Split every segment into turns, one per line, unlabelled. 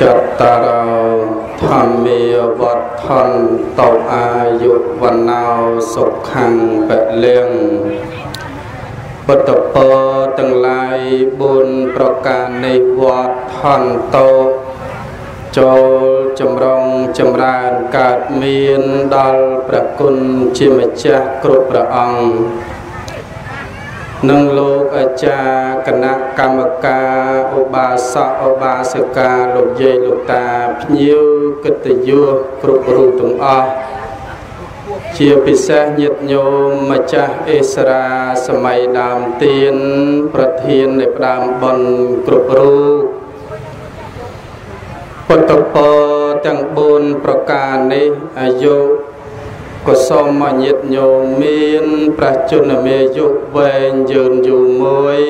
ចតរោធម្មាវត្ថន្តោអាយុវណ្ណោសុខੰពលិងពុទ្ធពរទាំងឡាយ4ប្រការនៃវត្ថន្តោចូលចម្រុងចម្រើនកើតមានដល់ព្រះគុណជាម្ចាស់គ្រប់ព្រះអង្គ និងលោកអាចារ្យគណៈកម្មការឧបាសកឧបាសិកាលោកយាយលោកតាភ្ញៀវកិត្តិយសគ្រប់រូបទាំងអស់ជាពិសេសញាតិញោមម្ចាស់អេសរាសម័យដើមទៀនប្រធាននៃផ្ដើមបុណ្យគ្រប់រូបពុទ្ធពរទាំង4ប្រការនេះអាយុ ក៏សូមអញាតញោមមានប្រជជនមេយុវែងយឺនយូរមួយ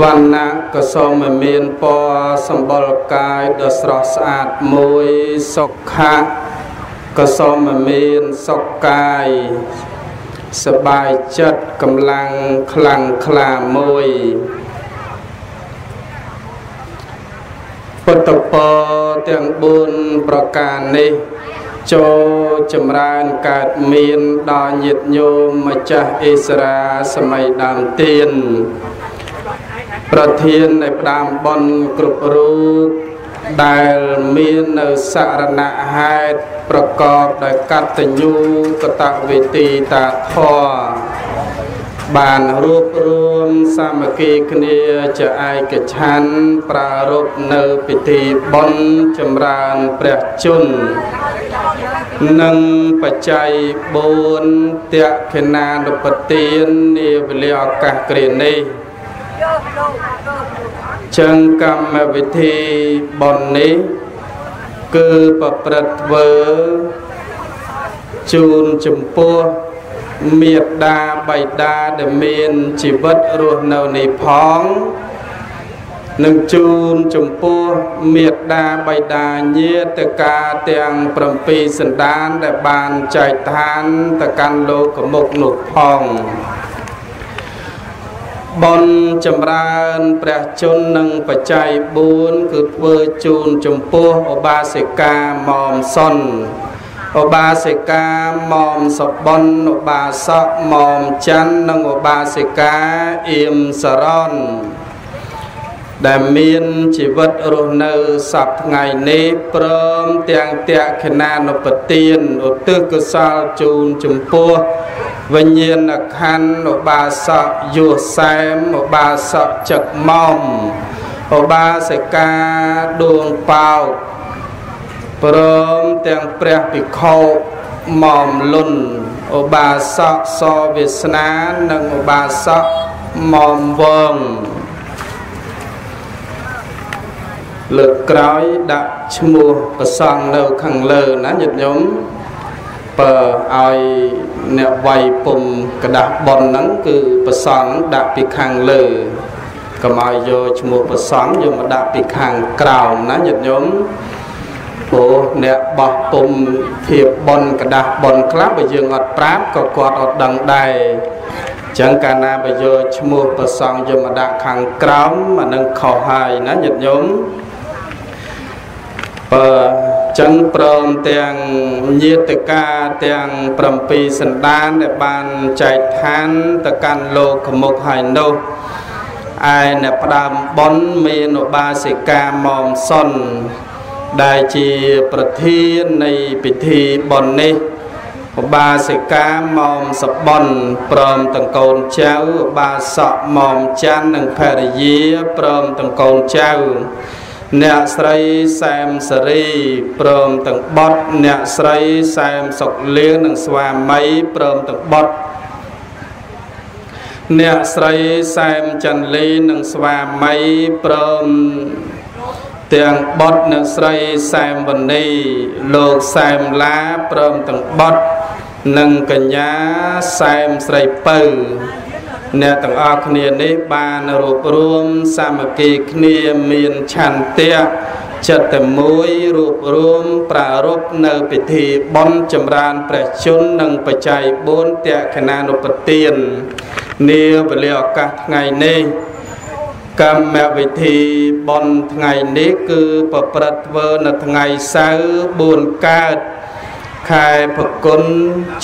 វណ្ណៈក៏សូមមានពណ៌សម្បុរកាយដ៏ស្រស់ស្អាតមួយសុខៈក៏សូមមានសុខកាយសបាយចិត្តកម្លាំងខ្លាំងក្លាមួយពុទ្ធពរទាំង4ប្រការនេះ ចូលចម្រើនកើតមានដល់ញាតិញោមម្ចាស់អេសរាសម័យដើមទៀនប្រធាននៃផ្ដាំបនគ្រប់រូបដែលមាននៅសរណហេតុប្រកបដោយកតញ្ញូកតវេទីតាធរបានរួបរวมសាមគ្គីគ្នាជាឯកច្ឆ័ន្ទប្រារព្ធនៅពិធីបុណ្យចម្រើនព្រះជន្ម និងបច្ច័យ4តេខេណានុបទាននាវេលាឱកាសគ្រានេះចឹងកម្មវិធីបុណ្យនេះគឺប្រព្រឹត្តធ្វើជូនចំពោះមេត្តាបៃតាដែលមានជីវិតរស់នៅនេះផង នឹងជូនចំពោះមេត្តាបៃតាញាតិកាទាំង7សន្តានដែលបានចែកឋានទៅកាន់លោកមុខនោះផងបនចម្រើនព្រះជន្មនិងបច្ច័យ4គឺធ្វើជូនចំពោះឧបាសិកាមុំសុនឧបាសិកាមុំសបុនឧបាសកមុំច័ន្ទនិងឧបាសិកាអៀមសរន ដែលមានជីវិតរស់នៅសពថ្ងៃនេះព្រមទាំងតេខណានុពទានឧទ្ទិសកុសលជូនចំពោះវិញ្ញាណខណ្ឌឧបាសកយុសែមឧបាសកចឹកមុំឧបាសិកាដួងប៉ោកព្រមទាំងព្រះភិក្ខុមុំលុនឧបាសកសវាសនានិងឧបាសកមុំវង លើកក្រោយដាក់ឈ្មោះប្រសង់នៅខាងលើណាញាតិញោមបើឲ្យអ្នកវាយពុំกระดาษប៉ុនហ្នឹងគឺប្រសង់ដាក់ពីខាងលើកុំឲ្យយកឈ្មោះប្រសង់យកមកដាក់ពីខាងក្រោមណាញាតិញោមព្រោះអ្នកបោះពុំភាពប៉ុនកระดาษប៉ុនខ្លះបើយើងអត់ប្រាប់ក៏គាត់អត់ដឹងដែរចឹងកាលណាបើយកឈ្មោះប្រសង់យកមកដាក់ខាងក្រោមអានឹងខុសហើយណាញាតិញោម បើចឹងព្រមទាំងញាតិកាទាំង7សន្តានដែលបានចែកឋានទៅកាន់លោកមុខហើយនោះឯអ្នកផ្ដើមប៉ុនមានឧបាសិកាមុំសុនដែលជាប្រធាននៃពិធីប៉ុននេះឧបាសិកាមុំសបនព្រមទាំងកូនចៅឧបាសកមុំច័ន្ទនិងភរិយាព្រមទាំងកូនចៅ អ្នកស្រីសែមសេរីព្រមទាំងបុត្រអ្នកស្រីសែមសុកលៀងនិងស្វាមីព្រមទាំងបុត្រអ្នកស្រីសែមចន្ទលីនិងស្វាមីព្រមទាំងបុត្រអ្នកស្រីសែមវណ្ណីលោកសែមឡាព្រមទាំងបុត្រនិងកញ្ញាសែមស្រីពៅ អ្នកទាំងអស់គ្នានេះបានរួបរួមសាមគ្គីគ្នាមានឆន្ទៈចិត្តតែមួយរួបរួមប្រារព្ធនៅពិធីបុណ្យចម្រើនព្រះជន្មនិងបច្ច័យ4តេខណានុបទាននាវេលាឱកាសថ្ងៃនេះកម្មវិធីបុណ្យថ្ងៃនេះគឺប្រព្រឹត្តធ្វើនៅថ្ងៃសៅរ៍4កើត ខែផគុណ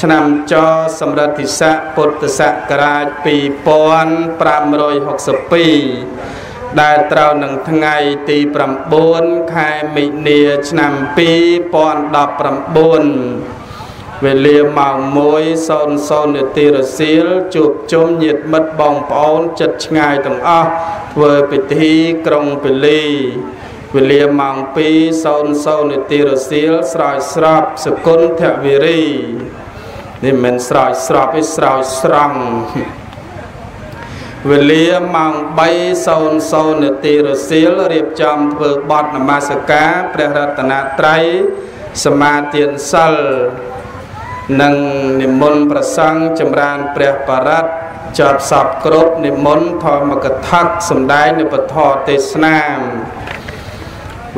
ឆ្នាំចសម្រិទ្ធិស័កពុទ្ធសករាជ2562ដែលត្រូវនឹងថ្ងៃទី9ខែមិនិនាឆ្នាំ2019វេលាម៉ោង1:00នាទីរសៀលជួបជុំញាតិមិត្តបងប្អូនចិត្តឆ្ងាយទាំងអស់ធ្វើពិធីក្រុងពលី វេលាម៉ោង2:00នាទីរសៀលស្រោចស្រពសគុណធវិរីនេះមិនស្រោចស្រពទេស្រោចស្រង់វេលាម៉ោង3:00នាទីរសៀលរៀបចំធ្វើបទនមស្ការព្រះរតនត្រ័យសមាទានសិលនិងនិមន្តប្រសង់ចម្រើនព្រះបរិត្តចប់សពគ្រប់និមន្តធម្មកថាសម្ដែងនៅពធទេសនា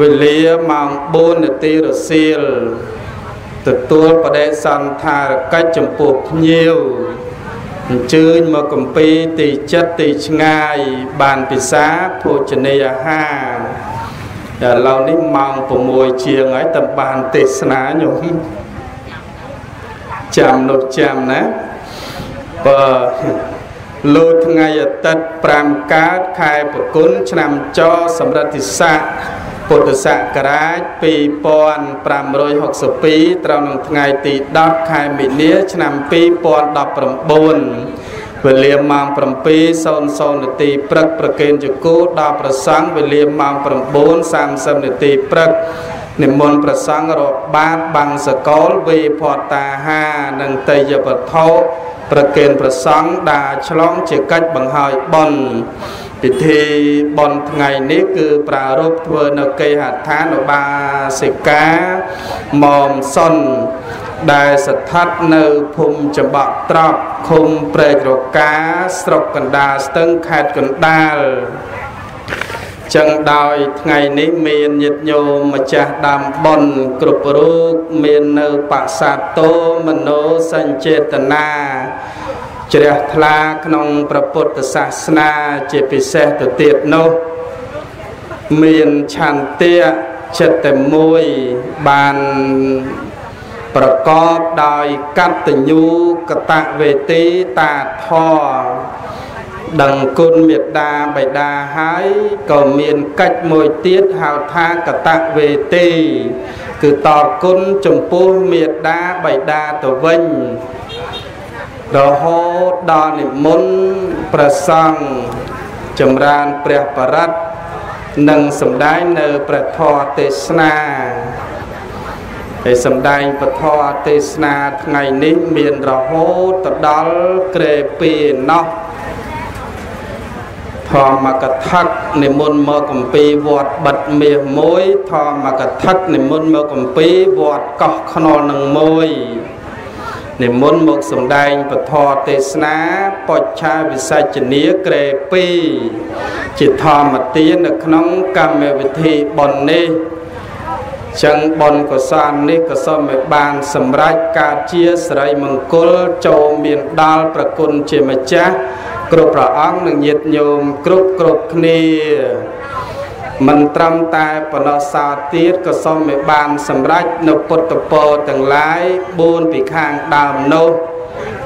វេលាម៉ោង4នាទីរសៀលទទួលបដិសន្ធារកិច្ចចំពោះភ្ញៀវអញ្ជើញមកកំពីទីចិត្តទីឆ្ងាយបានពិសាភោជនីយអាហារតែឥឡូវនេះម៉ោង6ជាងហើយតែបានទេសនាខ្ញុំចាំនោះចាំណាបើលោថ្ងៃអាទិត្យ5កើតខែប្រគុណឆ្នាំចសម្រិទ្ធិស័ក ពុទ្ធសករាជ2562ត្រូវនឹងថ្ងៃទី10ខែមីនា ឆ្នាំ2019វេលាម៉ោង7:00នាទីព្រឹកប្រគេនជគូដល់ប្រសង់វេលាម៉ោង9:30នាទីព្រឹកនិមន្តព្រះសង្ឃរាប់បាតបាំងសកលវេផតាហានិងតេយវត្ថុប្រគេនព្រះសង្ឃដាឆ្លងជាកិច្ចបង្ហើយបន់ ពិធីបន់ថ្ងៃនេះគឺប្រារព្ធធ្វើនៅគេហដ្ឋានឧបាសិកាមុំសុនដែលស្ថិតនៅភូមិចំបក់ត្រប់ឃុំព្រែករកាស្រុកកណ្ដាលស្ទឹងខេត្តកណ្ដាលចឹងដោយថ្ងៃនេះមានញាតិញោមម្ចាស់ដើមបុណ្យគ្រប់រូបមាននៅបសាទោមโนសញ្ចេតនា ជ្រះថ្លាក្នុងព្រះពុទ្ធសាសនាជាពិសេសទៅទៀតនោះមានឆន្ទៈចិត្តតែមួយបានប្រកបដោយកតញ្ញូកតវេទីតាធរដឹងគុណមេត្តាបិតាហើយក៏មានកិច្ចមួយទៀតហៅថាកតវេទេគឺតបគុណចំពោះមេត្តាបិតាទៅវិញ រហូតដល់និមន្តព្រះសង្ឃចម្រើនព្រះបរិត្តនិងសម្ដែងនៅព្រះធម៌ទេសនាហើយសម្ដែងពធទេសនាថ្ងៃនេះមានរហូតទៅដល់ក្រេពីណោះធម្មកថានិមន្តមកកំពីវត្តបិទមាសមួយធម្មកថានិមន្តមកកំពីវត្តកោះខ្នល់នឹងមួយ និមន្តមកសំដែងពធទេសនាបច្ឆាវិសច្ចនីក្រេ2ជាធម្មទាននៅក្នុងកម្មវិធីបុណ្យនេះចឹងបុណ្យកុសលនេះក៏សូមឲ្យបានសម្រេចកើតជាសិរីមង្គលចូលមានដល់ប្រគុណជាម្ចាស់គ្រប់ព្រះអង្គនិងញាតិញោមគ្រប់គ្រប់គ្នា មិនត្រឹមតែប៉ុណ្ណោះសោទៀតក៏សូមឲ្យបានសម្រេចនៅពុទ្ធពរទាំងឡាយ4ពីខាងដើមនោះ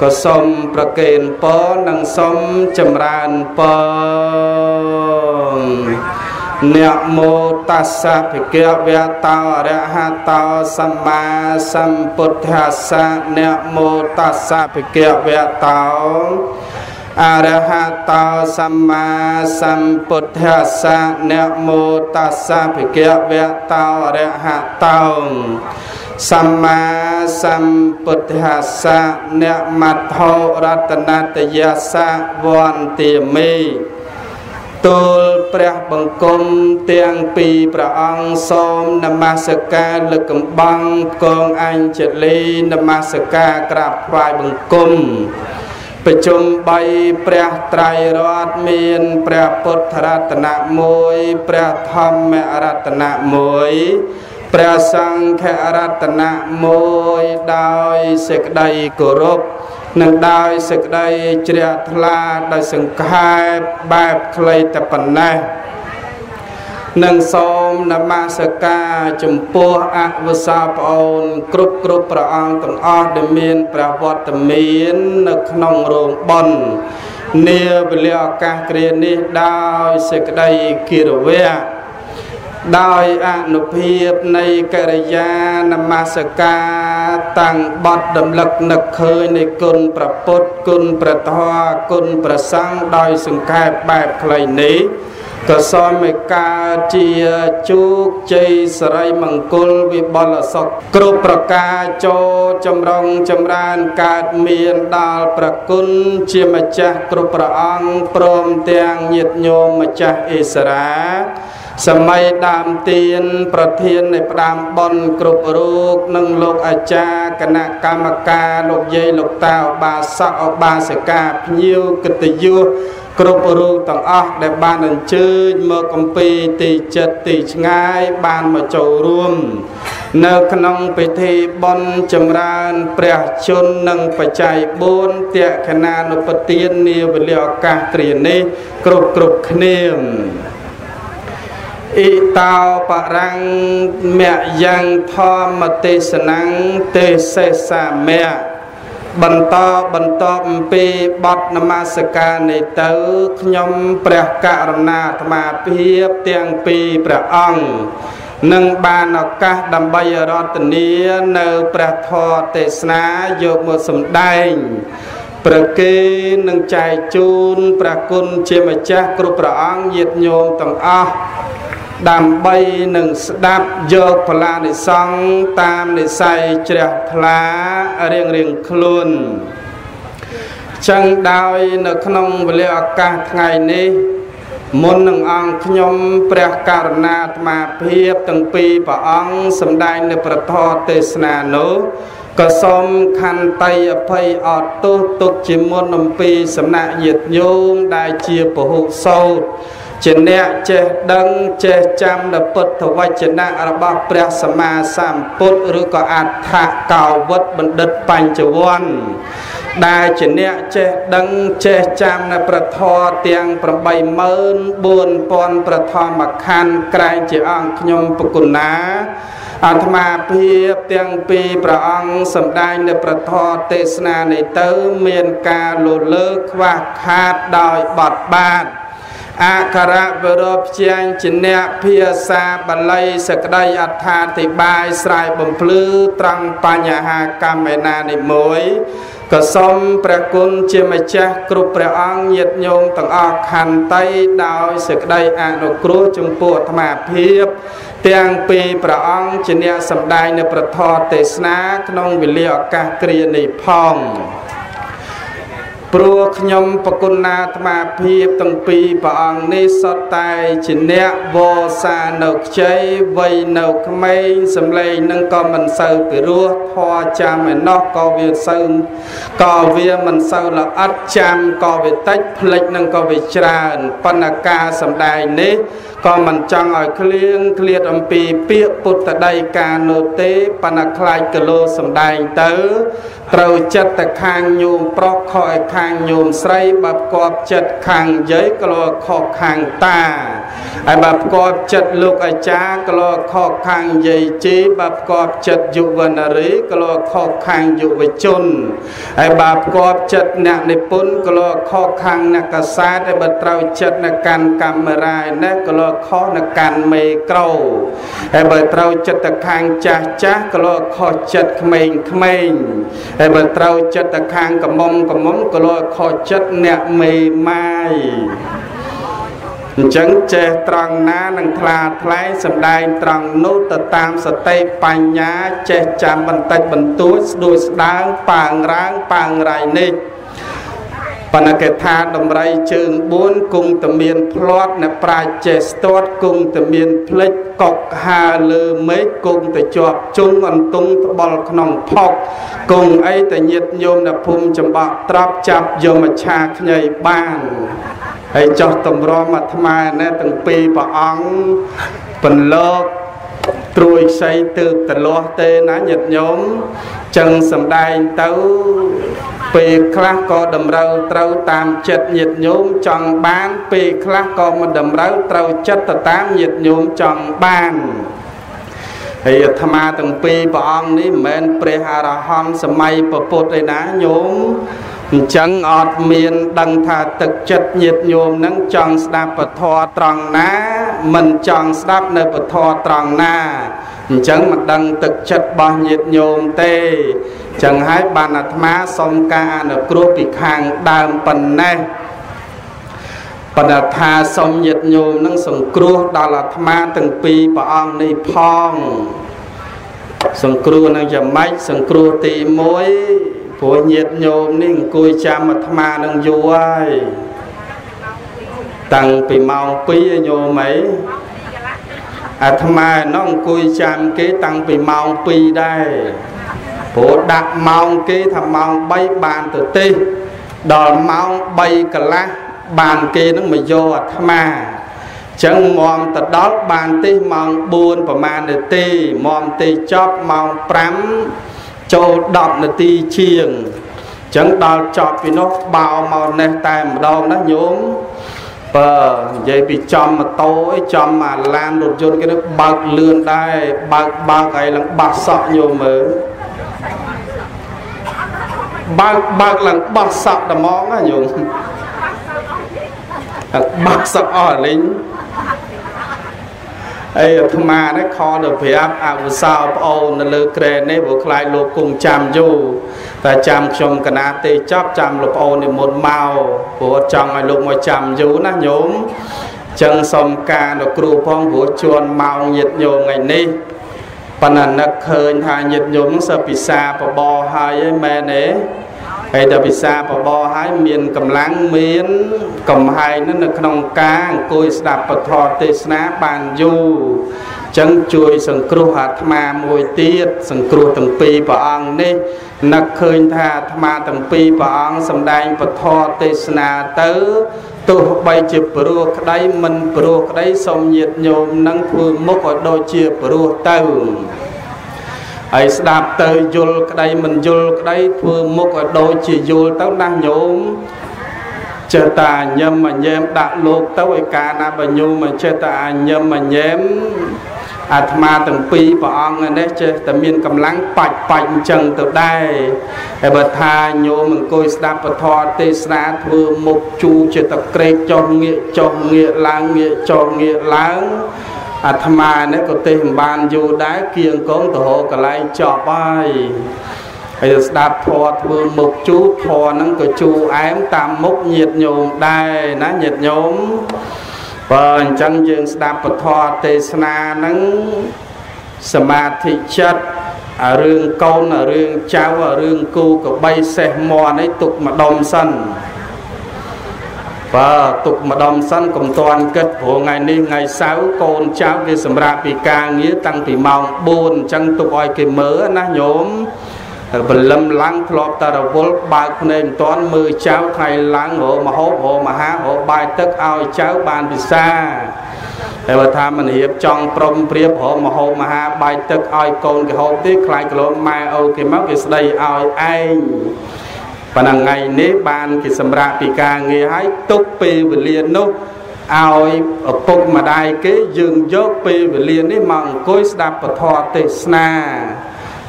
ក៏សូមប្រគេនពរនិងសូមចម្រើនពរនមោតស្សៈភិក្ខវៈតោអរហតោសម្មាសម្ពុទ្ធាសៈនមោតស្សៈភិក្ខវៈតោ អរហតោសម្មាសម្ពុទ្ធាសៈនមោតស្សៈភិក្ខវៈតោអរហតោសម្មាសម្ពុទ្ធាសៈនមត្ថោរតនតយសៈវន្តិមេទូលព្រះបង្គំទាំងពីរព្រះអង្គសូមនមស្ការលើកកំបាំងកងអញ្ជលីនមស្ការក្រាបថ្វាយបង្គំ ប្រជុំ3ព្រះត្រៃរតមានព្រះពុទ្ធរតនៈ1ព្រះធម្មរតនៈ1ព្រះសង្ឃរតនៈ1ដោយសេចក្តីគោរពនឹងដោយសេចក្តីជ្រះថ្លាដោយសង្ខេបបែបខ្លីតែប៉ុណ្ណេះ នឹងសូមនមស្ការចំពោះអវសាប្អូន គ្រប់គ្រប់ព្រះអង្គទាំងអស់ដែលមានព្រះវត្តមាននៅក្នុងរោងបុណ្យនាវេលាឱកាសគ្រានេះដោយសេចក្តីគិរវៈដោយអនុភាពនៃកិរិយានមស្ការតាំងបត់ដំលឹកនឹកឃើញនៃគុណប្រពុតគុណប្រធរគុណប្រសង្ឃដោយសង្កេបបែបខ្លីនេះ ក៏សូមឲ្យកើតជាជោគជ័យសិរីមង្គលវិបុលសុខគ្រប់ប្រការចូលចម្រុងចម្រើនកើតមានដល់ប្រគុណជាម្ចាស់គ្រប់ព្រះអង្គព្រមទាំងញាតិញោមម្ចាស់អេសរា សម័យដើមទៀនប្រធាននៃផ្ដាំបនគ្រប់រូបនិងលោកអាចារ្យគណៈកម្មការលោកយាយលោកតាឧបាសកឧបាសិកាភ្ញៀវកិត្តិយសគ្រប់រូបទាំងអស់ដែលបានអញ្ជើញមកកំពីទីចិត្តទីឆ្ងាយបានមកចូលរួមនៅក្នុងពិធីបុណ្យចម្រើនព្រះជន្មនិងបច្ច័យ4តេខណានុពទាននាវេលាឱកាសត្រានេះគ្រប់គ្រប់គ្នា អ៊ីតោបរាំងមយ៉ាងធម្មទេសនੰទេសេសាមៈបន្តបន្តអំពីបទនមស្ការនេះទៅខ្ញុំព្រះករុណាអាត្មាភាពទាំងពីរព្រះអង្គនឹងបានឱកាសដើម្បីរតនានៅព្រះធម៌ទេសនាយកមកសម្ដែងព្រះគេនឹងចែកជូនព្រះគុណជាម្ចាស់គ្រប់ព្រះអង្គញាតិញោមទាំងអស់ ដើម្បីនឹងស្ដាប់យកផលានិសង្ឃតាមនិស័យជ្រះថ្លារៀងរៀងខ្លួនចឹងដោយនៅក្នុងវេលាឱកាសថ្ងៃនេះ មុននឹងអង្គខ្ញុំព្រះករុណាអាត្មាភាពទាំងពីរព្រះអង្គសម្ដែងនៅប្រធរទេសនានោះក៏សូមខន្តីអភ័យអត់ទោសទុកជាមុនអំពីសំណាក់ញាតិញោមដែលជាពហុសោត ជាអ្នកចេះដឹងចេះចាំនៅពុទ្ធវចនៈរបស់ព្រះសម្មាសម្ពុទ្ធឬក៏អដ្ឋកោវុត្តបណ្ឌិតបញ្ចវន្តដែលជាអ្នកចេះដឹងចេះចាំនៅប្រធរទាំង84000ប្រធមខណ្ឌក្រែងជាអង្គខ្ញុំប្រគុណា អាត្មាភាពទាំងពីរព្រះអង្គសម្ដែងនៅប្រធរទេសនានេះទៅ មានការលលើខ្វះខាតដោយបត់បាទ អក្ខរវរពជាញជាអ្នកភាសាបាលីសក្តីអត្ថាធិប្បាយស្រ័យបំភ្លឺត្រង់បញ្ហាកម្មឯណានិមួយក៏សូមព្រះគុណជាម្ចាស់គ្រប់ព្រះអង្គញាតិញោមទាំងអស់ខន្តីដោយសេចក្តីអនុគ្រោះចំពោះអាត្មាភាព ទាំងពីរព្រះអង្គជាអ្នកសម្ដែងនៅប្រធរទេសនាក្នុងវេលាឱកាសគ្រានេះផង ព្រោះខ្ញុំប្រគុណាអាត្មាភាពទាំងពីរព្រះអង្គនេះសុទ្ធតែជាអ្នកវសានៅខ្ចីវ័យនៅក្មេងសំឡេងនឹងក៏មិនសូវពិរោះធေါ်ចាំឯណោះក៏វាសូវក៏វាមិនសូវល្អិតចាំក៏វាតិចផ្លេចនឹងក៏វាច្រើនប៉ុន្តែការសំដែងនេះ ក៏មិនចង់ឲ្យឃ្លៀងឃ្លាតអំពីពាក្យពុទ្ធដីកានោះទេប៉ុន្តែខ្លាចគីឡូសំដែងទៅ ត្រូវចិត្តតែខាងញោមប្រុសខកឲ្យខាងញោមស្រីបើផ្គាប់ចិត្តខាងយាយក៏លោខកខាងតាហើយបើផ្គាប់ចិត្តលោកអាចារ្យក៏លោខកខាងយាយជីបើផ្គាប់ចិត្តយុវនារីក៏លោខកខាងយុវជនហើយបើផ្គាប់ចិត្តអ្នកនិពន្ធក៏លោខកខាងអ្នកកសែតហើយបើត្រូវចិត្តអ្នកកាន់កាមេរ៉ាឯនេះក៏លោខុសអ្នកកាន់មេក្រូហើយបើត្រូវចិត្តទៅខាងចាស់ចាស់ក៏លោខុសចិត្តក្មេងក្មេងហើយបើត្រូវចិត្តទៅខាងកមុំកមុំក៏លោខុសចិត្តអ្នកមេម៉ាយអញ្ចឹងចេះត្រង់ណានឹងថ្លាថ្លែងសំដែងត្រង់នោះទៅតាមសតិបញ្ញាចេះចាំបន្តិចបន្តួចស្ដួយស្ដាងប៉ាងរាងប៉ាងរៃនេះ ប៉ុន្តែគេថាដំរីជើង4គង់តែមានផ្្លាត់អ្នកប្រាជ្ញចេះស្ទាត់គង់តែមានផ្លិចកុកហើលើមេឃគង់តែជាប់ជុំអន្ទង់ត្បល់ក្នុងផុកគង់អីតែញាតញោមនៅភូមិចំបក់ត្រាប់ចាប់យកមកឆាខ្ញីបានហើយចោះតម្រាំអាត្មាណែទាំងពីរព្រះអង្គបន្លក ត្រួយខ្សែទើបតលាស់ទេណាញាតញោមចឹងសំដែងទៅពេលខ្លះក៏តម្រូវត្រូវតាមចិត្តញាតិញោមចង់បាន ពេលខ្លះក៏មិនតម្រូវត្រូវចិត្តទៅតាមញាតិញោមចង់បានហើយអាត្មាទាំងពីរព្រះអង្គនេះមិនមែនព្រះអរហន្តសម័យពពុទ្ធឯណាញោម អញ្ចឹងអត់មានដឹងថាទឹកចិត្តញាតញោមនឹងចង់ស្ដាប់ពធត្រង់ណា មិនចង់ស្ដាប់នៅពធត្រង់ណាអញ្ចឹងមិនដឹងទឹកចិត្តរបស់ញាតញោមទេអញ្ចឹងហើយបានអាត្មាសូមការអនុគ្រោះពីខាងដើមប៉ុណ្ណេះប៉ុន្តែថាសូមញាតញោមនឹងសង្គ្រោះដល់អាត្មាទាំងពីរព្រះអង្គនេះផងសង្គ្រោះនឹងយ៉ាងម៉េចសង្គ្រោះទី1 ព្រោះញាតញោមនេះអង្គុយចាំអាត្មានឹងយូរហើយតាំងពីម៉ោង2ឲ្យញោមអីអាត្មានោះអង្គុយចាំគេតាំងពីម៉ោង2ដែរព្រោះដាក់ម៉ោងគេថាម៉ោង3បានទៅទេសដល់ម៉ោង3កន្លះបានគេនឹងមកយកអាត្មាចឹងមមទៅដល់បានទេសម៉ោង4ប្រហែលនាទីមមទេសចប់ម៉ោង5 ចូល10នាទីជាងអញ្ចឹងដល់ចប់ពីនោះបោមកនេះតែម្ដងណាញោមបើនិយាយពីចំម៉ូតូឯចំអាឡានរថយន្តគេនឹងបើកលឿនដែរបើកបើកឲ្យឡើងបោះសក់ញោមមើលបើកបើកឡើងបោះសក់ត្មងណាញោមបោះសក់អស់លេង អីអាត្មានេះខទៅប្រាប់អវសោប្អូននៅលើក្រែនេះព្រោះខ្លាចលោកគង់ចាំយូរតែចាំខ្ញុំកណាទេចប់ចាំលោកប្អូននិមន្តមកព្រោះចង់ឲ្យលោកមកចាំយូរណាញោមចឹងសុំការនៅគ្រូផងព្រោះជួនម៉ោងញាតញោមថ្ងៃនេះបណ្ណានឹកឃើញថាញាតញោមនឹងសពិសាបបរហើយឯមែនទេ ហើយតែពិសាបបរហើយមានកម្លាំងមានកំហែងនៅក្នុងការអង្គុយស្ដាប់ពធទេសនាបានយូរចឹងជួយសង្គ្រោះអាត្មាមួយទៀតសង្គ្រោះទាំងពីរព្រះអង្គនេះនឹកឃើញថាអាត្មាទាំងពីរព្រះអង្គសម្ដែងពធទេសនាទៅទោះបីជាព្រោះក្តីមិនព្រោះក្តីសូមញាតញោមនឹងធ្វើមុខឲ្យដូចជាព្រោះទៅ ហើយស្ដាប់ទៅយល់ក្តីមិនយល់ក្តីធ្វើមុខឲ្យដូចជាយល់ទៅណាស់ញោមចេះតែញឹមញែមដាក់លោកទៅឲ្យការណាបញូមកចេះតែញឹមញែមអាត្មាទាំងពីរព្រះអង្គនេះចេះតែមានកម្លាំងបាច់បាច់អញ្ចឹងទៅដែរហើយបើថាញោមអង្គុយស្ដាប់ពធទេសនាធ្វើមុខជូចិត្តក្រេកចុះងាកចុះងាកឡើងងាកចុះងាកឡើង អាត្មានេះក៏ទេសមិនបានយូរដែរគៀងកងទៅរកកន្លែងចប់ហើយហើយស្ដាប់ធម៌ធ្វើមុខជូធម៌ហ្នឹងក៏ជូអែមតាមមុខញាតញោមដែរណាញាតញោមបើអញ្ចឹងយើងស្ដាប់ពធទេសនាហ្នឹងសមាធិចិត្តអារឿងកូនអារឿងចៅអារឿងគូកបីសេះមន់នេះទុកម្ដុំសិន បើទុកម្ដុំសិនកុំតាន់គិតព្រោះថ្ងៃនេះថ្ងៃសៅរ៍កូនចៅគេសម្រាប់ពីការងារតាំងពីម៉ោង4អញ្ចឹងទុកឲ្យគេមើលណាញោមព្រលឹមឡើងធ្លាប់តែរវល់បើកភ្នែកមិនតាន់មើលចៅថ្ងៃឡើងរមហូបរមហារបាយទឹកឲ្យចៅបានពិសាតែបើថាមិនរៀបចង់ព្រមព្រៀបរមហូបមហាបាយទឹកឲ្យកូនគេហូបទេខ្លាចកលូនម៉ែអូគេមកគេស្ដីឲ្យឯង ប៉ុន្តែថ្ងៃនេះបានគេសម្រាប់ពីការងារឲ្យទុកពេលវេលានោះឲ្យឪពុកម្ដាយគេយើងយកពេលវេលានេះមកអង្គុយស្ដាប់ពធទេសនា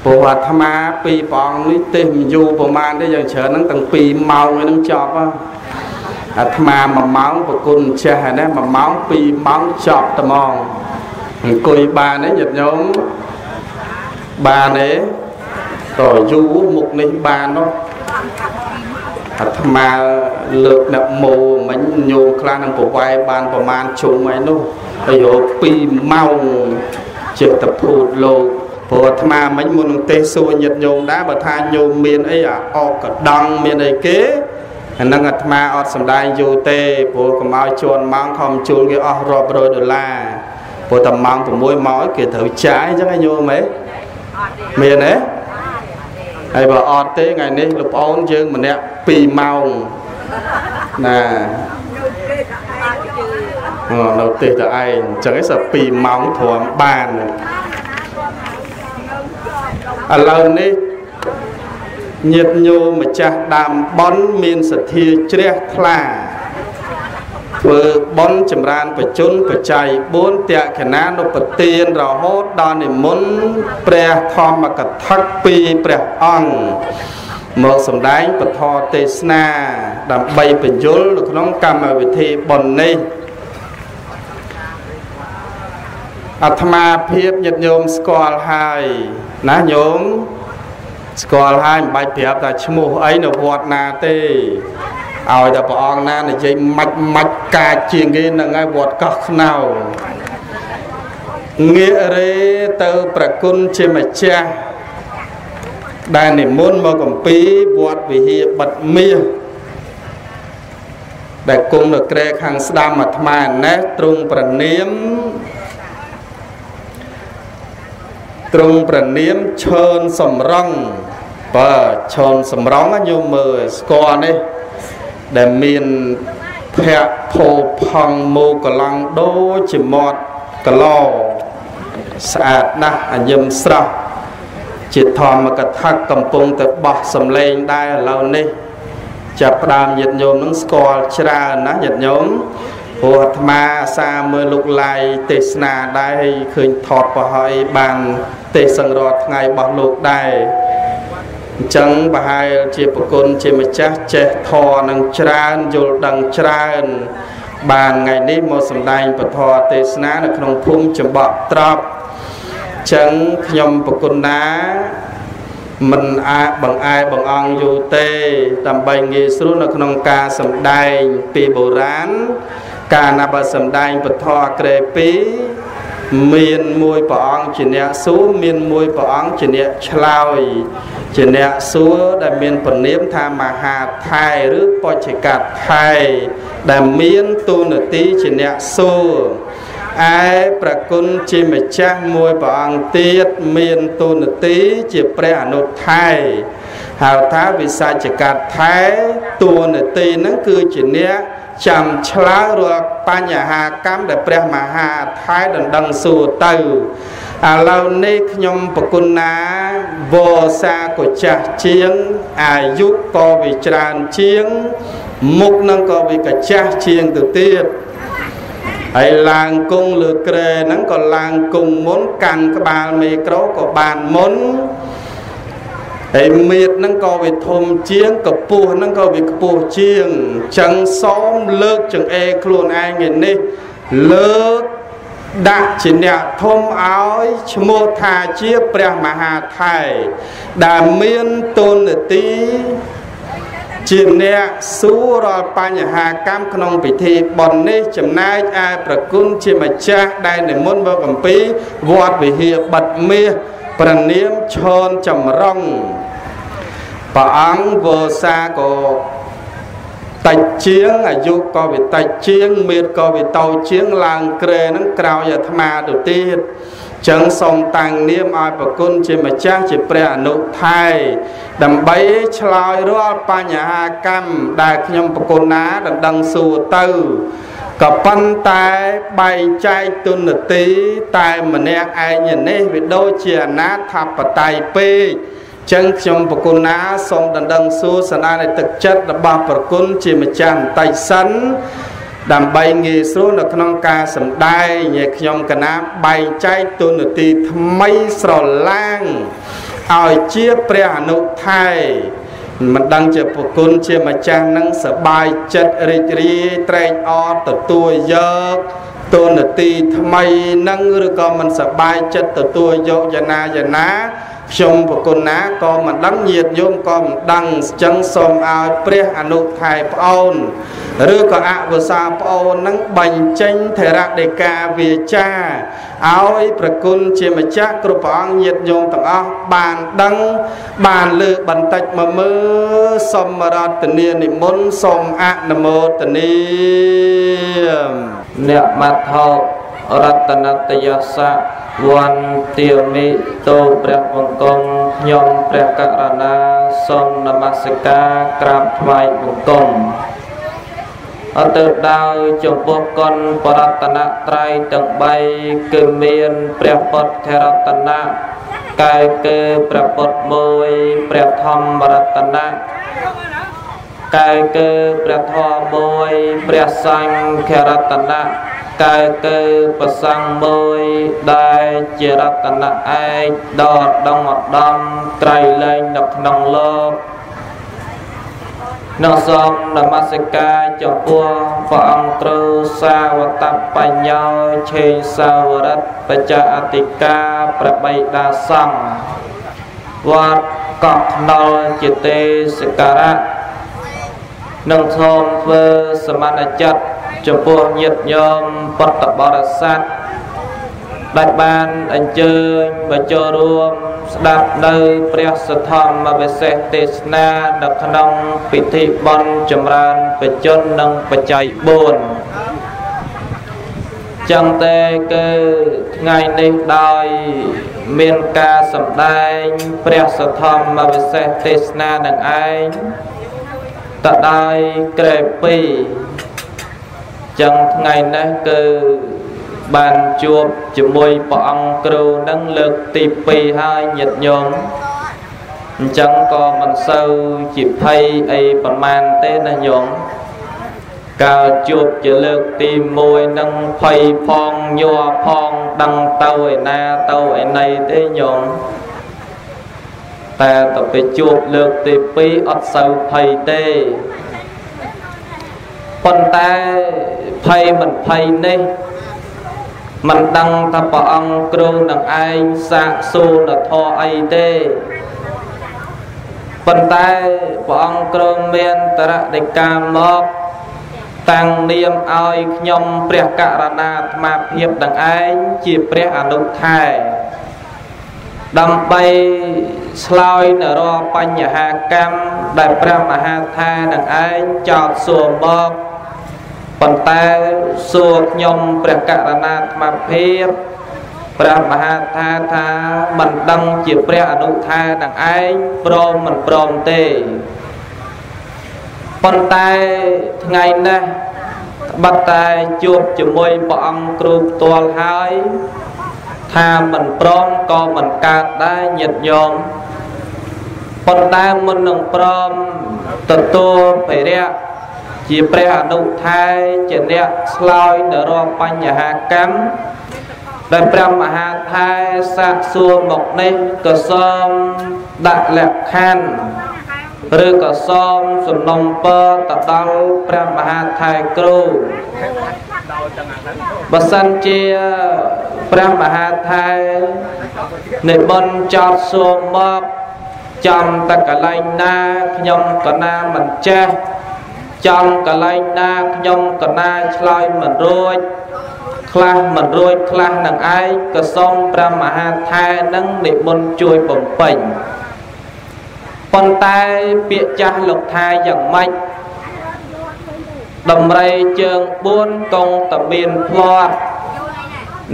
ព្រោះអាត្មាពីព្រះអង្គនេះទេសមិនយូរប្រហែលទេយ៉ាងច្រើនហ្នឹងទាំង2ម៉ោងហ្នឹងចប់អាត្មា1ម៉ោងប្រគុណចេះហើយណា1ម៉ោង2ម៉ោងចប់ត្មងអង្គុយបានទេញាតិញោមបានទេតយូរមុខនេះបាននោះ អាត្មាលើកអ្នកមោមិញញោមខ្លះនឹងប្រវាយបានប្រមាណជុំអីនោះហើយរក2ម៉ោងចិត្តភូតលោកព្រោះអាត្មាមិញមុននឹងទេសួរញាតញោមដែរបើថាញោមមានអីអាអកកដង់មានអីគេអានឹងអាត្មាអត់សំដែងយូរទេព្រោះកុំឲ្យជន់ម៉ោងខំជួលគេអស់រាប់រយដុល្លារព្រោះតែម៉ោង6ម៉ោងគេត្រូវចាយអញ្ចឹងញោមហ៎មានទេ ហើយបើអត់ទេថ្ងៃនេះលោកប្អូនយើងម្នាក់2ម៉ោងណាអូនៅទេតឯងអញ្ចឹងឯងស2ម៉ោងព្រមបានឥឡូវនេះញាតិញោមម្ចាស់ដើមបនមានសទ្ធាជ្រះថ្លា ធ្វើបនចម្រើនបជនបច្ច័យ4តក្ខណានុពទានរហូតដល់និមន្តព្រះធម្មកថាពីព្រះអង្គមកសម្ដែងពធទេសនាដើម្បីបញ្យលនៅក្នុងកម្មវិធីបននេះអាត្មាភាពញាតិញោមស្គាល់ហើយណាញោមស្គាល់ហើយមិនបាច់ប្រាប់ថាឈ្មោះអីនៅវត្តណាទេ ឲ្យតែព្រះអង្គណានិយាយម៉ាច់ម៉ាច់កាចជាងគេនឹងហើយវត្តកោះខ្នោងាករេទៅប្រគុណជាម្ចាស់ដែលនិមន្តមកកំពីវត្តវិហារបិទមាសដែលគង់នៅក្រែខាងស្ដាំអាត្មាណេះទ្រង់ប្រណៀមទ្រង់ប្រណៀមឈើនសំរងបើឈើនសំរងញោមមើលស្គាល់នេះ ដែលមានភ័ក្រភោផង់មោកឡង់ដូចជាមាត់កឡោស្អាតណាស់អញឹមស្រស់ជាធម្មកថាកំពុងទៅបោះសំឡេងដែរឥឡូវនេះ ចាប់ផ្ដើមញាតញោមនឹងស្គាល់ច្រើនណាញាតញោមព្រោះអាត្មាសាមើលលោកឡាយទេសនាដែរហើយឃើញថតប្រហើយបានទេសង្រត់ថ្ងៃរបស់លោកដែរ អញ្ចឹងប្រហែលជាប្រគុណជាម្ចាស់ចេះធរនឹងច្រើនយល់ដឹងច្រើន បានថ្ងៃនេះមកសម្ដែងពធទេសនានៅក្នុងភូមិចំបក់ត្រប់ចឹងខ្ញុំប្រគុណណាមិនអាចបង្អែបង្អង់យូរទេដើម្បីងាយស្រួលនៅក្នុងការសម្ដែងពីបុរាណការណាបើសម្ដែងពធក្រេ2 មានមួយព្រះអង្គជាអ្នកសួរមានមួយព្រះអង្គជាអ្នកឆ្លើយជាអ្នកសួរដែលមានពនាមថាមហាថែឬបច្ចេកថែដែលមានទូនាទីជាអ្នកសួរឯប្រគុណជាម្ចាស់មួយព្រះអង្គទៀតមានទូនាទីជាព្រះអនុថែហៅថាវិសាជកថែទូនាទីហ្នឹងគឺជាអ្នក ចាំឆ្លើយរាល់បញ្ហាកម្មដែលព្រះមហាថែដណ្ដឹងសួរទៅឥឡូវនេះខ្ញុំប្រគុណណាវសាក៏ចាស់ជាងអាយុក៏វាច្រើនជាង មុខនឹងក៏វាកាចាស់ជាងទៅទៀតហើយឡើងគង់លើក្រែហ្នឹងក៏ឡើងគង់មុនកាន់ក្បាលមេក្រូក៏បានមុន ហើយមៀតហ្នឹងក៏វាធំជាងកពស់ហ្នឹងក៏វាខ្ពស់ជាងចឹងសូមលើកចង្អេរខ្លួនឯងនេះលើកដាក់ជាអ្នកធំឲ្យឈ្មោះថាជាព្រះមហាថៃដែលមានទូនាទីជាអ្នកសួររាល់បញ្ហាកម្មក្នុងពិធីបុណ្យនេះចំណែកឯប្រគុណជាម្ចាស់ដែលនិមន្តមកអំពីវត្តវិហារបិទមាស ប្រនាមឈនចម្រុងព្រះអង្គវោសាក៏តិចជាងអាយុក៏វាតិចជាងមៀតក៏វាតូចជាងឡើងក្រែនឹងក្រោយអាត្មាទៅទៀតចឹងសូមតាំងនាមឲ្យប្រគុណជាម្ចាស់ជាព្រះអនុថែដើម្បីឆ្លើយរាល់បញ្ហាកម្មដែលខ្ញុំប្រគុណណាដណ្ដឹងសួរទៅ ក៏ប៉ុន្តែបែងចែកទុនទី តែម្នាក់ឯងនេះវាដូចជាអនាថបត័យពេកចឹងខ្ញុំប្រគុណណាសូមដណ្ដឹងសួរសណ្ដាននៃទឹកចិត្តរបស់ប្រគុណជាម្ចាស់បន្តិចសិនដើម្បីងាយស្រួលនៅក្នុងការសម្ដែងឲ្យខ្ញុំកណាបែងចែកទុនទីថ្មីស្រឡាងឲ្យជាព្រះអនុថែ មិនដឹងជាប្រគុណជាម្ចាស់នឹងសបាយចិត្តរីករាយត្រេកអរទទួលយកទុនទីថ្មីនឹងឬក៏មិនសបាយចិត្តទទួលយកយ៉ាងណាយ៉ាងណា ខ្ញុំប្រគុណណាក៏មិនដឹងញាតញោមក៏មិនដឹងចឹងសូមឲ្យព្រះអនុថែប្អូនឬក៏អវសាប្អូននឹងបញ្ចេញធរដេកាវាចាឲ្យប្រគុណជាម្ចាស់គ្រប់ព្រះអង្គញាតញោមទាំងអស់បានដឹងបានលើបន្តិចមកមើលសូមរតនានិមន្តសូមអនុមោទនា
អ្នកមត្ថោ រតនតយសៈវន្ទាមិតោព្រះបង្គំខ្ញុំព្រះករណាសូមនមស្ការក្រាបថ្វាយបង្គំអត់ទៅដោយចំពោះគុណបរតនត្រ័យទាំង3គឺមានព្រះពុទ្ធរតនៈកាយគឺព្រះពុទ្ធមួយព្រះធម្មរតនៈកាយគឺព្រះធម៌មួយព្រះសង្ឃរតនៈ កាយគឺប្រសង្ឃមួយដែលជារតនៈឯកដ៏ដងឧត្តមត្រៃលែងនៅក្នុងលោកនៅសូមនមស្ការចំពោះព្រះអង្គគ្រូសាវតបញ្ញោឆេងសាវរិទ្ធបច្ចអតិកាប្របីដាសង្ឃវត្តកោះខ្នុលជាទេសការៈនឹងសូមធ្វើសមណចិត្ត ចំពោះញាតិញោមពុទ្ធបរិស័ទដែលបានអញ្ជើញមកចូលរួមស្ដាប់នៅព្រះសទ្ធម្មវិសេសទេសនានៅក្នុងពិធីបុណ្យចម្រើនបជននិងបច្ច័យ4ចឹងតែគឺថ្ងៃនេះដោយមានការសម្ដែងព្រះសទ្ធម្មវិសេសទេសនានឹងឯងតដោយក្រែ2 ចឹងថ្ងៃនេះគឺបានជួបជាមួយព្រះអង្គគ្រូនឹងលើកទី2ហើយញាតិញោមអញ្ចឹងក៏មិនសូវជាភ័យអីប្រមាណទេណាញោមកាលជួបជាលើកទី1នឹងភ័យផងញ័រផងដឹងទៅឯណាទៅឯណីទេញោមតែទៅពេលជួបលើកទី2អត់សូវភ័យទេ ប៉ុន្តែភ័យមិនភ័យនេះមិនដឹងថាព្រះអង្គគ្រូនឹងឯងសាកសួរនធរអីទេប៉ុន្តែព្រះអង្គគ្រូមានតរដីកាមកតាំងនាមឲ្យខ្ញុំព្រះករណាអាត្មាភាពនឹងឯងជាព្រះអនុថែដើម្បីឆ្លើយនៅរាល់បញ្ហាកម្មដែលព្រះមហាថានឹងឯងចោតសួរមក ប៉ុន្តែសួរខ្ញុំព្រះករណាអាត្មាភាពព្រះមហាថាថាមិនដឹងជាព្រះអនុថានឹងឯងព្រមមិនព្រមទេប៉ុន្តែថ្ងៃនេះបတ်តែជួបជាមួយព្រះអង្គគ្រូផ្ទាល់ហើយថាមិនព្រមក៏មិនកើតដែរញាតិញោមប៉ុន្តែមុននឹងព្រមទទួលបរិយ ជាព្រះអនុថែជាអ្នកឆ្លើយនៅរាល់បញ្ហាកម្មដែលព្រះមហាថែសាកសួរមកនេះក៏សូមដាក់លក្ខខណ្ឌឬក៏សូមសំណុំពរទៅដល់ព្រះមហាថែគ្រូបើសិនជាព្រះមហាថែនិមន្តចោតសួរមកចំតកលែងណាខ្ញុំក៏ណាមិនចេះ ចំកលែងណាខ្ញុំកណាឆ្លើយមិនរួចខ្លះមិនរួចខ្លះនឹងឯងក៏សូមព្រះមហាថែនឹងនិមន្តជួយបំពេញប៉ុន្តែពាក្យចាស់លោកថាយ៉ាងម៉េចដំរីជើង4កងតមានផ្លាត់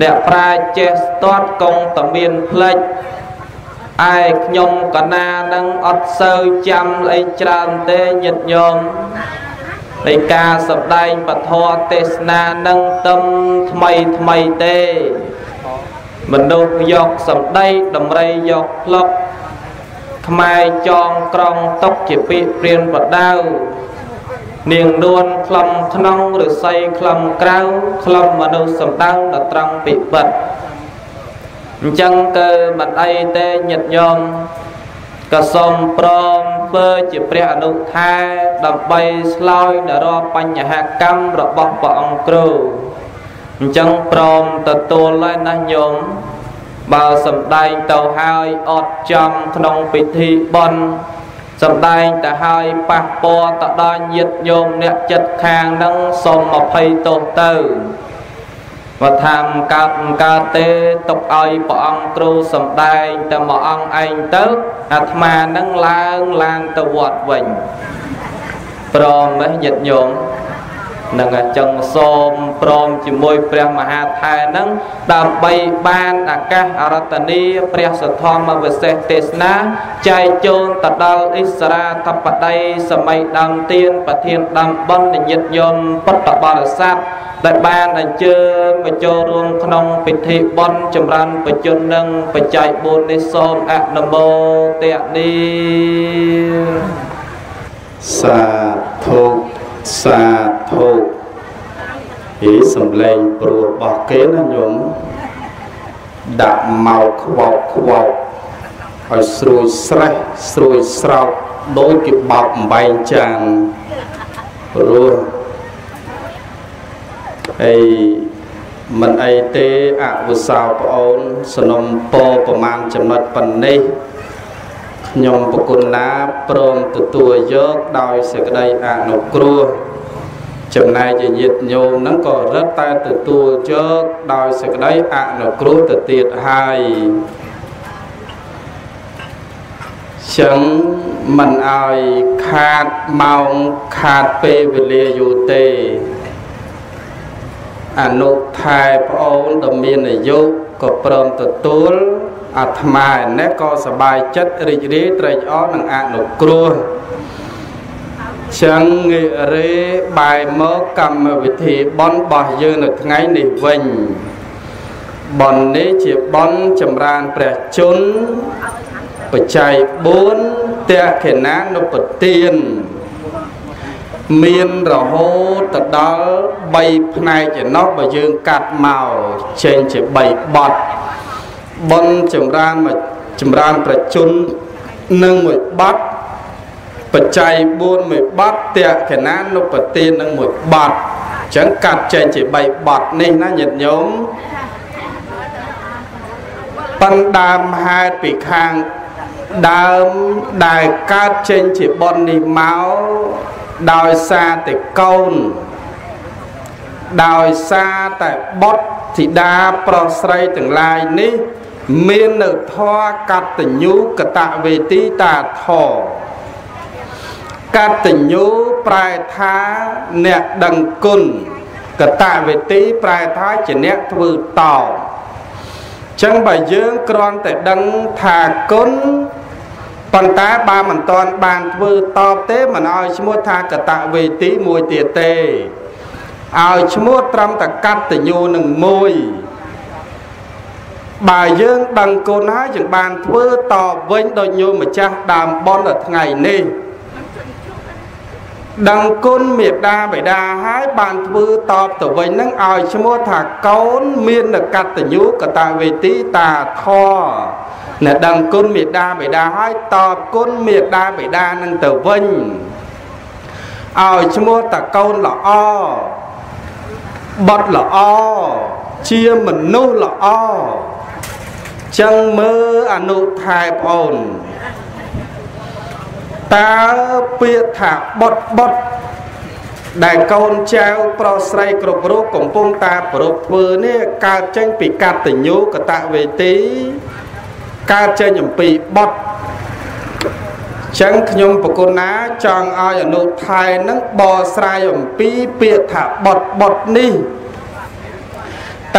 អ្នកប្រាជ្ញចេះស្ទាត់កងតមានផ្លិចឯខ្ញុំកណានឹងអត់សូវចាំអីច្រើនទេញាតិញោម នៃការសម្ដែងពធទេសនានឹងទឹមថ្មីថ្មីទេមនុស្សយកសម្ដីដំរីយកផ្លុកខ្មែរចងក្រងຕົកជាពាក្យព្រានបដៅនាងនួនខ្លំក្នុងឬស័យខ្លំក្រៅខ្លំមនុស្សសម្ដៅដល់ត្រង់ពិបត្តិអញ្ចឹងគឺមិនអីទេញាតិញោម ក៏សូមព្រមធ្វើជាព្រះអនុថែដើម្បីឆ្លើយនៅរាល់បញ្ហាកម្មរបស់ព្រះអង្គគ្រូអញ្ចឹងព្រមទទួលហើយណាញោមបើសំដែងទៅហើយអត់ចំក្នុងពិធីបន់សំដែងទៅហើយប៉ះពាល់ទៅដល់ញាតិញោមអ្នកចិត្តខាងនឹងសូម20ទោសទៅ បើថាមិនកើតមិនកើតទេទុកឲ្យព្រះអង្គគ្រូសំដែងតែមួយអង្គឯងទៅអាត្មានឹងឡើងឡានទៅវត្តវិញព្រមទេញាតិញោមនឹងអញ្ចឹងសូមព្រមជាមួយព្រះមហាថែនឹងដើម្បីបានអាកាសអរតនីព្រះសទ្ធម្មវិសេសទេសនាចែកចូលទៅដល់អិសរាធបតីសម័យដើមទៀនប្រធានដើមបុណ្យញាតិញោមពុទ្ធបរិស័ទ ដែលបានអញ្ជើញមកចូលរួមក្នុងពិធីបុណ្យចម្រើនបជននិងបច្ច័យ4នេះសូមអនុមោទនី
សាធុសាធុអីសំឡេងព្រោះរបស់គេណាញោមដាក់មកខ្វោកខ្វោកឲ្យស្រួយស្រេះស្រួយស្រោកដូចគេបោកអំបែងចានព្រោះ អីមិនអីទេអវសោប្អូនสนំពោប្រមាណចំណុចប៉ុណ្នេះខ្ញុំប្រគុណណាព្រមទទួលយកដោយសេចក្តីអនុគ្រោះចំណែកជាញាតិញោមហ្នឹងក៏រឹតតែទទួលយកដោយសេចក្តីអនុគ្រោះទៅទៀតហើយចឹងមិនឲ្យខាតម៉ោងខាតពេលវេលាយូរទេ អនុថែប្អូនដ៏មានអាយុក៏ព្រមទទួលអាត្មានេះក៏សบายចិត្តរីករាយត្រេកអរនឹងអនុគ្រោះចឹងងាករេបែរមកកម្មវិធីបន់របស់យើងនៅថ្ងៃនេះវិញបន់នេះជាបន់ចម្រើនព្រះជន្មបច្ច័យ4តេខេណានុពទាន មានរហូតទៅដល់3ផ្នែកឯណោះបើយើងកាត់មកចេញជា3បត់បនចម្រើនមកចម្រើនប្រជជននឹងមួយបត់បច្ច័យ4មួយបត់តេកណានុបទាននឹងមួយបត់អញ្ចឹងកាត់ចេញជា3បត់នេះណាញាតិញោមប៉ុន្តែដើមហេតុពីខាងដើមដែលកើតចេញជាបននេះមក ដោយសារតែកូន ដោយសារតែបុត្រធីតាប្រុសស្រីទាំងឡាយនេះ មាននៅធរកតញ្ញូកតវេទីតាធរកតញ្ញូប្រែថាអ្នកដឹងគុណកតវេទីប្រែថាជាអ្នកធ្វើតបចឹងបើយើងគ្រាន់តែដឹងថាគុណ ប៉ុន្តែបើមិនតាន់បានធ្វើតបទេមិនឲ្យឈ្មោះថាកតវេទីមួយទៀតទេឲ្យឈ្មោះត្រឹមតែកតញ្ញូនឹងមួយបើយើងដឹងគុណហើយយើងបានធ្វើតបវិញដោយញោមម្ចាស់ដើមបននៅថ្ងៃនេះ ដឹងគុណមេត្តាបិតាហើយបានធ្វើតបទៅវិញនឹងឲ្យឈ្មោះថាកូន មាននកតញ្ញូកតវេទីតាធរអ្នកដឹងគុណមេត្តាបិតាហើយតបគុណមេត្តាបិតានឹងទៅវិញឲ្យឈ្មោះតាកូនល្អបត់ល្អជាមនុស្សល្អចឹងមើលអនុថែប្អូន តើពាក្យថាបុតបុតដែលកូនចៅប្រុសស្រីគ្រប់រូបកំពុងតាប្រពធ្វើនេះកើតចេញពីកតញ្ញូកតវេទីកើតចេញអំពីបុតចឹងខ្ញុំប្រគុណណាចង់ឲ្យអនុថែនឹងបកស្រាយអំពីពាក្យថាបុតបុតនេះ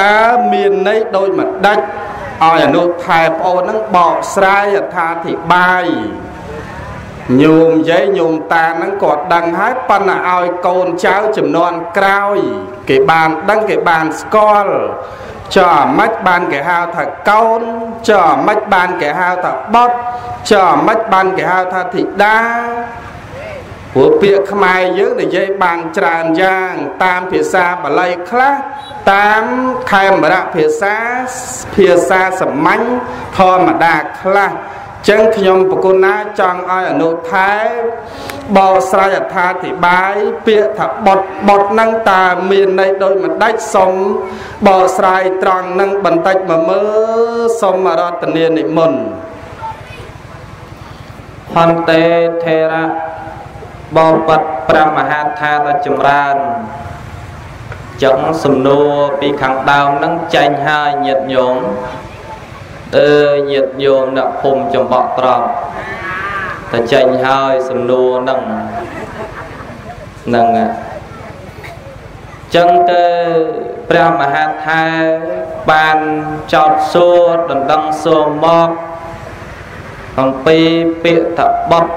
តើមានន័យដូចម្ដេចឲ្យអនុថែប្អូននឹងបកស្រាយអត្ថាធិប្បាយ ញោមយាយញោមតាហ្នឹងគាត់ដឹងហើយប៉ុន្តែឲ្យកូនចៅចំនួនក្រោយ គេបានដឹងគេបានស្គាល់ចុះអាម៉េចបានគេហៅថាកូនចុះអាម៉េចបានគេហៅថាបុត្រចុះអាម៉េចបានគេហៅថាធីតាព្រោះពាក្យខ្មែរយើងនិយាយបានច្រើនយ៉ាង តាមភាសាបាលីខ្លះតាមខេមរៈភាសាភាសាសាមញ្ញធម្មតាខ្លះ ចឹងខ្ញុំប្រគុណណាចង់ឲ្យអនុថែបកស្រាយអត្ថាធិប្បាយពាក្យថាបុតបុតនឹងតើមានន័យដូចម្ដេចសុំបកស្រាយត្រង់នឹងបន្តិចមកមើលសុំរតនានិមន្ត
ហន្តេថេរៈបបតព្រះមហាថាដ៏ចម្រើនចឹងសំណួរពីខាងដើមនឹងចេញហើយញាតញោម អើញាតញោមអ្នកភូមិចំបក់ត្រង់តែចេញហើយសំណួរនឹងនឹងចឹងទៅព្រះមហាថាបានចោតសួរដណ្ដឹងសួរមកអំពីពាក្យតបត់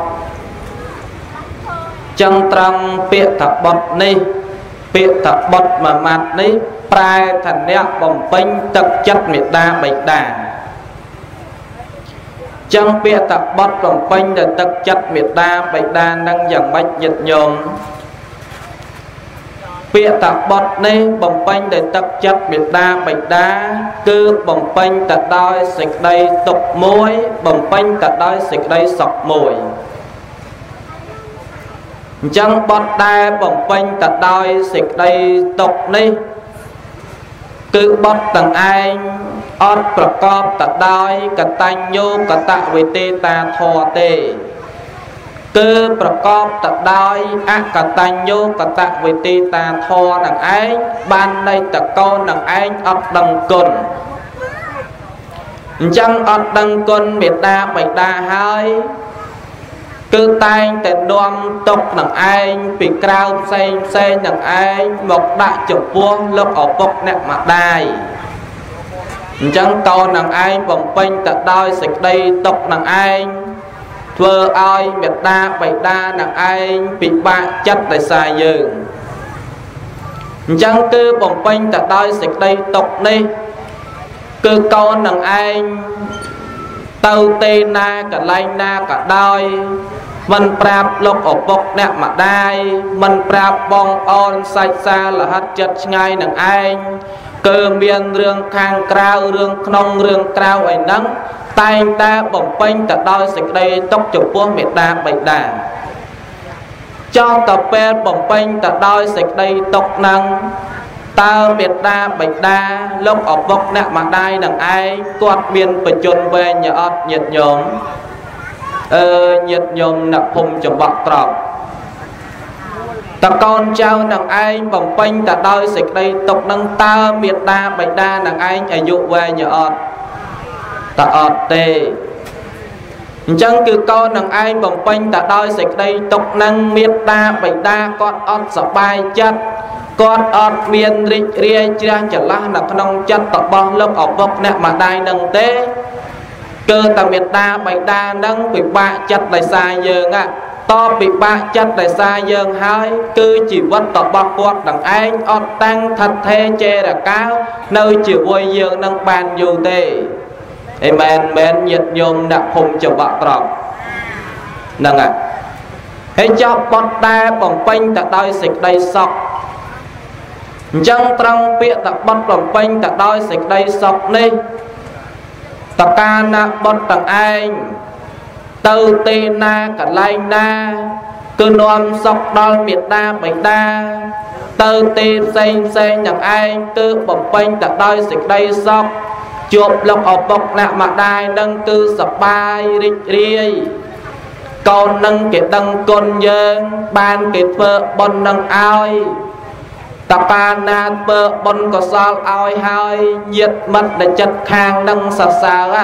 ចឹងត្រង់ពាក្យតបត់នេះពាក្យតបុតមួយម៉ាត់នេះប្រែថាអ្នកបំពេញទឹកចិត្តមេត្តាបិតា ចឹងពាក្យតបុតបំពេញទៅទឹកចិត្តមេត្តាបិតានឹងយ៉ាងម៉េចញាតិញោមពាក្យតបុតនេះបំពេញដោយទឹកចិត្តមេត្តាបិតាគឺបំពេញទៅដោយសេចក្តីទុកមួយ បំពេញទៅដោយសេចក្តីសុខមួយអញ្ចឹងបត់ដែលបំពេញទៅដោយសេចក្តីទុកនេះ គឺបត់ទាំងឯង អត់ប្រកបទៅដោយកតញ្ញូកតវេទេតាធរទេគឺប្រកបទៅដោយអកតញ្ញូកតវេទេតាធរនឹងឯងបាននៃតកូននឹងឯងអត់ដឹងគុណអញ្ចឹងអត់ដឹងគុណមេត្តាបិតាហើយគឺតែងតែនាំទុកនឹងឯងពីក្រៅផ្សេងផ្សេងនឹងឯងមកដាក់ចំពោះលោកឪពុកអ្នកម្ដាយ អញ្ចឹងតោនឹងឯងបំពេញទៅដោយសេចក្តីទុកនឹងឯងធ្វើឲ្យមេត្តាបិតានឹងឯងពិបាកចិត្តដោយសារយើងអញ្ចឹងគឺបំពេញទៅដោយសេចក្តីទុកនេះ គឺកូននឹងឯងទៅទេណាកន្លែងណាក៏ដោយមិនប្រាប់លោកឪពុកអ្នកម្ដាយមិនប្រាប់បងអូនសាច់សាលហិតចិត្តឆ្ងាយនឹងឯង គឺមានរឿងខាងក្រៅរឿងក្នុងរឿងក្រៅអីហ្នឹងតែងតែបំពេញទៅដោយសេចក្តីទុកចំពោះមេត្តាបិតាចង់ទៅពេលបំពេញទៅដោយសេចក្តីទុកហ្នឹងតើមេត្តាបិតាលោកឪពុកអ្នកម្ដាយនឹងឯងគាត់មានបច្ចុប្បន្នវែងអត់ញាតញោមអឺញាតញោមអ្នកភូមិចំបក់ត្រប់ តកូនចៅនឹងឯងបំពេញទៅដោយសេចក្តីទុកនឹងតើមេត្តាបិតានឹងឯងអាយុវែងអត់តអត់ទេអញ្ចឹងគឺកូននឹងឯងបំពេញទៅដោយសេចក្តីទុកនឹងមេត្តាបិតាគាត់អត់សប្បាយចិត្តគាត់អត់មានរីករាយជ្រះច្រឡះនៅក្នុងចិត្តរបស់លោកឪពុកអ្នកម្ដាយនឹងទេគឺតែមេត្តាបិតានឹងពិបាកចិត្តដោយសារយើង តពិបាកចិត្តដោយសារយើងហើយ គឺជីវិតរបស់គាត់នឹងឯងអត់តាំងថិតថេរចេរកាលនៅជាមួយយើងនឹងបានយូរទេអីមែនមែនញាតញោមដាក់ភូមិច្បក់ត្រប់ហ្នឹងហើយហើយចប់បត់តែបំពេញទៅដោយសេចក្តីសុខអញ្ចឹងត្រង់ពាក្យតបត់បំពេញទៅដោយសេចក្តីសុខនេះតកាណាបុតទាំងឯង ទៅទីណាកន្លែងណាគឺនាំសុខដល់មេត្តាបិតាទៅទីផ្សេងផ្សេងទាំងឯងគឺបំពេញទៅដោយសេចក្តីសុខជួបលោកឪពុកអ្នកម្ដាយនឹងគឺសបាយរីករាយកូននឹងគេដឹងគុណយើងបានគេធ្វើបុណ្យនឹងឲ្យតបាណាធ្វើបុណ្យកុសលឲ្យហើយញាតមិត្តដែលចិត្តខាងនឹងសរសើរ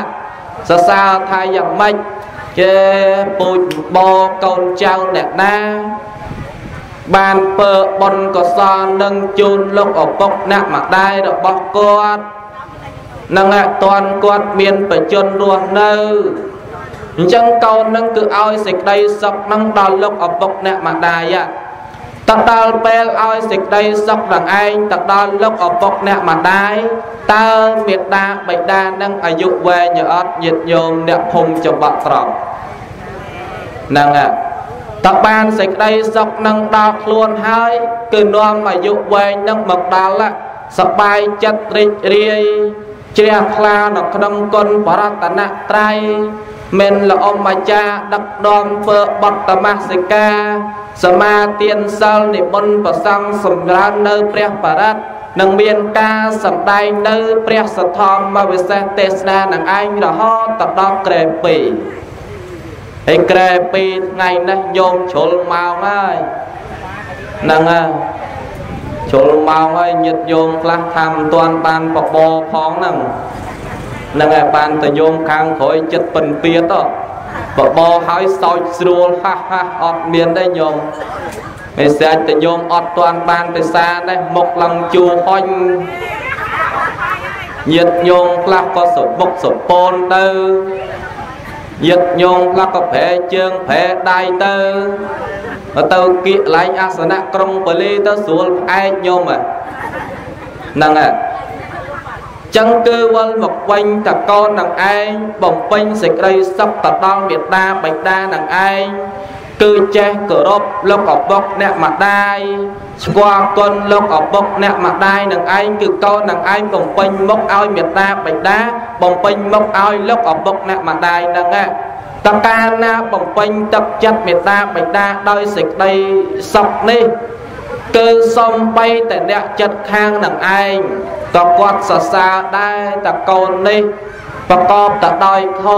សរសើរថាយ៉ាងម៉េច ចេពូជបកូនចៅអ្នកណា បានពើបុណ្យកុសលនឹងជូនលោកឪពុកអ្នកម្ដាយរបស់គាត់នឹងអត់តន់គាត់មានបច្ចុប្បន្នរស់នៅអញ្ចឹងកូននឹងគឺឲ្យសេចក្តីសុខនឹងដល់លោកឪពុកអ្នកម្ដាយតដល់ពេលឲ្យសេចក្តីសុខដល់ឯងទៅដល់លោកឪពុកអ្នកម្ដាយតើមេត្តាបិតានឹងអាយុវែងអត់ញាតញោមអ្នកភូមិចំបាក់ត្រង់ ហ្នឹងហើយតបានសេចក្តីសុខនឹងដល់ខ្លួនហើយគឺនាំអាយុវែងនឹងមកដល់សបាយចិត្តរីករាយជ្រះថ្លានៅក្នុងគុណបរតនត្រ័យមិនល្អម្ចាស់ដឹកនាំធ្វើបតមសិកាសមាទានសិលនិមន្តប្រសង់សម្រើននៅព្រះបរិត្តនឹងមានការសម្ដែងនៅព្រះសទ្ធម្មវិសេសទេសនានឹងឯងរហូតដល់ក្រែ2 ហើយក្រែ2ថ្ងៃនេះញោមជ្រុលម៉ោងហើយហ្នឹងហើយជ្រុលម៉ោងហើយញាតញោមខ្លះថាមិនទាន់បានបបរផងហ្នឹងនឹងឯបានតញោមខាងក្រោយចិត្តពិនពៀតបបរហើយសោចស្រួលហាស់ហាស់អត់មានទេញោមមិនស្អាតតញោមអត់ទាន់បានទៅសានេះមុខឡើងជួហុញញាតញោមខ្លះក៏សបុកសពូនទៅ ញាតញោមខ្លះក៏ប្រែជើងប្រែដៃទៅទៅគៀកឡែងអាសនៈក្រុងពលីទៅស្រួលផ្អែកញោមហ្នឹងហើយចឹងគឺវល់មកវិញតកូននឹងឯងបំពេញសេចក្តីសុខទៅដល់មេត្តាបិតានឹងឯងគឺចេះគោរពលោកឪពុកអ្នកម្ដាយ ស្គាល់គុណលោកឪពុកអ្នកម្ដាយនឹងឯងគឺកូននឹងឯងបំពេញមុខឲ្យមេត្តាបិតាបំពេញមុខឲ្យលោកឪពុកអ្នកម្ដាយនឹងតកាលណាបំពេញទឹកចិត្តមេត្តាបិតាដោយសេចក្តីសុខនេះគឺសំបីតែអ្នកចិត្តខាងនឹងឯងក៏គាត់សរសើរដែរតកូននេះប្រកបទៅដោយក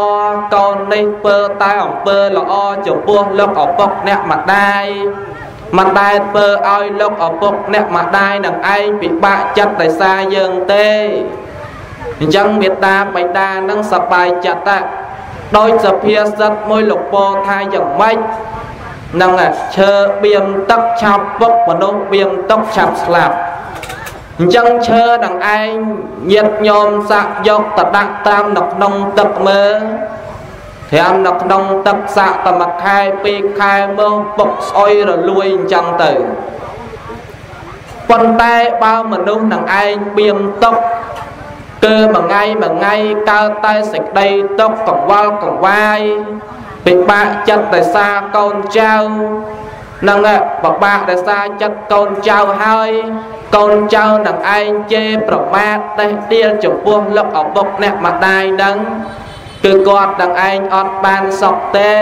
កូននេះធ្វើតែអំពើល្អចំពោះលោកឪពុកអ្នកម្ដាយ មិនដែលធ្វើឲ្យលោកឪពុកអ្នកម្ដាយនឹងឯងពិបាកចិត្តដោយសារយើងទេអញ្ចឹងមេត្តាបិតានឹងសប្បាយចិត្តដោយសភាសិតមួយលោកពោថាយ៉ាងម៉េចនឹងឈើបៀមទឹកឆាប់ពុកមនុស្សបៀមទឹកឆាប់ស្លាប់អញ្ចឹងឈើនឹងឯងញាតញោមសាក់យកទៅដាក់តាមនៅក្នុងទឹកមើល ត្រាំនៅក្នុងទឹកសាក់តែមួយខែពីរខែមើលពុកស្អុយរលួយអញ្ចឹងទៅប៉ុន្តែបើមនុស្សនឹងឯងបៀមទុកគឺមួយថ្ងៃមួយថ្ងៃកើតតែសេចក្តីទុកកង្វល់កង្វាយពិបាកចិត្តដោយសារកូនចៅនឹងពិបាកដោយសារចិត្តកូនចៅហើយកូនចៅនឹងឯងជេរប្រមាថតេះទៀលចំពោះលោកឪពុកអ្នកម្ដាយនឹង គឺគាត់នឹងឯងអត់បានសុខទេ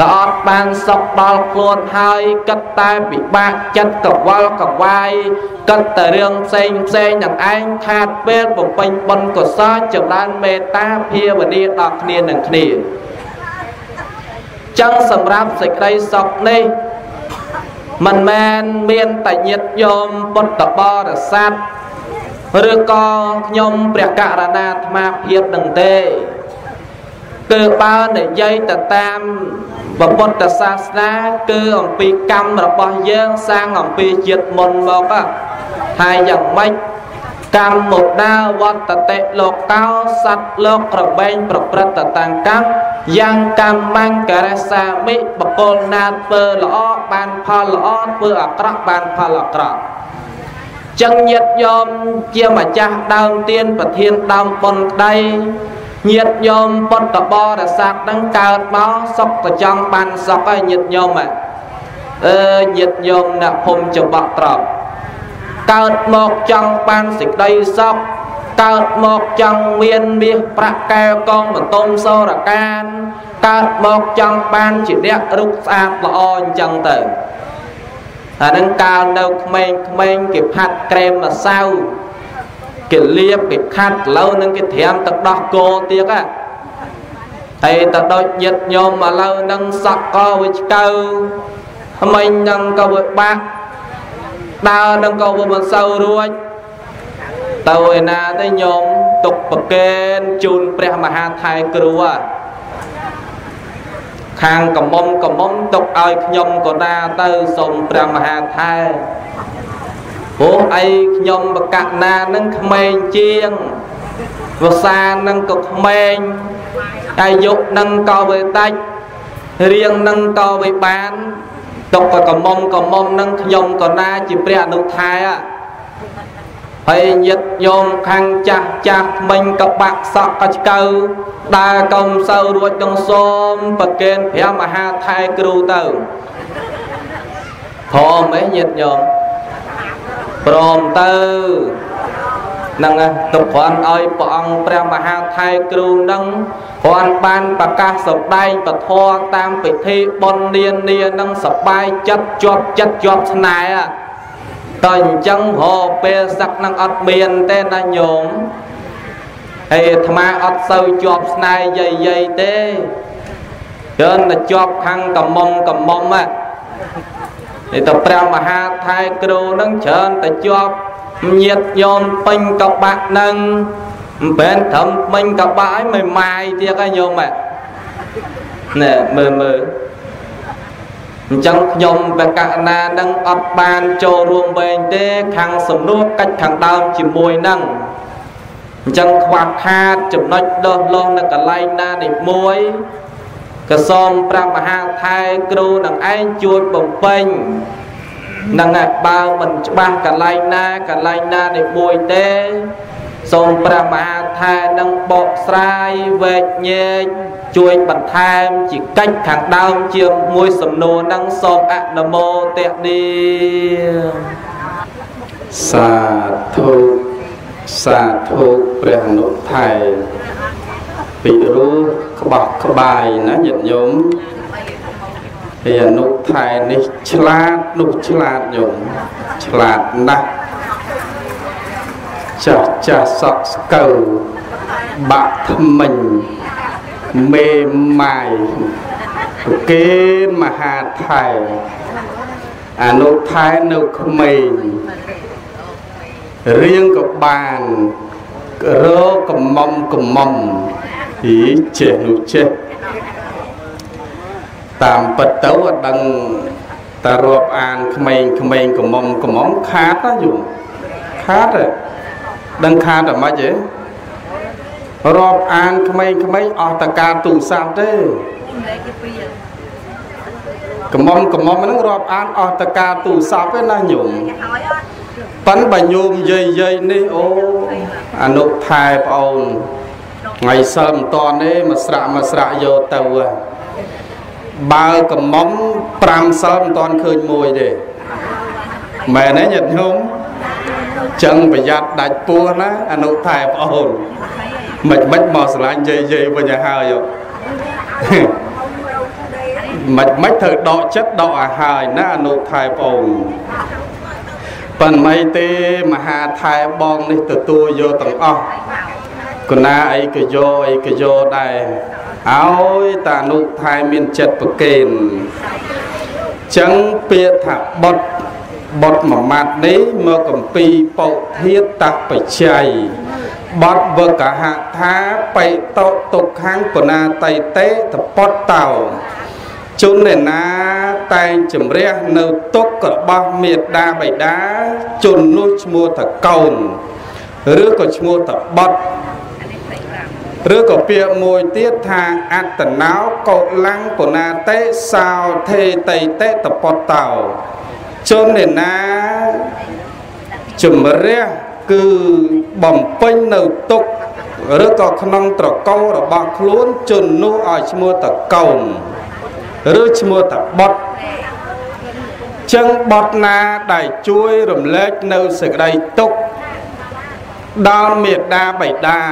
តើអត់បានសុខដល់ខ្លួនហើយគិតតែពិបាកចិត្តកវល់កវាយគិតតែរឿងផ្សេងផ្សេងនឹងឯងខាតពេលបំពេញបុណ្យកុសលចម្រើនមេត្តាភាវនាដល់គ្នានឹងគ្នាចឹងសម្រាប់សេចក្តីសុខនេះមិនមែនមានតែញាតយោមពុទ្ធបរិស័ទ ឬក៏ខ្ញុំព្រះករណាអាត្មាភាពនឹងទេគឺបើនិយាយទៅតាមពុទ្ធសាសនាគឺអំពីកម្មរបស់យើងសាងអំពីជាតិមុនមកហើយយ៉ាងម៉េចកម្មមុដាវត្តតិលោកោសត្វលោកក្របែងប្រព្រឹត្តតាំងកម្មយ៉ាងកម្មង្ករសាមិបកលណាធ្វើល្អបានផលល្អធ្វើអាក្រក់បានផលអាក្រក់ ចឹងញាតញោមជាម្ចាស់ដើមទៀនប្រធានដើមបុណ្យក្តីញាតញោមពុទ្ធបរិស័ទនឹងកើតមកសុខប្រចង់បានសុខហើយញាតញោមអើញាតញោមអ្នកភូមិចំបក់ត្រប់កើតមកចង់បានសេចក្តីសុខកើតមកចង់មានមាសប្រាក់កែវកងបន្ទុំសរកានកើតមកចង់បានជាអ្នករូបស្អាតល្អអញ្ចឹងទៅ អានឹងកាលនៅក្មេងក្មេងគេផាត់ក្រែមម្សៅគេលាបគេខាត់ឡូវនឹងគេត្រាំទឹកដោះគោទៀតហ่ะហើយតដូចញាតញោមឥឡូវនឹងសក់ក៏វាឆ្កៅថ្មិញនឹងក៏វាបាក់ដើរនឹងក៏វាមិនសូវរួចទៅឯណាទៅញោមទុកប្រកេនជូនព្រះមហាថៃគ្រូ ខាងកំមុំកំមុំទុកឲ្យខ្ញុំក៏ណាទៅសូមព្រះមហាថៃព្រោះអីខ្ញុំបកណានឹងក្មេងជាងវសានឹងក៏ក្មេងអាយុនឹងក៏វាដាច់រៀងនឹងក៏វាបានទុកក៏កំមុំកំមុំនឹងខ្ញុំក៏ណាជាព្រះអនុថែ ហើយញាតញោមខាងចាស់ចាស់មិញក៏បាក់សក់ក៏ឆ្កៅដើរកុំសូវរួចនឹងសូមប្រកេនព្រះមហាថែគ្រូទៅព្រមឯងញាតញោមព្រមទៅនឹងទៅគ្រាន់ឲ្យព្រះអង្គព្រះមហាថែគ្រូនឹងគ្រាន់បានប្រកាសសម្ដែងពធតាមពិធីបុណ្យនានានឹងសបាយចិត្តជាប់ចិត្តជាប់ស្នេហ៍ តើអញ្ចឹងរពេលសឹកនឹងអត់មានទេណាញោមហើយអាត្មាអត់សូវជាប់ស្នេហ៍យាយយាយទេកើតែជាប់ខាងកមុំកមុំហ่ะនេះទៅព្រះមហាថែគ្រូនឹងច្រើនតែជាប់ញាតញោមពេញកបាក់នឹងមិនបែនត្រឹមពេញកបាក់ឲ្យមិនម៉ាយទៀតហើយញោមណែមើលមើល អញ្ចឹងខ្ញុំបកណានឹងអត់បានចូលរួមវែងទេខាងសំណួរកាច់ខាងដើមជាមួយនឹងអញ្ចឹងខ្វះខាតចំណុចដោះលោះនៅកន្លែងណានេះមួយក៏សូមព្រះមហាថែគ្រូនឹងឯងជួយបំពេញនឹងបើមិនច្បាស់កន្លែងណាកន្លែងណានេះមួយទេ សូមព្រះមហាថែនឹងបកស្រាយវែកញែកជួយបន្ថែមជាកិច្ចខាងដើមជាមួយសំណួរនឹងសូមអនុមោទនា
សាធុសាធុព្រះអនុថែពីរោះក្បោះក្បាយណាញាតិញោមហើយអនុថែនេះឆ្លាតនោះឆ្លាតញោមឆ្លាតណាស់ ចាស់ចាស់សក់ស្កើបាក់ថ្មិញមេម៉ាយប្រគេនមហាថែអនុថែនៅក្មេងរៀងក៏បានរកកំមុំកំមុំហីចេះនោះចេះតាមពិតទៅអត់ដឹងតារាប់អានក្មេងក្មេងកំមុំកំមុំខាតណាយំខាត ដឹងខាតតែម៉េចទេរាប់អានក្មេងក្មេងអស់តការទូរស័ព្ទទេកំមុំកំមុំហ្នឹងរាប់អានអស់តការទូរស័ព្ទទេណាញោមប៉ិនបើញោមយាយយាយនេះអូអនុថែប្អូនថ្ងៃសិលមិនតនទេមកស្រាក់មកស្រាក់យកទៅបើកំមុំ5សិលមិនតនឃើញមួយទេមែនទេញាតិញោម ចឹងប្រយ័ត្នដាច់ពោះណាអនុថែប្អូនមិនមិនមកស្រឡាញ់យាយយាយវិញឲ្យហើយមិនមិនត្រូវដកចិត្តដកឲ្យហើយណាអនុថែប្អូនប៉ុន្មានទេមហាថែបងនេះទទួលយកទាំងអស់គណាអីក៏យកអីក៏យកដែរឲ្យតាអនុថែមានចិត្តប្រកេនចឹងពាក្យថាបុត បុតមួយម៉ាត់នេះមកកំពីពុធាតបច្ច័យបតវកហថាបិតោទុក្ខាំងបណាតៃតេតពតតោជនឯណាតែងជំរះនៅទុក្ខរបស់មេត្តាបិតាជននោះឈ្មោះតកូនឬក៏ឈ្មោះតបតឬក៏ពាក្យមួយទៀតថាអត្តណោកោលੰងពុណាតេសោថេតៃតេតពតតោ ជនឯណាជំរះគឺបំពេញនៅទុកឬក៏ក្នុងត្រកូលរបស់ខ្លួនជននោះឲ្យឈ្មោះតកូនឬឈ្មោះតបុតចឹងបុតណាដែលជួយរំលែកនៅសេចក្តីទុកដល់មេដាបៃតា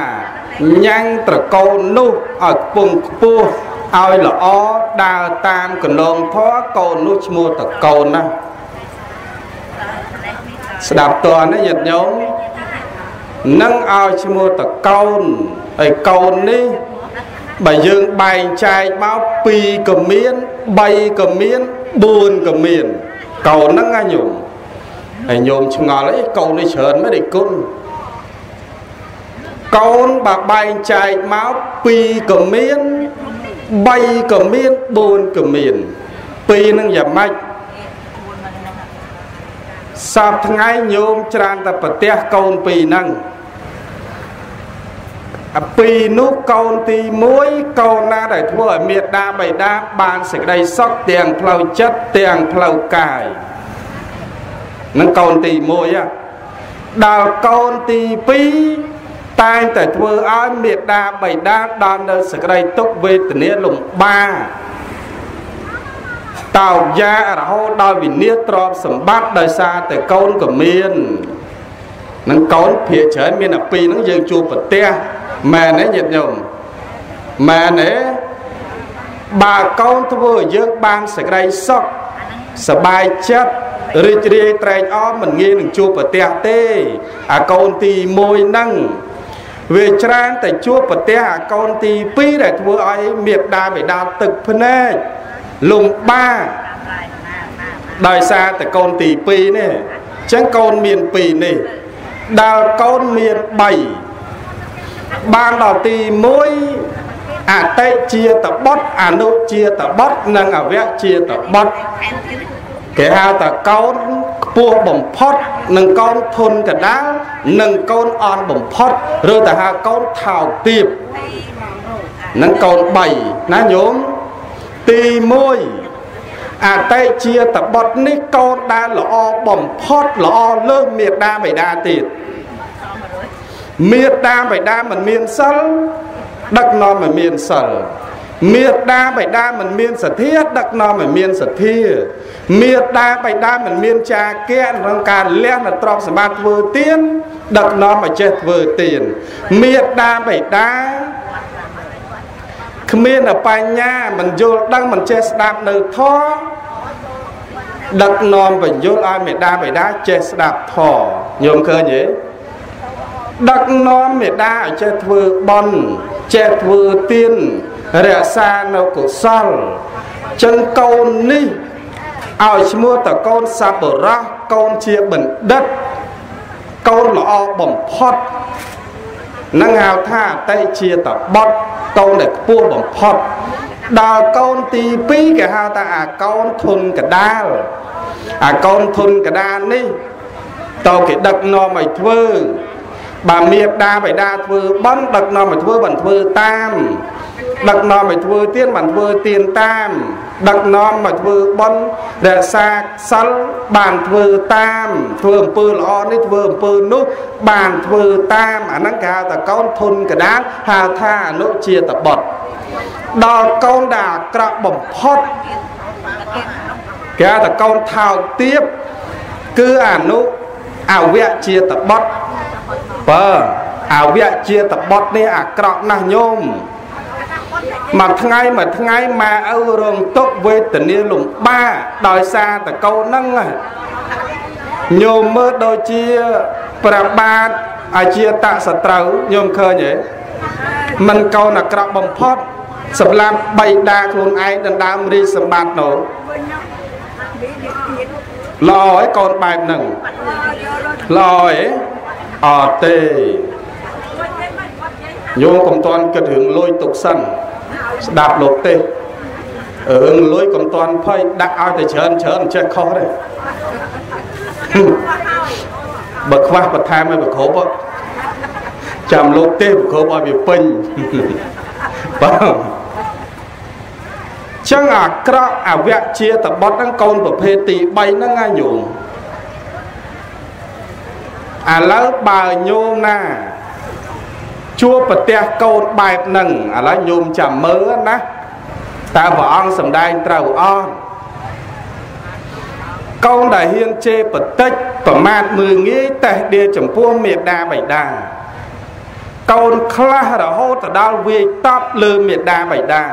ញ៉ាំងត្រកូលនោះឲ្យខ្ពង់ខ្ពស់ឲ្យល្អដើរតាមកន្លងធរកូននោះឈ្មោះតកូនណា ស្ដាប់តនណាញាតិញោមនឹងឲ្យឈ្មោះតកូនហើយកូននេះបើយើងបែងចែកមក2ក៏មាន3ក៏មាន4ក៏មានកូនហ្នឹងណាញោមហើយញោមឆ្ងល់អីកូននេះច្រើនមែនឯគុណកូនបើបែងចែកមក2ក៏មាន3ក៏មាន4ក៏មាន2ហ្នឹងយ៉ាងម៉េច សពថ្ងៃញោមច្រើនតែប្រទះកូនពីរហ្នឹងអាពីរនោះកូនទី1កូនណាដែលធ្វើឲ្យមេដាបៃតាបានសេចក្តីសុខទាំងផ្លូវចិត្តទាំងផ្លូវកាយនឹងកូនទី1ដល់កូនទី2តែងតែធ្វើឲ្យមេដាបៃតាដល់នៅសេចក្តីទុក្ខវេទនាលំបាក តោយ៉ារហូតដល់វិនិច្ឆ័យទ្រព្យសម្បត្តិដោយសារតែកូនក៏មាននឹងកូនភាច្រើនមានអាពីរហ្នឹងយើងជួបប្រទះមែនទេញាតិញោមមែនទេបើកូនធ្វើឲ្យយើងបានសេចក្តីសុខសบายចិត្តរីករាយត្រេកអរមិនងាយនឹងជួបប្រទះទេអាកូនទី1ហ្នឹងវាច្រើនតែជួបប្រទះអាកូនទី2ដែលធ្វើឲ្យមេដាបេដាទឹកភ្នែក លំបាដោយសារតែកូនទី2នេះអញ្ចឹងកូនមាន2នេះដល់កូនមាន3បានដល់ទី1អតិជាតបុតអនុជាតបុតនិងអវៈជាតបុតគេហៅថាកូនខ្ពស់បំផុតនិងកូនធន់កដាលនិងកូនអន់បំផុតឬតែហៅកូនថោកទាបនិងកូន3ណាញោម ទី1អតិជាតបុតនេះកូនដែលល្អបំផុតល្អលើសមេដាបិតាទៀតមេដាបិតាមិនមានសិលដឹកនាំឲ្យមានសិលមេដាបិតាមិនមានសទ្ធាដឹកនាំឲ្យមានសទ្ធាមេដាបិតាមិនមានចាគៈក្នុងការលះនៅទ្រព្យសម្បត្តិធ្វើទានដឹកនាំឲ្យចេះធ្វើទានមេដាបិតា គ្មានបញ្ញាមិនយល់ដឹងមិនចេះស្ដាប់នៅធម៌ដឹកនាំបញ្យល់ឲ្យមេដាបិតាចេះស្ដាប់ធម៌ញោមឃើញទេដឹកនាំមេដាឲ្យចេះធ្វើបន់ចេះធ្វើទានរក្សានៅកុសលចឹងកូននេះឲ្យឈ្មោះតកូនសัพពរៈកូនជាបណ្ឌិតកូនល្អបំផុត នឹងហៅថាអតិជាតបុតកូនដែលខ្ពស់បំផុតដល់កូនទី2គេហៅថាអាកូនធុនកដាលអាកូនធុនកដាលនេះតើគេដឹកនាំឲ្យធ្វើបើមេដាបៃតាធ្វើបន់ដឹកនាំឲ្យធ្វើបានធ្វើតាម ដឹកនាំឲ្យធ្វើទៀនបានធ្វើទៀនតាមដឹកនាំមកធ្វើបន់រក្សាសិលបានធ្វើតាមធ្វើអំពើល្អនេះធ្វើអំពើនោះបានធ្វើតាមអាហ្នឹងគេហៅថាកូនធុនកដាលហៅថាអនុជាតបុតដល់កូនដែលអាក្រក់បំផុតគេហៅថាកូនថោកទាបគឺអនុអវៈជាតបុតបើអវៈជាតបុតនេះអាក្រក់ណាស់ញោម មួយថ្ងៃមួយថ្ងៃម៉ែឪរងទុកវេទនាលំបាកដោយសារតកូនហ្នឹងញោមមើលដូចជាប្របាទអាជាតសត្រូវញោមឃើញទេមិនកូនអាក្រក់បំផុតសម្រាប់បៃតាខ្លួនឯងដណ្ដើមរីសម្បត្តិនោះល្អហើយកូនបែបហ្នឹងល្អហ៎អត់ទេញោមកុំតន់គិតរឿងលុយទុកសិន ស្ដាប់លោកទេរឿងលុយកុំតន់ភ័យដាក់ឲ្យតែច្រើនច្រើនចេះខុសទេបើខ្វះបន្ថែមឲ្យប្រគ្រប់ចាំលោកទេប្រគ្រប់ឲ្យវាពេញបាទចឹងអាក្រក់អវៈជាតបុតហ្នឹងកូនប្រភេទទី3ហ្នឹងណាញោមឥឡូវបើញោមណា ជួបប្រទះកូនបែបហ្នឹងឥឡូវញោមចាំមើលណាតើព្រះអង្គសម្ដែងត្រូវអត់កូនដែលហ៊ានជេរបតិចប្រមាថមើងងាយតេះដៀចំពោះមេដាបៃតាកូនខ្លះរហូតទៅដល់វាយតប់លើមេដាបៃតា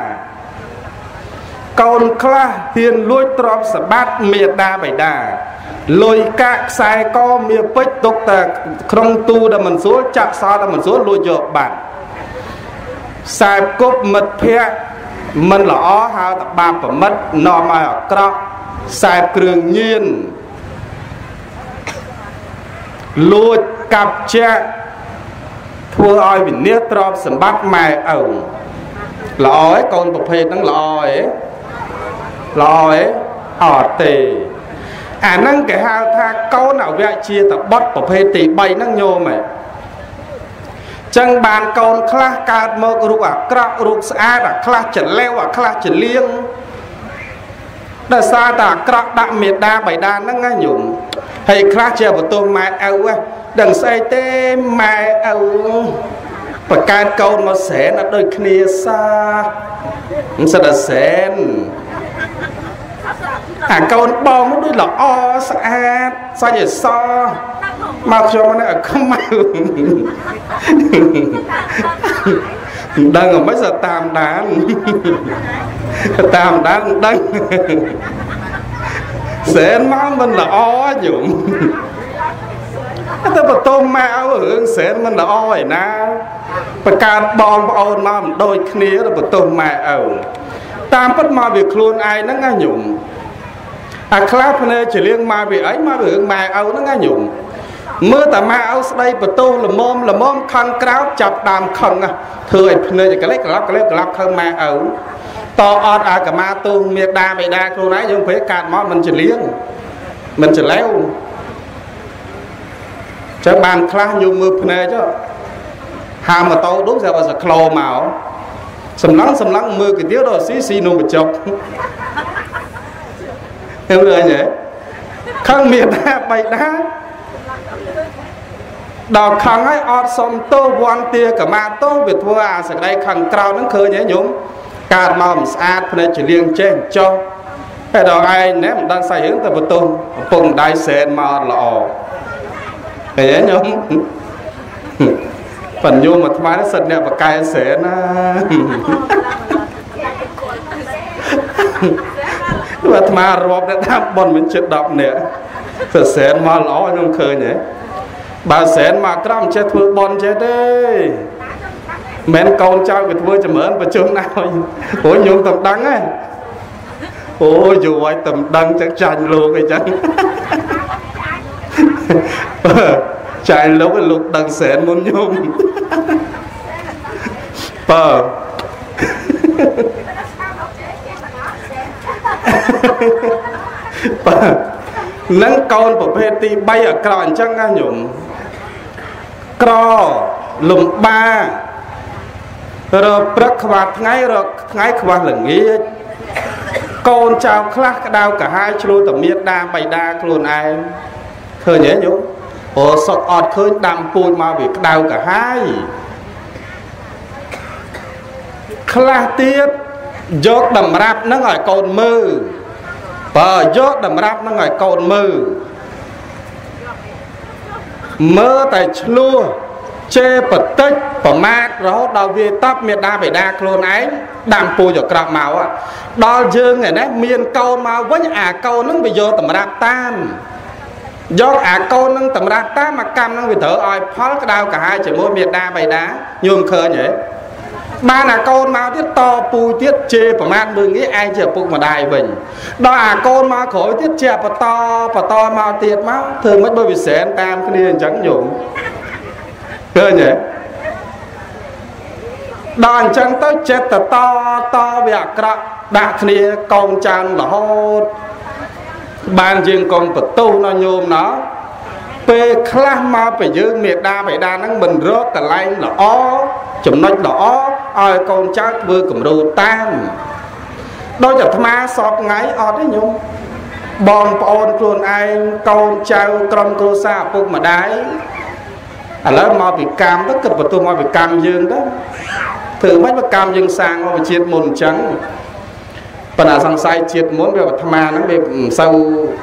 កូនខ្លះហ៊ានលួចទ្រព្យសម្បត្តិមេដាបៃតា លុយកាក់ខ្សែកមាពេជ្រទុកតែក្នុងទូដែលមិនស្រួលចាក់សល់តែមិនស្រួលលួចយកបាត់ខ្សែគប់មិត្តភ័ក្តិមិនល្អហៅតែបាបប្រមិតនាំឲ្យអាក្រក់ខ្សែគ្រឿងញៀនលួចកាប់ចាក់ធ្វើឲ្យវិនិច្ឆ័យទ្រព្យសម្បត្តិម៉ែឪល្អឯងកូនប្រភេទហ្នឹងល្អឯងល្អឯងអត់ទេ អាហ្នឹងគេហៅថាកូនអវៈជាតបុតប្រភេទទី3ហ្នឹងញោមឯងចឹងបានកូនខ្លះកើតមករូបអាក្រក់រូបស្អាតអាខ្លះចលែវអាខ្លះចលៀងដោយសារតែអាក្រក់ដាក់មេដាបៃតាហ្នឹងណាញោមហើយខ្លះជាបន្ទោសម៉ែឪហ្នឹងដឹងស្អីទេម៉ែឪបកកើតកូនមកសែនអត់ដូចគ្នាសាមិនសិតតែសែន អាកូនបងនោះដូចល្អស្អាតសាច់ឲ្យសមកខ្ញុំនេះឲ្យខ្មៅដឹងមិនសតាមដានតាមដានដឹងសែនមកមិនល្អញោមតែបន្ទោម៉ែឲ្យរឿងសែនមិនល្អឯណាបកើតបងប្អូនមកមិនដូចគ្នាទៅបន្ទោម៉ែឪតាមពិតមកវាខ្លួនឯងហ្នឹងណាញោម អាខ្លះភ្នែកច្រៀងមកពីអីមកពីរឿងម៉ែឪហ្នឹងណាញោមមើលតាម៉ែឪស្ដីបន្ទោសល្មមល្មមខឹងក្រោតចាប់ដើមខឹងធ្វើឲ្យភ្នែកកលេចក្លាប់កលេចក្លាប់ខឹងម៉ែឪតអត់អាកមាទូមេដាបេដាខ្លួនឯងយើងព្រៃកាត់មកមិនច្រៀងមិនច្លែវចឹងបានខ្លះញោមមើលភ្នែកចុះហាម៉ូតូដូចស្រាប់តែសក្លោមកសម្លឹងសម្លឹងមើលកាទៀវដល់ស៊ីស៊ីនំបញ្ចុក ហេមើលអញហ៎ខឹងមានតាបៃតាដល់ខឹងហើយអត់សុំទោសវ័នទាកមាទោសវាធ្វើអាសក្តីខឹងក្រោតហ្នឹងឃើញហ៎ញោមកើតមកមិនស្អាតភ្នែកចលៀងចេះចុះតែដល់ឯងណែមិនដឹងស្អីរឿងតែបន្ទោសកំពុងដៃសែនមកអត់ល្អឃើញទេញោមបញ្ញោមអាត្មាសិតអ្នកបកកែសែនណា អាត្មារាប់អ្នកតាមប៉ុនមិនជិត10នាក់សសែនមកល្អខ្ញុំឃើញហ៎បើសែនមកក្រំចេះធ្វើប៉ុនចេះទេមិនកូនចៅវាធ្វើចម្រើនប្រជុំណាស់ព្រោះខ្ញុំតំដឹងហ៎អូយយូរហើយតំដឹងចឹងចាញ់លោកអីចឹងចាញ់លោកលោកដឹងសែនមុនខ្ញុំបើ បាទនឹងកូនប្រភេទទី3អាក្រក់អញ្ចឹងណាញោមក្រលំបារព្រឹកខ្វះថ្ងៃរកថ្ងៃខ្វះល្ងាចកូនចៅខ្លះក្តៅកាហាយឆ្លូតមៀតដាបៃតាខ្លួនឯងឃើញទេញោមអូសុកអត់ឃើញដាំពូជមកវាក្តៅកាហាយខ្លះទៀត យកតម្រាប់នឹងឲ្យកូនមើលបើយកតម្រាប់នឹងឲ្យកូនមើលមើលតែឆ្លោះជេរបតិចប្រមាថរហូតដល់វាតប់មេដាបេដាខ្លួនឯងដាំពូជអក្រក់មកដល់យើងឯនេះមានកូនមកវិញអាកូននឹងវាយកតម្រាប់តាមយកអាកូននឹងតម្រាប់តាមអាកម្មនឹងវាត្រូវឲ្យផលក្តៅកាហាយជាមួយមេដាបេដាញោមឃើញទេ បានអាកូនមកទៀតតពូទៀតជេរប្រមាថមើងងាយឯងជាឪពុកម្ដាយវិញដល់អាកូនមកក្រោយទៀតជាបន្តបន្តមកទៀតមកធ្វើមិនបើវិសែនតាមគ្នាអញ្ចឹងញោមឃើញទេដល់អញ្ចឹងទៅចិត្តតតវាអាក្រក់ដាក់គ្នាកូនចានរហូតបានយើងកុំបន្ទោសដល់ញោមណោះ ពេលខ្លះមកពីយើងមេដាបេដាហ្នឹងមិនរកកន្លែងល្អចំណុចល្អឲ្យកូនចៅធ្វើគំរូតាមដូចអាត្មាសពថ្ងៃអត់ទេញោមបងប្អូនខ្លួនឯងកូនចៅក្រុមគ្រួសារឪពុកម្ដាយឥឡូវមកពីកម្មទៅគិតបន្ទោសមកពីកម្មយើងទៅធ្វើម៉េចមកកម្មយើងសាងមកជាតិមុនអញ្ចឹង ប៉ុន្តែសង្ស័យជាតិមុនវាអាត្មាហ្នឹងវាមិនសូវ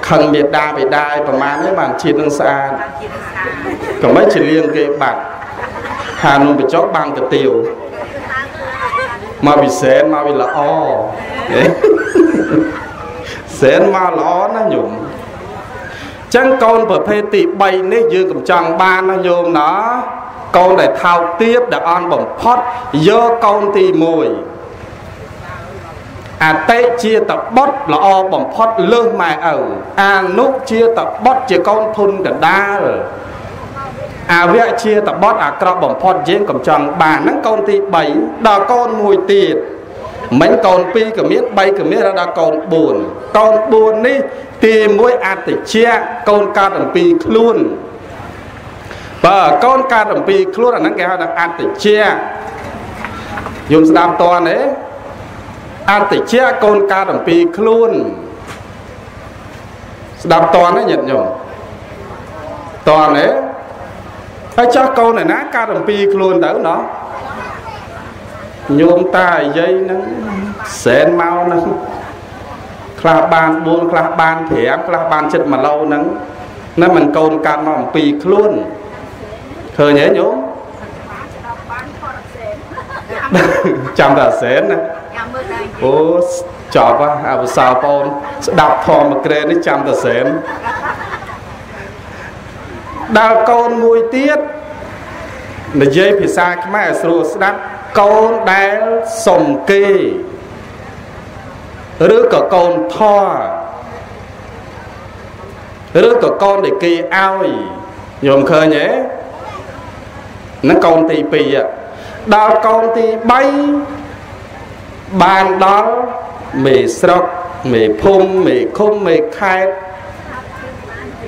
ខឹងមេដាបេដាឯប្រមាណទេបានជាតិនឹងស្អាតក៏មិនជាលៀងគេបាត់ហានំបញ្ចុកបានទៅទាវមកវិសែនមកវាល្អសែនមកល្អណាញោមចឹងកូនប្រភេទទី3នេះយើងកំចង់បានណាញោមណាកូនដែលថោកទាបដែលអន់បំផុតយកកូនទី1 អតិជាតបុតល្អបំផុតលើសម៉ែឪអានុជាតបុតជាកូនធុនកដាលអវៈជាតបុតអាក្រក់បំផុតយើងកំចង់បានហ្នឹងកូនទី3ដល់កូនមួយទៀតមិញកូន2ក៏មាន3ក៏មានដល់កូន4កូន4នេះទី1អតិជាកូនកើតអំពីខ្លួនបើកូនកើតអំពីខ្លួនអាហ្នឹងគេហៅថាអតិជាយំស្ដាប់តនទេ អតិជាកូនកើតអំពីខ្លួនស្ដាប់តនទេញាតិញោមតនទេហើយចាស់កូនឯណាកើតអំពីខ្លួនទៅណោះញោមតាអាយាយហ្នឹងសែនមកហ្នឹងខ្លះបាន4ខ្លះបាន5ខ្លះបានចិត្ត1ឡូហ្នឹងណាមិនកូនកើតមកអំពីខ្លួនឃើញទេញោមចាំតែសែនណា អូចប់អាវសោបងស្ដាប់ធម៌មួយក្រែនេះចាំតែសែនដល់កូនមួយទៀតនិយាយភាសាខ្មែរស្រួលស្ដាប់កូនដែលសុំគេឬក៏កូនធរឬក៏កូនដែលគេឲ្យញោមឃើញទេហ្នឹងកូនទី2ដល់កូនទី3 បានដល់មេស្រុកមេភូមិមេឃុំមេខេត្ត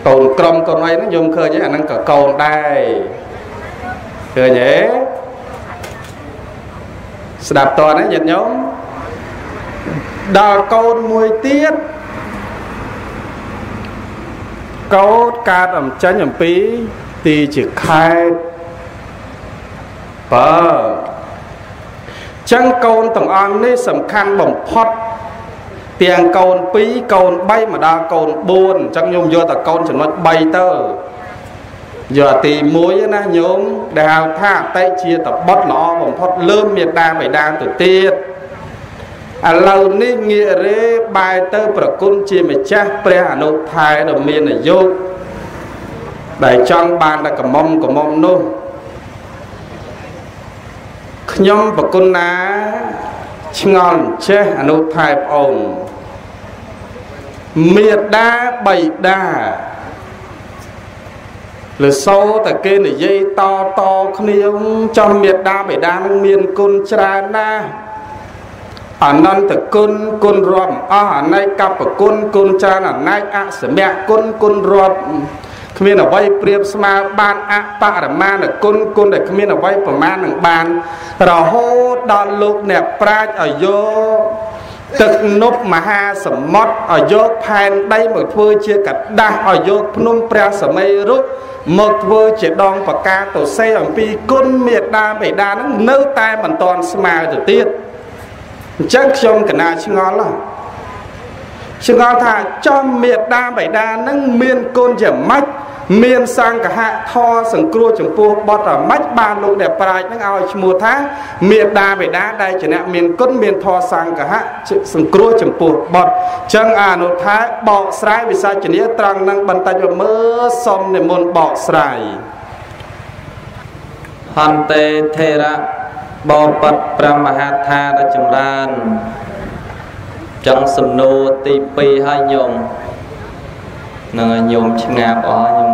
កូនក្រុមកូនអីហ្នឹងខ្ញុំឃើញអាហ្នឹងក៏កូនដែរឃើញទេស្ដាប់តើណាញាតិញោមដល់កូនមួយទៀតកោតកើតអំចាញ់អំពីទីជាខេតបើ ចឹងកូនទាំងអង្គនេះសំខាន់បំផុតទាំងកូន2កូន3មកដល់កូន4អញ្ចឹងញោមយកតែកូនចំណុច3ទៅយកទី1ណាញោមដែលហៅថាអតិជាតបុតល្អបំផុតលើមមេដាបៃតាទៅទៀតឥឡូវនេះងាករេបែរទៅប្រគុណជាម្ចាស់ព្រះអនុថែដ៏មានអាយុដែលចង់បានតែកំមុំកំមុំនោះ ខ្ញុំប្រគុណណាឆ្ងល់ចេះអនុថែប្អូនមេដាបៃតាលសោតែគេនិយាយតតគ្នាចំមេដាបៃតានឹងមានគុណច្រើនណាស់អនន្តគុណគុណរាប់អស់អនេកបគុណគុណច្រើនអនេកអសមៈគុណគុណរាប់ គ្មានអ្វីប្រៀបស្មើបានអបរមាណគុណគុណដែលគ្មានអ្វីប្រមាណនឹងបានរហូតដល់លោកអ្នកប្រាជ្ញឲ្យយកទឹកនប់មហាសមុទ្រឲ្យយកផែនដីមកធ្វើជាกระដាស់ឲ្យយកភ្នំព្រះសម័យរុទ្ធមកធ្វើជាដងបកាទៅសេអំពីគុណមេដាបេដានឹងនៅតែមិនទាន់ស្មើទៅទៀតអញ្ចឹងខ្ញុំកណាឆ្ងល់ណា ឆ្ងល់ថាចំមេដាបេដានឹងមានគុណយ៉ាងម៉េចមានសង្កហៈធរសង្គ្រោះចំពោះបត់អាម៉េចបានលោកដែលប្រាជ្ញនឹងឲ្យឈ្មោះថាមេដាបេដាដែលជាអ្នកមានគុណមានធរសង្កហៈសង្គ្រោះចំពោះបត់ចឹងអនុថាបកស្រាយវិសាចនីត្រង់នឹងបន្តិចមើលសុំនិមន្តបកស្រាយ
ហន្តេធេរៈបបតព្រះមហាថាដ៏ចម្រើន ចឹងសំណួរទី2ហើយញោមនឹងញោមឆ្ងាបអស់ញោម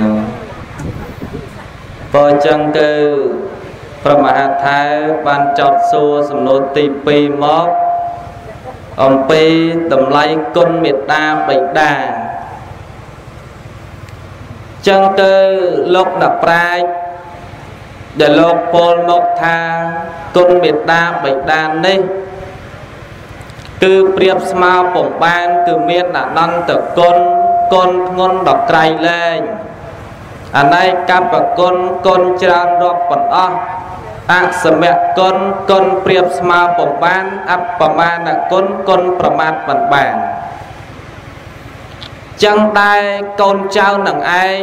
នោះបើចឹងគឺព្រះមហាថែបានចោតសួរសំណួរទី2មកអំពីតម្លៃគុណមេត្តាបិតាចឹងទៅលោកដប្រាជ្ញដែលលោកពោលមកថាគុណមេត្តាបិតានេះ គឺប្រៀបស្មើពំបានគឺមានអនន្តគុណគុណធ្ងន់ដល់ក្រៃលែងអនេកបគុណគុណច្រើនរាប់បណ្ដោះអសមគុណគុណប្រៀបស្មើពំបានអបមាណគុណគុណប្រមាថមិនបានចឹងដែរកូនចៅនឹងឯង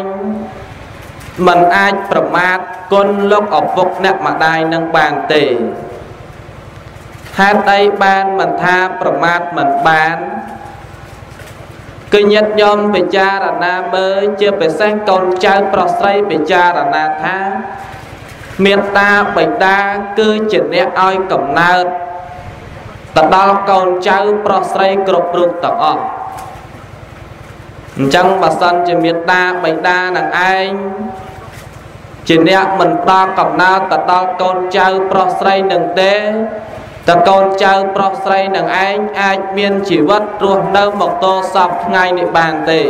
មិនអាចប្រមាថគុណលោកឪពុកអ្នកម្ដាយនឹងបានទេ ហេតុអីបានមិនថាប្រមាថមិនបានគឺញាតិញោមពិចារណាមើលជាពិសេសកូនចៅប្រុសស្រីពិចារណាថាមេត្តាបិតាគឺជាអ្នកឲ្យកំណើតទៅដល់កូនចៅប្រុសស្រីគ្រប់រូបទាំងអស់អញ្ចឹងបើសិនជាមេត្តាបិតានឹងឯងជាអ្នកមិនដល់កំណើតទៅដល់កូនចៅប្រុសស្រីនឹងទេ តើកូនចៅប្រុសស្រីនឹងឯងអាចមានជីវិតរស់នៅមកតសពថ្ងៃនេះបានទេ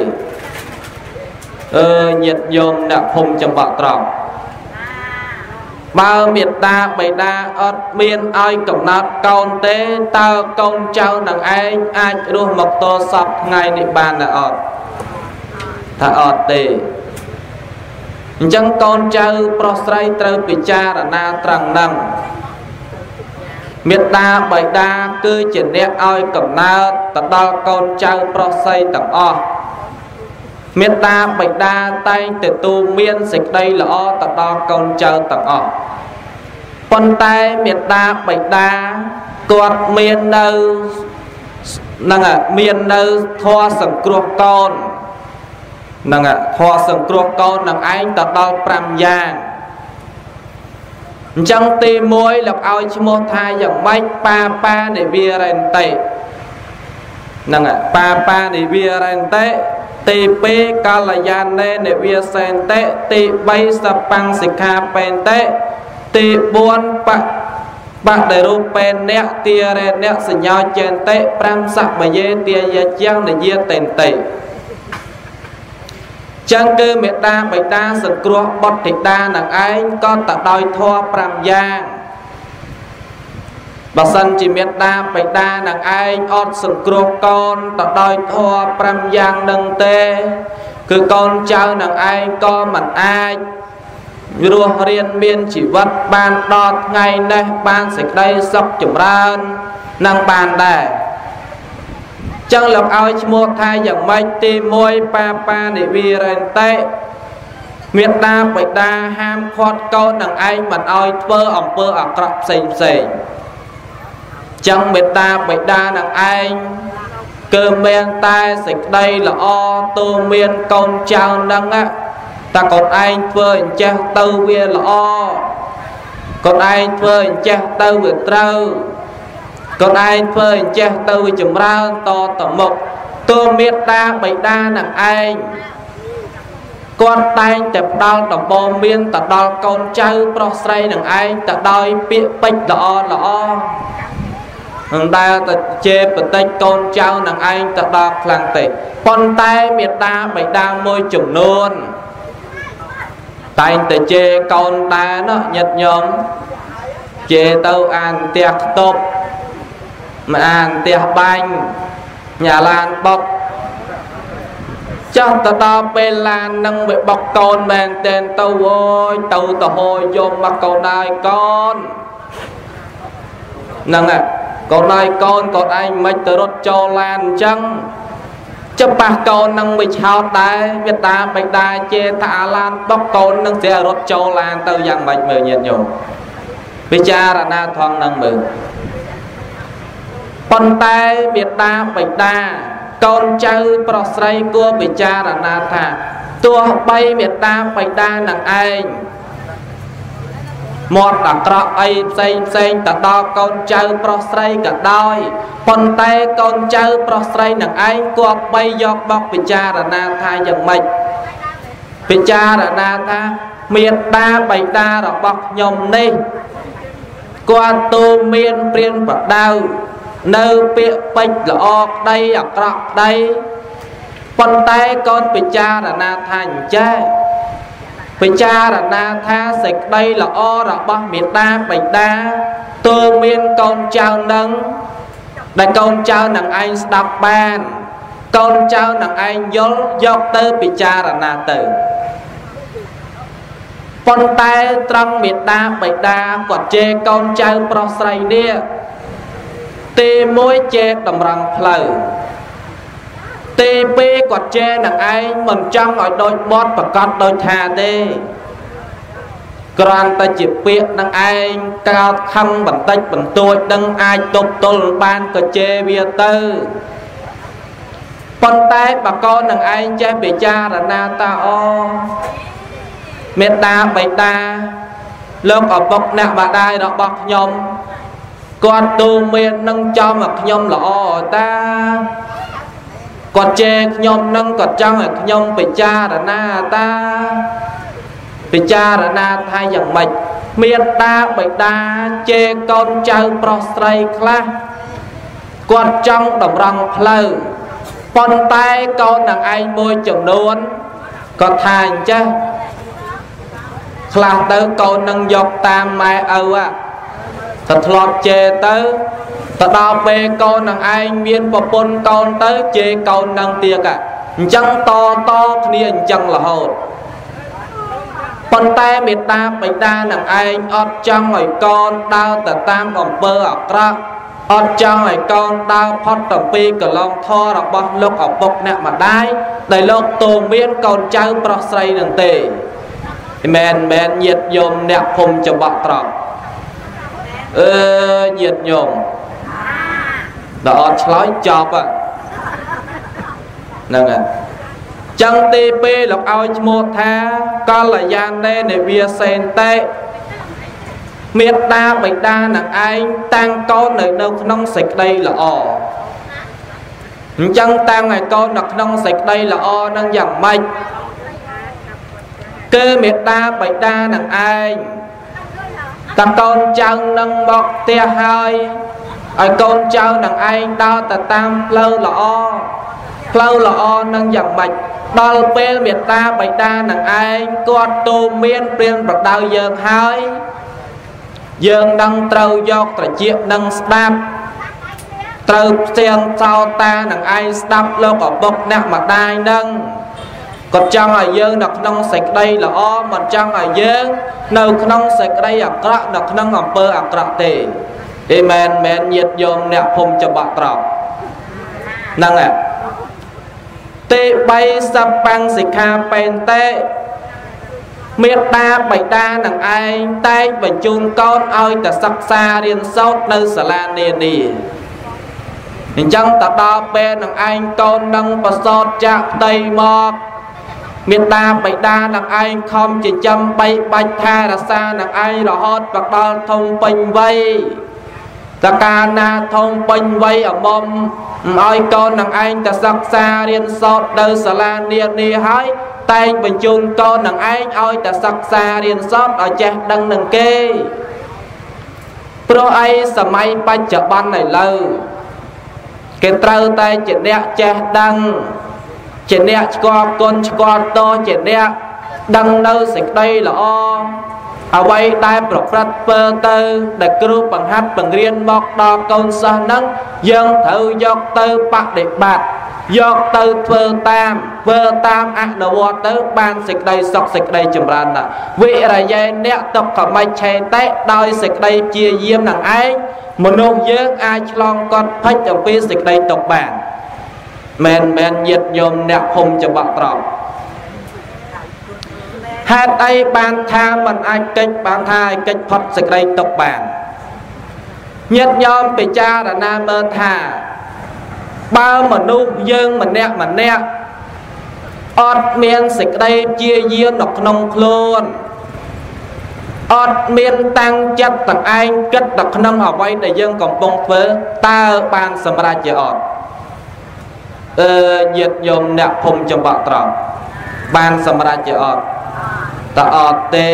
អឺញាតិញោមអ្នកភូមិចំបក់ត្រង់បើមេត្តាបិតាអត់មានឲ្យកំណត់កូនទេតើកូនចៅនឹងឯងអាចរស់មកតសពថ្ងៃនេះបានដែរអត់ថាអត់ទេអញ្ចឹងកូនចៅប្រុសស្រីត្រូវពិចារណាត្រង់ហ្នឹង មេត្តាបិតាគឺជាអ្នកឲ្យកំណើតទៅដល់កូនចៅប្រុសស្រីទាំងអស់មេត្តាបិតាតែងទទួលមានសេចក្តីល្អទៅដល់កូនចៅទាំងអស់ប៉ុន្តែមេត្តាបិតាគាត់មាននៅនឹងមាននៅធម៌សង្គ្រោះកូននឹងធម៌សង្គ្រោះកូននឹងឯងទៅដល់5យ៉ាង អញ្ចឹងទី1លោកឲ្យឈ្មោះថាយ៉ាងម៉េចប៉ាប៉ានិវារេនតេហ្នឹងប៉ាប៉ានិវារេនតេទី2កល្យានេនិវាសេនតេទី3សបង្សិក្ខាបេនតេទី4បបដិរូបេអ្នកទារេអ្នកសញ្ញោចេនតេ5សបយេទាយជាងនិយាតេនតេ ចឹងគឺមេត្តាបិតាសង្គ្រោះបុត្រធីតានឹងឯងក៏ទៅដោយធម៌5យ៉ាងបើសិនជាមេត្តាបិតានឹងឯងអត់សង្គ្រោះកូនទៅដោយធម៌5យ៉ាងនឹងទេ គឺកូនចៅនឹងឯងក៏មិនអាចរស់រៀនមានជីវិតបានដល់ថ្ងៃនេះបានសេចក្តីសុខចម្រើននឹងបានដែរ ចឹងលោកឲ្យឈ្មោះថាយ៉ាងម៉េចទី1បាបានិវិរន្តិមេត្តាបិតាហាមឃាត់កូននឹងឯងមិនឲ្យធ្វើអំពើអាក្រក់ផ្សេងផ្សេងចឹងមេត្តាបិតានឹងឯងគឺមានតែសេចក្តីល្អទូមានកូនចៅនឹងតែកូនឯងធ្វើអញ្ចេះទៅវាល្អកូនឯងធ្វើអញ្ចេះទៅវាត្រូវ កូនឯងធ្វើអញ្ចេះទៅវាចម្រើនតទៅមុខទូមេត្តាបិតានឹងឯងគាត់តែងតែផ្ដល់ដំបូងមានទៅដល់កូនចៅប្រុសស្រីនឹងឯងទៅដោយពាក្យពេចល្អល្អមិនដែលទៅជេរបតិចកូនចៅនឹងឯងទៅដល់ខ្លាំងទេប៉ុន្តែមេត្តាបិតាមួយចំនួនតែងតែជេរកូនដែរណោះញាតិញោមជេរទៅអានផ្ទះខ្ទប់ មិនអានផ្ទះបាញ់ញ៉ាឡានបុកចោះទៅដល់ពេលឡាននឹងវាបុកកូនមែនតែនទៅអូយទៅទៅហយយកមកកូនហើយកូនហ្នឹងហើយកូនហើយកូនកូនឯងមិនទៅរត់ចូលឡានអញ្ចឹងចាំប៉ះកូននឹងវាឆោតដែរវាតាបិតាជេថាអាឡានបុកកូននឹងស្រារត់ចូលឡានទៅយ៉ាងម៉េចមើលញាតិញោមពិចារណាថងនឹងមើល ប៉ុន្តែមេត្តាបិតាកូនចៅប្រុសស្រីគួរពិចារណាថាទោះបីមេត្តាបិតានឹងឯងមាត់អាក្រក់អីផ្សេងផ្សេងទៅដល់កូនចៅប្រុសស្រីក៏ដោយប៉ុន្តែកូនចៅប្រុសស្រីនឹងឯងគួរបីយកបកពិចារណាថាយ៉ាងម៉េចពិចារណាថាមេត្តាបិតារបស់ខ្ញុំនេះគាត់ទូមានព្រានប្រដៅ នៅពាក្យពេចល្អក្តីអាក្រក់ក្តីប៉ុន្តែកូនពិចារណាថាអញ្ចេះពិចារណាថាសេចក្តីល្អរបស់មេត្តាបិតាទើមានកូនចៅនឹងដែលកូនចៅនឹងឯងស្ដាប់បានកូនចៅនឹងឯងយល់យកទៅពិចារណាទៅប៉ុន្តែត្រង់មេត្តាបិតាគាត់ជេរកូនចៅប្រុសស្រីនេះ ទី1ចេះតម្រង់ផ្លូវទី2គាត់ចេះនឹងឯងមិនចង់ឲ្យដូចបត់ប្រកាសដូចថាទេគ្រាន់តែជាពាក្យនឹងឯងកោតខឹងបន្តិចបន្តួចនឹងអាចទប់ទល់បានក៏ជេរវាទៅប៉ុន្តែបកូននឹងឯងចេះពិចារណាតាអូមេត្តាបិតាលោកឪពុកអ្នកម្ដាយរបស់ខ្ញុំ គាត់ទូមាននឹងចំឲ្យខ្ញុំល្អតាគាត់ជេរខ្ញុំនឹងគាត់ចង់ឲ្យខ្ញុំពិចារណាតាពិចារណាថាយ៉ាងម៉េចមានតាបិតាជេរកូនចៅប្រុសស្រីខ្លះគាត់ចង់តម្រង់ផ្លូវប៉ុន្តែកូននឹងឯងមួយចំនួនគាត់ថាអញ្ចឹងខ្លះទៅកូននឹងយកតាមម៉ែឪ ទៅធ្លាប់ជេរទៅទៅដល់ពេលកូននឹងឯងមានប្រពន្ធកូនទៅជេរកូននឹងទៀតអញ្ចឹងតតគ្នាអញ្ចឹងរហូតប៉ុន្តែមេត្តាបិតានឹងឯងអត់ចង់ឲ្យកូនដើរទៅតាមអំពើអាក្រក់អត់ចង់ឲ្យកូនដើរផុតទៅពីកលងធររបស់លោកឪពុកអ្នកម្ដាយដែលលោកតូមានកូនចៅប្រុសស្រីនឹងទេមែនមែនញាតយមអ្នកភូមិច្បក់ត្រង់ អឺញាតញោមដល់អត់ឆ្លើយចប់ហ្នឹងហើយចឹងទីពេលលោកឲ្យឈ្មោះថាកល្យានេនិវាសេនតេមេត្តាបិតានឹងឯងតាំងកូននៅនៅក្នុងសេចក្តីល្អអញ្ចឹងតាំងឲ្យកូននៅក្នុងសេចក្តីល្អនឹងយ៉ាងម៉េចគឺមេត្តាបិតានឹងឯង តាកូនចៅនឹងមកផ្ទះហើយឲ្យកូនចៅនឹងឯងដើរទៅតាមផ្លូវល្អផ្លូវល្អនឹងយ៉ាងម៉េចដល់ពេលមេត្តាបិតានឹងឯងគាត់ទូមានព្រានប្រដៅយើងហើយយើងនឹងត្រូវយកត្រចៀកនឹងស្ដាប់ត្រូវផ្ទៀងចោតានឹងឯងស្ដាប់លោកឪពុកអ្នកម្ដាយនឹង គាត់ចង់ឲ្យយើងនៅក្នុងសេចក្តីល្អមិនចង់ឲ្យយើងនៅក្នុងសេចក្តីអាក្រក់នៅក្នុងអំពើអាក្រក់ទេអេមែនមែនញាតយោមអ្នកភូមិច្បាក់ត្រង់ហ្នឹងហើយទេ3សបាំងសិក្ខាបេនតេមេត្តាបិតានឹងឯងតែងបញ្ជូនកូនឲ្យទៅសិក្សារៀនសូត្រនៅសាលានានាអញ្ចឹងទៅដល់ពេលនឹងឯងកូននឹងប្រសោតចាក់ផ្ទៃមក មេត្តាបិតានឹងឯងខំចិញ្ចឹមបីបាច់ថែរក្សានឹងឯងរហូតមកដល់ធំពេញវ័យតកាលណាធំពេញវ័យអមុំឲ្យកូននឹងឯងទៅសិក្សារៀនសូត្រនៅសាលានានាហើយតែងបញ្ជូនកូននឹងឯងឲ្យទៅសិក្សារៀនសូត្រឲ្យចេះដឹងនឹងគេព្រោះអីសម័យបច្ចុប្បន្នឥឡូវគេត្រូវតែជាអ្នកចេះដឹង ជាអ្នកស្គាល់គុណស្គាល់តជាអ្នកដឹងនៅសេចក្តីល្អអ្វីដែលប្រព្រឹត្តធ្វើទៅដែលគ្រូបង្ហាត់បង្រៀនមកដល់កូនសិស្សហ្នឹងយើងត្រូវយកទៅបដិបត្តិយកទៅធ្វើតាមធ្វើតាមអនុវត្តទៅបានសេចក្តីសុខសេចក្តីចម្រើនណាវិរយេអ្នកទុក្ខមិច្ឆេតេដោយសេចក្តីព្យាយាមនឹងឯងមនុស្សយើងអាចឆ្លងកត់ភិចអំពីសេចក្តីទុក្ខបាន មែនមែនញាតញោមអ្នកភូមិច្បាក់ត្រង់ហេតុអីបានថាមិនអាចកិច្ចបានថាឲ្យកិច្ចផុតសេចក្តីទុកបានញាតិញោមពិចារណាមើលថាបើមនុស្សយើងម្នាក់ម្នាក់អត់មានសេចក្តីជាយាននៅក្នុងខ្លួនអត់មានតាំងចិត្តទាំងឯងគិតទៅក្នុងអ្វីដែលយើងកំពុងធ្វើតើបានសម្រេចជាអត់ អឺញាតិញោមអ្នកភូមិចំបាក់ត្រង់បានសម្រេចជាអត់តើអត់ទេ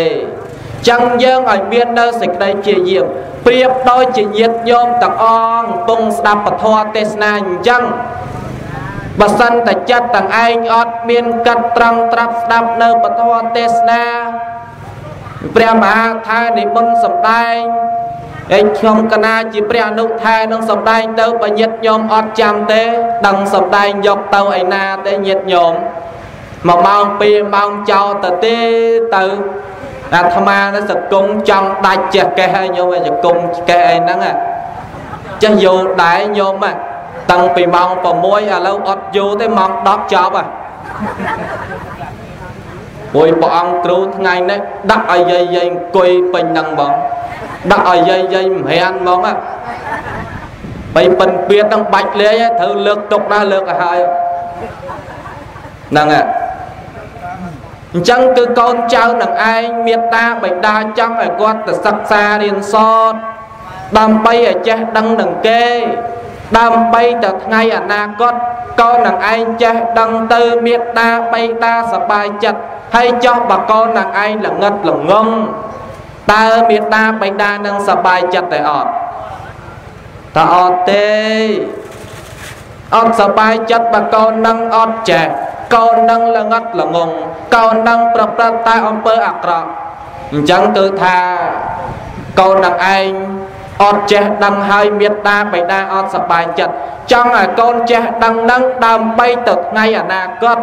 ចឹងយើងឲ្យមាននៅសេចក្តីជាយាមប្រៀបដូចជាញាតញោមទាំងអងកំពុងស្ដាប់ពធទេសនាអញ្ចឹងបើសិនតែចិត្តទាំងឯងអត់មានកាត់ត្រង់ត្រាប់ស្ដាប់នៅពធទេសនាព្រះមហាថានិមន្តសំដែង ឯងខ្ញុំកណាជាព្រះអនុថែនឹងសំដែងទៅបើញាតញោមអត់ចាំទេ ដឹងសំដែងយកទៅឯណាទេញាតញោម1ម៉ោង2ម៉ោងចោលទៅទេទៅអាត្មានេះសង្គមចង់ដាច់ចេះកេះហើយញោមសង្គមកេះអីហ្នឹងចេះយល់ដែរញោមតាំងពីម៉ោង6ឥឡូវអត់យល់ទេម៉ោង10ចប់ហ่ะពួយព្រះអង្គគ្រូថ្ងៃនេះដាក់ឲ្យយាយយាយអង្គុយពេញហ្នឹងបង ដាក់ឲ្យយាយយាយមរានហ្មងបីប៉ិនពៀតហ្នឹងបាច់លេងត្រូវលើកទុកណាលើកឲ្យហើយហ្នឹងហ่ะអញ្ចឹងគឺកូនចៅនឹងឯងមេត្តាបិតាចង់ឲ្យគាត់ទៅសិក្សារៀនសូត្រដើម្បីឲ្យចេះដឹងនឹងគេដើម្បីទៅថ្ងៃអនាគតកូននឹងឯងចេះដឹងទៅមេត្តាបិតាសប្បាយចិត្តហើយចោះបកូននឹងឯងល្ងិតល្ងង តើមេត្តាបិតានឹងសប្បាយចិត្តទេអត់តើអត់ទេអត់សប្បាយចិត្តបកូននឹងអត់ចេះកូននឹងល្ងិតល្ងងកូននឹងប្រព្រឹត្តតែអំពើអាក្រក់អញ្ចឹងគឺថាកូននឹងឯងអត់ចេះដឹងហើយមេត្តាបិតាអត់សប្បាយចិត្តចង់ឲ្យកូនចេះដឹងនឹងដើម្បីទៅថ្ងៃអនាគត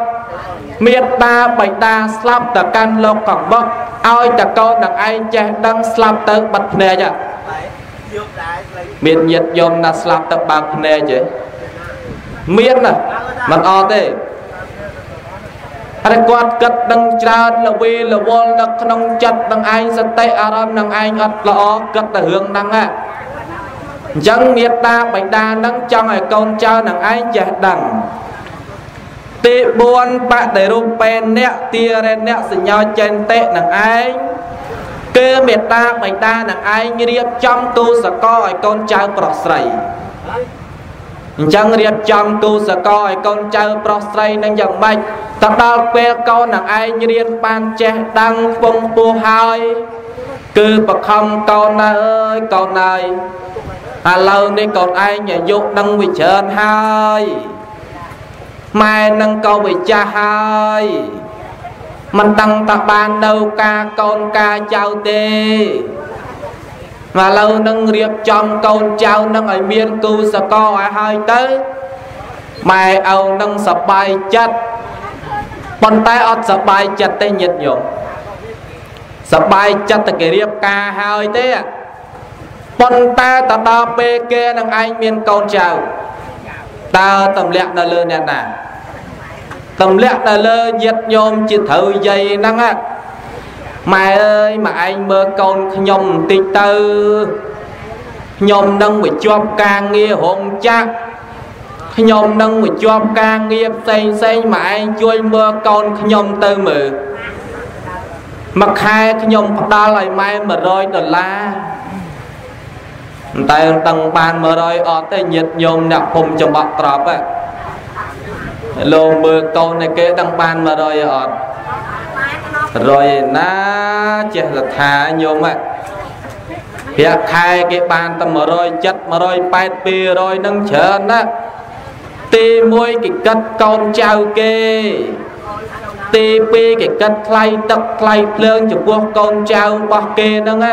មេត្តាបិតាស្លាប់ទៅកាន់លោកកង្វក់ឲ្យតកូននឹងឯងចេះដឹងស្លាប់ទៅបិទភ្នែកមានញាតយមណាស្លាប់ទៅបើកភ្នែកទេមានណាមិនអត់ទេហើយគាត់គិតដឹងច្រើនលវីលវល់នៅក្នុងចិត្តនឹងឯងសតិអារម្មណ៍នឹងឯងអត់ល្អគិតតែរឿងហ្នឹងហ่ะអញ្ចឹងមេត្តាបិតានឹងចង់ឲ្យកូនចៅនឹងឯងចេះដឹង ទី4បដិរូបេអ្នកទារេអ្នកសញ្ញោចេនតិនឹងឯងគឺមេត្តាបិតានឹងឯងរៀបចំទូសកលឲ្យកូនចៅប្រុសស្រីអញ្ចឹងរៀបចំគូសកលឲ្យកូនចៅប្រុសស្រីនឹងយ៉ាងម៉េចទៅដល់ពេលកូននឹងឯងរៀនបានចេះដឹងខ្ពង់ខ្ពស់ហើយគឺបខំកូនណាអើយកូនណាយឥឡូវនេះកូនឯងអាយុដឹងវិច្រើនហើយ ម៉ែនឹងក៏វិចាស់ហើយមិនដឹងតបាននៅការកូនការចៅទេមកឥឡូវនឹងរៀបចំកូនចៅនឹងឲ្យមានគូសកលឲ្យហើយទៅម៉ែឪនឹងសបាយចិត្តប៉ុន្តែអត់សបាយចិត្តទេញាតិញោមសបាយចិត្តតែគេរៀបការហើយទេប៉ុន្តែតដល់ពេលគេនឹងឯងមានកូនចៅតើទម្លាក់នៅលើអ្នកណា ទម្លាក់នៅលើញាតិញោមជាត្រូវយាយហ្នឹងម៉ែអើយម៉ែឯងមើលកូនខ្ញុំបន្តិចទៅខ្ញុំនឹងមកជាប់ការងាររោងចក្រខ្ញុំនឹងមកជាប់ការងារផ្សេងផ្សេងម៉ែឯងជួយមើលកូនខ្ញុំទៅមើលមួយខែខ្ញុំផ្ដល់ឲ្យម៉ែ100ដុល្លារតែដឹងបាន100អត់ទេញាតញោមអ្នកភូមិចំបាក់ត្រប់ហ៎ លោកមើលកូនឯគេដឹងបាន100អត់100ណាចេះសថាញោមហ៎ប្រាក់ខែគេបានតែ170 180 200នឹងច្រើនណាស់ទី1គេកាត់កូនចៅគេទី2គេកាត់ថ្លៃទឹកថ្លៃភ្លើងចំពោះកូនចៅរបស់គេហ្នឹងណា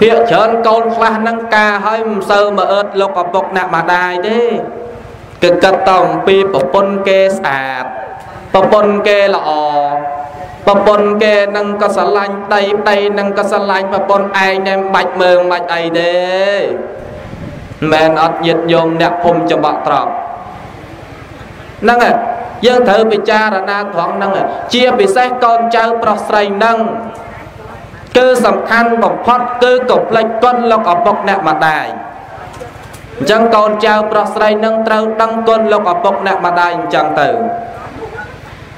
ភាកច្រើនកូនខ្លះហ្នឹងការឲ្យមិនសូវមកអឺតលោកឪពុកអ្នកម្ដាយទេ គឺគិតតអំពីប្រពន្ធគេស្អាតប្រពន្ធគេល្អប្រពន្ធគេនឹងក៏ស្រឡាញ់ដីដីនឹងក៏ស្រឡាញ់ប្រពន្ធឯងតែមិនបាច់មើលមិនបាច់អីទេមិនមែនអត់ញាតញោមអ្នកភូមិចំបាក់ត្រប់ហ្នឹងយើងត្រូវពិចារណាត្រង់ហ្នឹងជាពិសេសកូនចៅប្រុសស្រីហ្នឹងគឺសំខាន់បំផុតគឺកុំភ្លេចគុណលោកឪពុកអ្នកម្ដាយ អញ្ចឹងកូនចៅប្រុសស្រីនឹងត្រូវដឹងគុណលោកឪពុកអ្នកម្ដាយអញ្ចឹងទៅ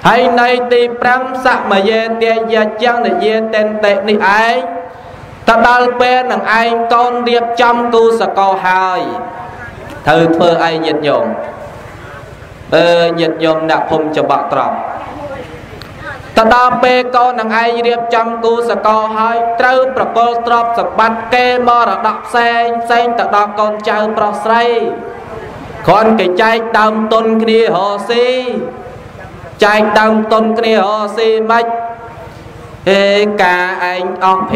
ហើយនៃទី5សមយេទាយាចាំងនិយាតេនតេនេះឯងទៅដល់ពេលនឹងឯងកូនរៀបចំគូសកលហើយត្រូវធ្វើឯងញាតញោមអឺញាតញោមអ្នកភូមិច្បាក់ត្រង់ ទៅដល់ពេលកូននឹងឯងរៀបចំគូសកលហើយត្រូវប្រកល់ទ្រព្យសម្បត្តិគេមរតកផ្សេងផ្សេងទៅដល់កូនចៅប្រុសស្រីគ្រាន់គេចែកដើមទុនគ្នារកស៊ីចែកដើមទុនគ្នារកស៊ីមិនអេការឯងអស់5000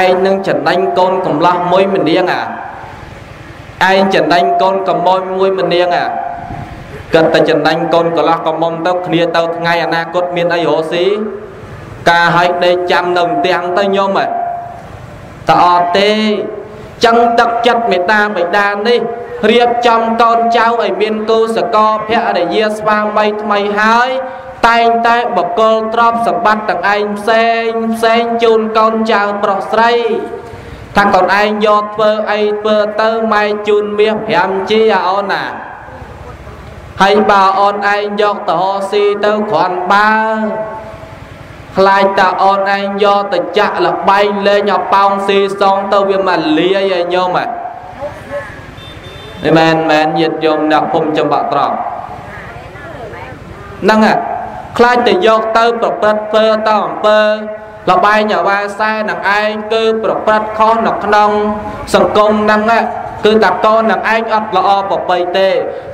ឯងនឹងចំណេញកូនកំឡោះមួយម្នាងអាឯងចំណេញកូនកំមយមួយម្នាងអា គិតតែចំណេញកូនកន្លោះកមុំទៅគ្នាទៅថ្ងៃអនាគតមានអីរស់ស៊ីការឲ្យដេកចាំនៅផ្ទះទៅញោមតអត់ទេចឹងទឹកចិត្តមេត្តាបិតានេះរៀបចំកូនចៅឲ្យមានគូសកលភរិយាស្វាមីថ្មីហើយ តែងតែបកលទ្រព្យសម្បត្តិទាំងឯងផ្សេងផ្សេងជូនកូនចៅប្រុសស្រីថាកូនឯងយកធ្វើអីធ្វើទៅម៉ែជូនមាស 5G អាអូនណា ហើយបើអូនឯងយកទៅហោស៊ីទៅគ្រាន់បើខ្លាចតាអូនឯងយកទៅចាក់លបែងលេងឲ្យប៉ោងស៊ីសងទៅវាមកលាយឲ្យញោមហ៎មិនមែនមែនញាតញោមអ្នកភូមិចំបាក់ត្រង់ហ្នឹងខ្លាចទៅយកទៅប្រព្រឹត្តធ្វើទៅអំពើលបែងអាវ៉ាសែនឹងឯងគឺប្រព្រឹត្តខុសនៅក្នុងសង្គមហ្នឹង គឺតាកូននឹងឯងអត់ល្អប្រពៃទេ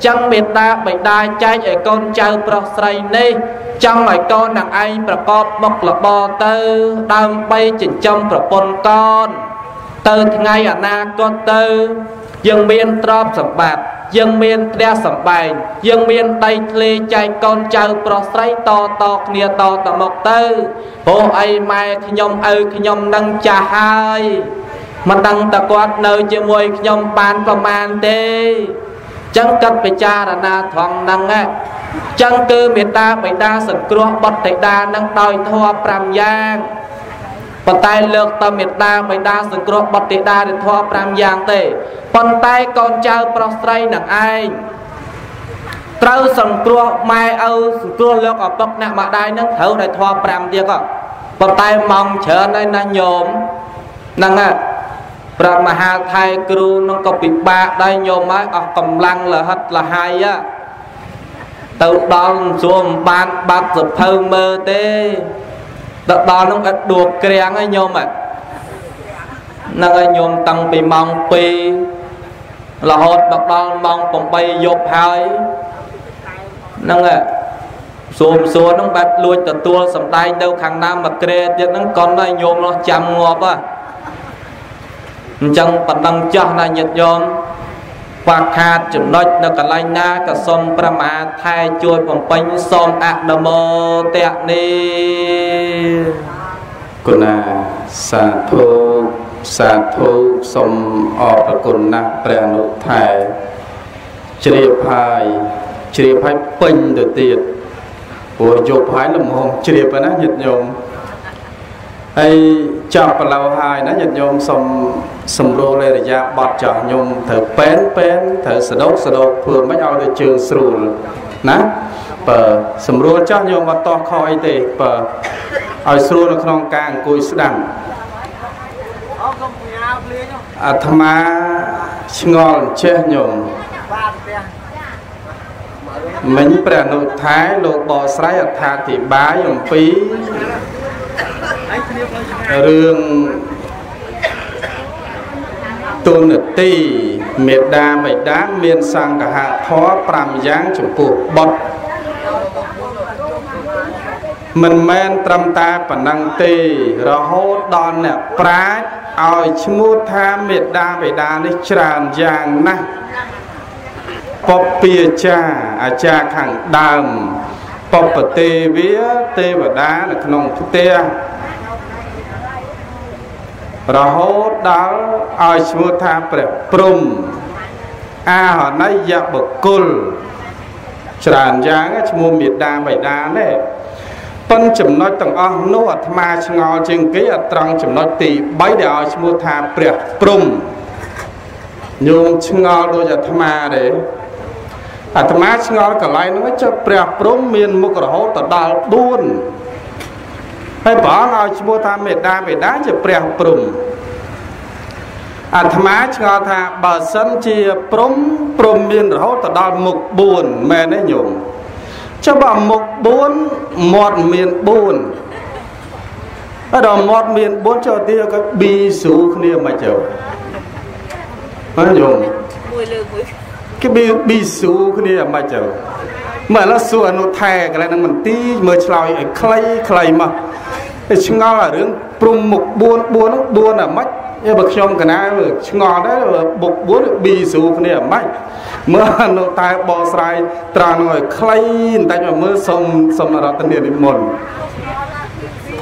ចឹងមេត្តាបិតាចែកឲ្យកូនចៅប្រុសស្រីនេះចង់ឲ្យកូននឹងឯងប្រកបមុខរបរទៅដើម្បីចិញ្ចឹមប្រពន្ធកូនទៅថ្ងៃអនាគតទៅយើងមានទ្រព្យសម្បត្តិយើងមានផ្ទះសម្បែងយើងមានដីធ្លីចែកកូនចៅប្រុសស្រីតតគ្នាតតមកទៅព្រោះអីម៉ែខ្ញុំឪខ្ញុំនឹងចាស់ហើយ មិនដឹងតើគាត់នៅជាមួយខ្ញុំបានប្រមាណទេចឹងកាត់ពិចារណាត្រង់ហ្នឹងចឹងគឺមេត្តាបិតាសង្គ្រោះបុត្រធីតានឹងដោយធម៌5យ៉ាងប៉ុន្តែលើកទៅមេត្តាបិតាសង្គ្រោះបុត្រធីតាដោយធម៌5យ៉ាងទេប៉ុន្តែកូនចៅប្រុសស្រីនឹងឯងត្រូវសង្គ្រោះម៉ែឪសង្គ្រោះលោកឪពុកអ្នកម្ដាយនឹងត្រូវដោយធម៌5ទៀតក៏ប៉ុន្តែម៉ោងច្រើនហើយណាញោមហ្នឹងហើយ ប្រាប់មហាថៃគ្រូនឹងក៏ពិបាកដែរញោមហើយអស់កម្លាំងលហិតលហើយទៅដល់សួរមិនបានបាត់សភៅមើលទេទៅដល់នឹងឥតដួលក្រាំងហើយញោមហ្នឹងហើយញោមតាំងពីម៉ោង2រហូតដល់ម៉ោង8យប់ហើយហ្នឹងសួរសួរហ្នឹងបែបលួចទទួលសំដែងទៅខាងណាមកក្រែទៀតហ្នឹងកុនហើយញោមនោះចាំងាប់ហ่ะ អញ្ចឹងបណ្ដឹងចាស់ណាញាតិញោមខ្វះខាតចំណុចនៅកន្លែងណាក៏សូមប្រមាថែជួយបំពេញសូមអនុមោទនី
គុណាសាធុសាធុសូមអរគុណណាស់ព្រះអនុថែជ្រាបហើយជ្រាបហើយពេញទៅទៀតព្រោះយកហើយលំហជ្រាបណាញាតិញោម ហើយចាប់ប្រឡៅហើយណាញាតិញោមសូមសម្រួលអរិយាបត់ចោះញោមត្រូវពេនពេនត្រូវសដោកសដោកធ្វើមិនឲ្យទៅជើងស្រួលណាបើសម្រួលចោះញោមអត់តោះខអីទេបើឲ្យស្រួលនៅក្នុងការអង្គុយស្ដាំអាត្មាឆ្ងល់ចេះញោមមិញព្រះអនុថែលោកបកស្រាយអត្ថាធិប្បាយអំពី រឿងទូនទីមេដាបិតាមានសង្កហធម៌5យ៉ាងចំពោះបុត្រមិនមែនត្រឹមតែប៉ុណ្ណឹងទេរហូតដល់អ្នកប្រាជ្ញឲ្យឈ្មោះថាមេដាបិតានេះច្រើនយ៉ាងណាស់ពពាចាអាចារ្យខាងដើមពពទេវាទេវតានៅក្នុងផ្ទះ រហូតដល់ឲ្យឈ្មោះថាព្រះព្រំអាហនយបុគ្គលច្រើនយ៉ាងឈ្មោះមេដាបៃតានេះប៉ុនចំណុចទាំងអស់នោះអាត្មាឆ្ងល់ជាងគេអត្រង់ចំណុចទី3ដែលឲ្យឈ្មោះថាព្រះព្រំញោមឆ្ងល់ដូចអាត្មាទេអាត្មាឆ្ងល់កន្លែងនោះចុះព្រះព្រំមានមុខរហូតទៅដល់4 ហើយព្រះអង្គឲ្យឈ្មោះថាមេដាបេដាជាព្រះព្រំអាត្មាឆ្ងល់ថាបើសិនជាព្រំព្រំមានរហូតទៅដល់មុខ4មែនទេញោមចុះបើមុខ4មាត់មាន4ហើយដល់មាត់មាន4ចុះទៀតក៏ប៊ីស៊ូគ្នាមិនចុះហើយញោមមួយលើមួយគេប៊ីប៊ីស៊ូគ្នាមិនចុះ មើលឥឡូវសួរអនុថែកន្លែងហ្នឹងមិនទីមើលឆ្លើយឲ្យខ្លីខ្លីមកឆ្ងល់អារឿងព្រំមុខ4 4ហ្នឹង4អាម៉េចបើខ្ញុំកណាឆ្ងល់ដែរបុក4ប៊ីស៊ូគ្នាអាម៉េចមើលនៅតែបកស្រាយត្រង់នោះឲ្យខ្លីបន្តិចមកមើលសុំសុំរតនានិមន្ត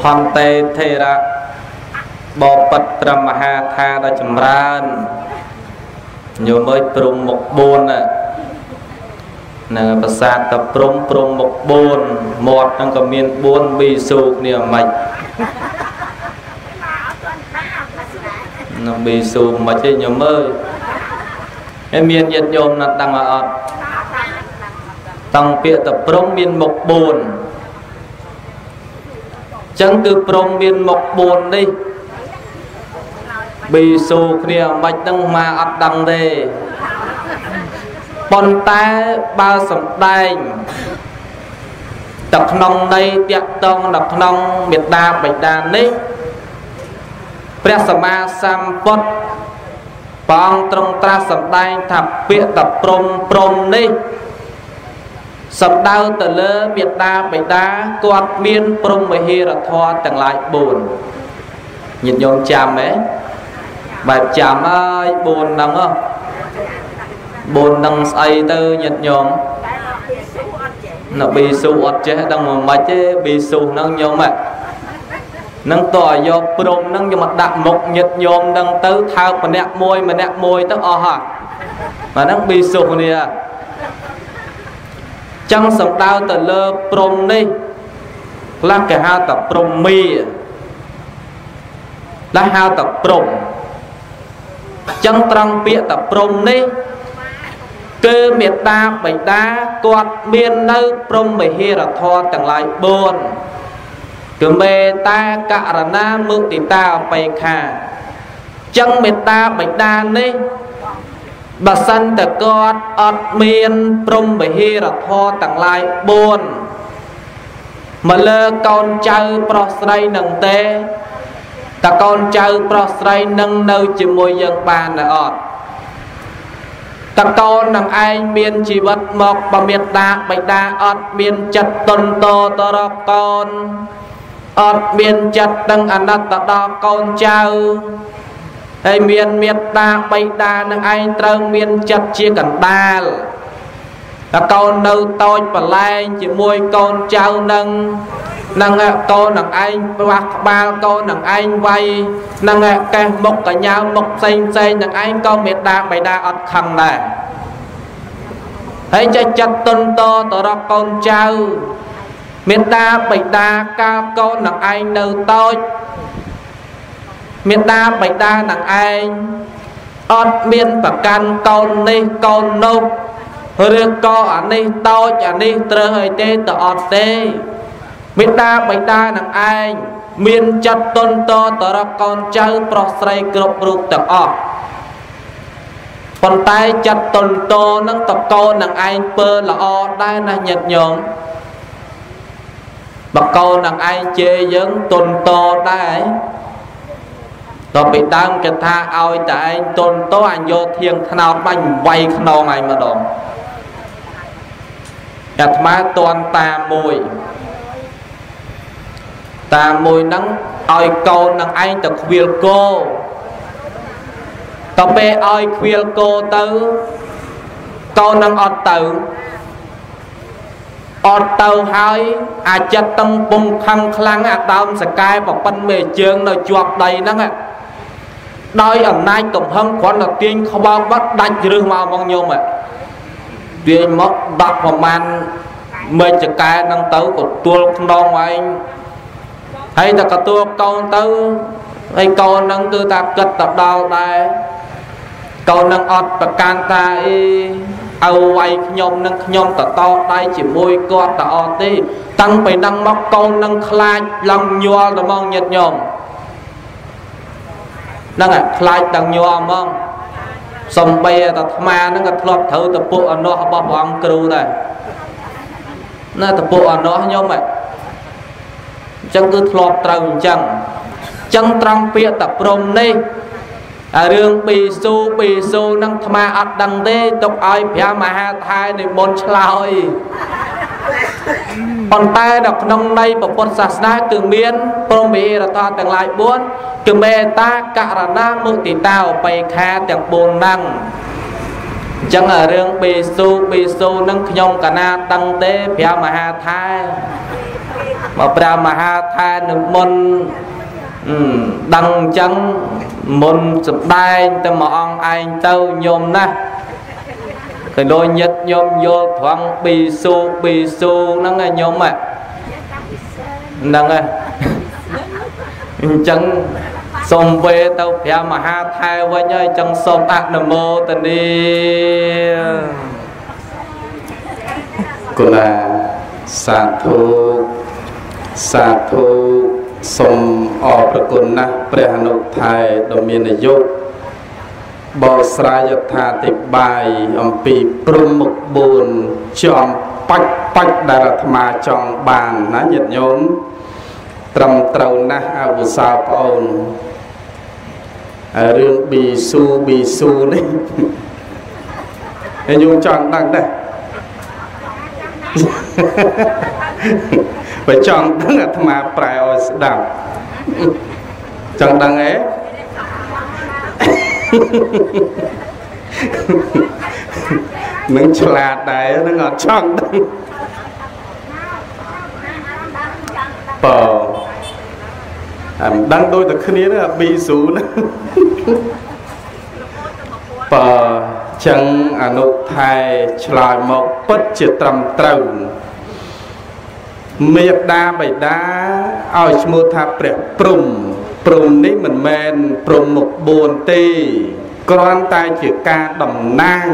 ផន្តេថេរៈបបិត្រមហាថាដ៏ចម្រើនញោមអើយព្រំមុខ4ណា នឹងប្រាសាទតព្រំព្រំមុខ4មាត់ហ្នឹងក៏មាន4វីស៊ូគ្នាមិននឹងវីស៊ូមិនទេញោមអើយហើយមានញាតិញោមណាស់ដឹងអត់តង់ពាក្យតព្រំមានមុខ4ចឹងគឺព្រំមានមុខ4នេះប៊ីស៊ូគ្នាមិនដឹងមកអត់ដឹងទេ ប៉ុន្តែបើសំដែងទៅក្នុងន័យតាក់តងនៅក្នុងមេដាបិតានេះព្រះសម្មាសម្ពុទ្ធព្រះអង្គទ្រង់ត្រាស់សម្ដែងថាពាក្យតព្រំព្រំនេះសំដៅទៅលើមេដាបិតាគាត់មានព្រំវិហារធម៌ទាំងឡាយ4ញាតិញោមចាំទេបែបចាំហើយ4ហ្នឹងហ៎ បូនដឹងស្អីទៅញាតិញោមនៅប៊ីស៊ូអត់ចេះដឹងមិនម៉េចទេប៊ីស៊ូហ្នឹងញោមហ្នឹងតើយកព្រំហ្នឹងយកមកដាក់មុខញាតិញោមហ្នឹងទៅថើបម្នាក់មួយម្នាក់មួយទៅអស់ហ่ะបាទហ្នឹងប៊ីស៊ូនេះចឹងសំដៅទៅលើព្រំនេះខ្លះគេហៅថាព្រំមីខ្លះហៅថាព្រំចឹងត្រង់ពាក្យថាព្រំនេះ គឺមេត្តាបិតាគាត់មាននៅព្រំវិហារធម៌ទាំងឡាយ4គឺមេត្តាករណាមុទិតាអបេខាចឹងមេត្តាបិតានេះបើសិនតគាត់អត់មានព្រំវិហារធម៌ទាំងឡាយ4មកលើកូនចៅប្រុសស្រីនឹងទេតកូនចៅប្រុសស្រីនឹងនៅជាមួយយើងបានឬអត់ តកូននឹងឯងមានជីវិតមកបមេតាបិតាអត់មានចិត្តតន់តតរកកូនអត់មានចិត្តដឹងអាណិតទៅដល់កូនចៅហើយមានមេត្តាបិតានឹងឯងត្រូវមានចិត្តជាកណ្ដាលតកូននៅតូចប្រឡែងជាមួយកូនចៅនឹង នឹងកូននឹងឯងផ្វាស់ក្បាលកូននឹងឯងវាយនឹងកេះមុខកញ្ញាមុខផ្សេងផ្សេងនឹងឯងក៏មេត្តាបិតាអត់ខឹងដែរហើយចេះចិត្តទុនតទៅរកកូនចៅមេត្តាបិតាកាលកូននឹងឯងនៅតូចមេត្តាបិតានឹងឯងអត់មានប្រកាន់កូននេះកូននោះឬក៏អានេះតូចអានេះត្រូវអីទេតអត់ទេ មេត្តាបិតានឹងឯងមានចិត្តទុនតតរកកូនចៅប្រុសស្រីគ្រប់រូបទាំងអស់ប៉ុន្តែចិត្តទុនតនឹងតកូននឹងឯងពើល្អដែរណាញាតិញោមបកូននឹងឯងជេរយើងទុនតដែរតពីដើមគេថាឲ្យតែឯងទុនតអញយកធៀងថ្នោតបាញ់វាយខ្នងឯងម្ដងអាត្មាតន់តាមួយ តាមួយហ្នឹងឲ្យកូននឹងឯងទៅខ្វៀលគោតពេលឲ្យខ្វៀលគោទៅកូននឹងអត់ទៅអត់ទៅហើយអាចិត្តតឹងពងខឹងខ្លាំងអាដើមសកែប្រប៉ិនមេជើងនៅជាប់ដីហ្នឹងដោយអំណាចកំហឹងគ្រាន់តែទាញក្បោកបាត់ដាច់រឹសមកមកញោមទាញមកដាក់ប្រមាណមេចកែហ្នឹងទៅក៏ទួលខ្នងឯង ហើយតែកទួលកូនទៅហើយកូនហ្នឹងគឺថាគិតទៅដល់ដែរកូននឹងអត់ប្រកាន់ថាអីឲ្យវាយខ្ញុំនឹងខ្ញុំតតដៃជាមួយគាត់តអត់ទេ តាំងពីនឹងមកកូននឹងខ្លាចឡើងញ័រទៅមកញាតញោមហ្នឹងអាខ្លាចទាំងញ័រហ្មងសំបីតែអាត្មាហ្នឹងក៏ធ្លាប់ត្រូវតពុកអនោះរបស់ព្រះអង្គគ្រូដែរណាតពុកអនោះខ្ញុំហ៎អញ្ចឹងគឺធ្លាប់ត្រូវអញ្ចឹងអញ្ចឹងត្រង់ពាក្យតព្រំនេះអារឿងពីស៊ូពីស៊ូនឹងថ្មអត់ដឹងទេទុកឲ្យព្រះមហាថែនិមន្តឆ្លើយប៉ុន្តែនៅក្នុងន័យពុទ្ធសាសនាគឺមានព្រមវិហរតទាំងឡាយ4គឺមេត្តាករណាមុទិតាឧបេខាទាំង4ហ្នឹងអញ្ចឹងរឿងបេស៊ូបេស៊ូនឹងខ្ញុំកណាដឹងទេព្រះមហាថែ មកព្រះមហាថែនិមន្តដឹងអញ្ចឹងមុនសម្ដែងទៅមួយអង្គឯងទៅញោមណាស់ទៅដូចញាតញោមយល់ត្រង់ប៊ីស៊ូប៊ីស៊ូហ្នឹងឯងញោមហ្នឹងឯងអញ្ចឹងសូមវេទៅព្រះមហាថែវិញហើយចឹងសូមអនុមោទនី
គុណសាធុ សាធុសូមអរព្រគុណណាស់ព្រះអនុថែដ៏មានអាយុបោស្រ័យអត្ថាធិប្បាយអំពីព្រំមុខ4ចំបាច់បាច់ដែលអាត្មាចង់បានណាញាតិញោមត្រឹមត្រូវណាស់អវសោប្អូនរឿងប៊ីស៊ូប៊ីស៊ូនេះហើយញោមចង់ដឹងដែរ បើចង់ដឹងអាត្មាប្រែឲ្យស្ដាប់ចង់ដឹងអេនឹងឆ្លាតដែរនឹងអត់ចង់ដឹងបើអមដឹងដូចតែគ្នាហ្នឹងអាប៊ីស៊ូហ្នឹងបើចឹងអនុថែឆ្លើយមកពិតជាត្រឹមត្រូវ មេត្តាបិតាឲ្យឈ្មោះថាព្រះព្រំព្រំនេះមិនមែនព្រំមុខ4ទេគ្រាន់តែជាការតំណាង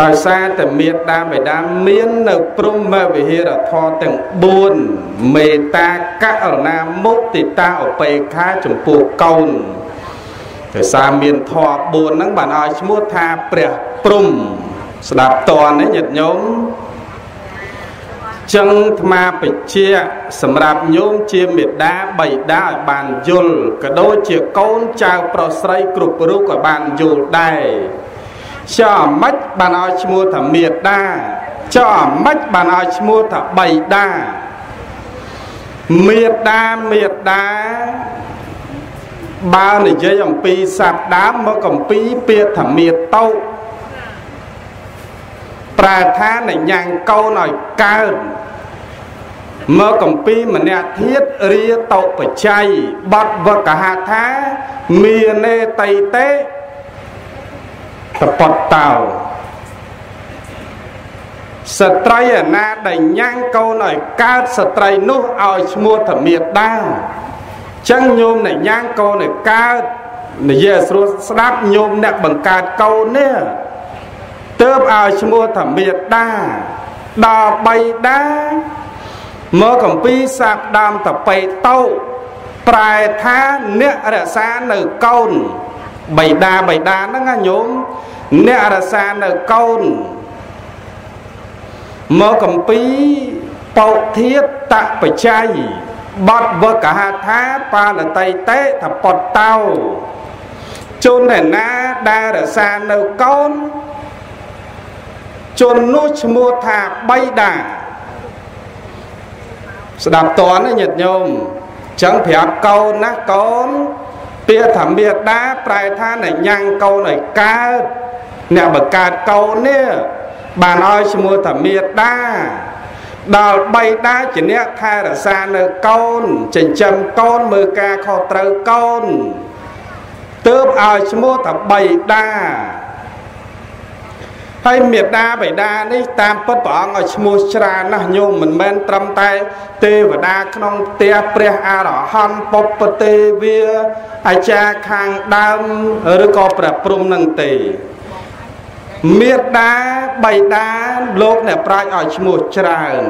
ដោយសារតែមេត្តាបិតាមាននៅព្រំវិហារធម៌ទាំង4មេត្តាករុណាមុទិតាឧបេក្ខាចំពោះកូនដោយសារមានធម៌4ហ្នឹងបានឲ្យឈ្មោះថាព្រះព្រំស្ដាប់តនទេញាតិញោម ចឹងអាត្មាបជាសម្រាប់ញោមជាមេដាបៃតាឲ្យបានយល់ក៏ដូចជាកូនចៅប្រុសស្រីគ្រប់រូបក៏បានយល់ដែរចុះអាម៉េចបានឲ្យឈ្មោះថាមេដាចុះអាម៉េចបានឲ្យឈ្មោះថាបៃតាមេដាមេដាបើនិយាយអំពីសត្វដើមមកអំពីពាក្យថាមេតោ ប្រែថាអ្នកញ៉ាំងកូនឲ្យកើតមកកំពីម្នាក់ធៀបរាតោបច្ច័យបត់វកហថាមាននេតៃតេតពតតោស្ត្រីឯណាដែលញ៉ាំងកូនឲ្យកើតស្ត្រីនោះឲ្យឈ្មោះធមេដាចឹងញោមអ្នកញ៉ាំងកូនឲ្យកើតនិយាយស្រួលស្ដាប់ញោមអ្នកបង្កើតកូននេះ ទើបឲ្យឈ្មោះធមេដាដល់បៃតាមកកំពីសាបដើមតបេតោប្រែថាអ្នករក្សានៅកូនបៃតាបៃតាហ្នឹងណាញោមអ្នករក្សានៅកូនមកកំពីបោធាតតបច្ច័យបត់វកហថាបាលតៃតេថពតតោជនដែលណាដែលរក្សានៅកូន ជននោះឈ្មោះថាបៃតាស្ដាប់តន់ញាតិញោមចឹងប្រាប់កូនណាកូនពាក្យថាមេដាប្រែថាអ្នកញ៉ាំងកូនឲ្យកើតអ្នកបង្កើតកូននេះបានឲ្យឈ្មោះថាមេដាដល់បីដាជាអ្នកថែរក្សានៅកូនចិញ្ចឹមកូនមើលការខុសត្រូវកូនទើបឲ្យឈ្មោះថាបីដា ហើយមេដាបិតានេះតាមពិតព្រះអង្គឲ្យឈ្មោះច្រើនណាស់ញោមមិនមែនត្រឹមតែ ទេវតាក្នុងផ្ទះព្រះអរហន្តពុពទេវាអាចារ្យខាងដើមឬក៏ព្រះព្រំនឹងទេមេដាបៃតាលោកអ្នកប្រាជ្ញឲ្យឈ្មោះច្រើន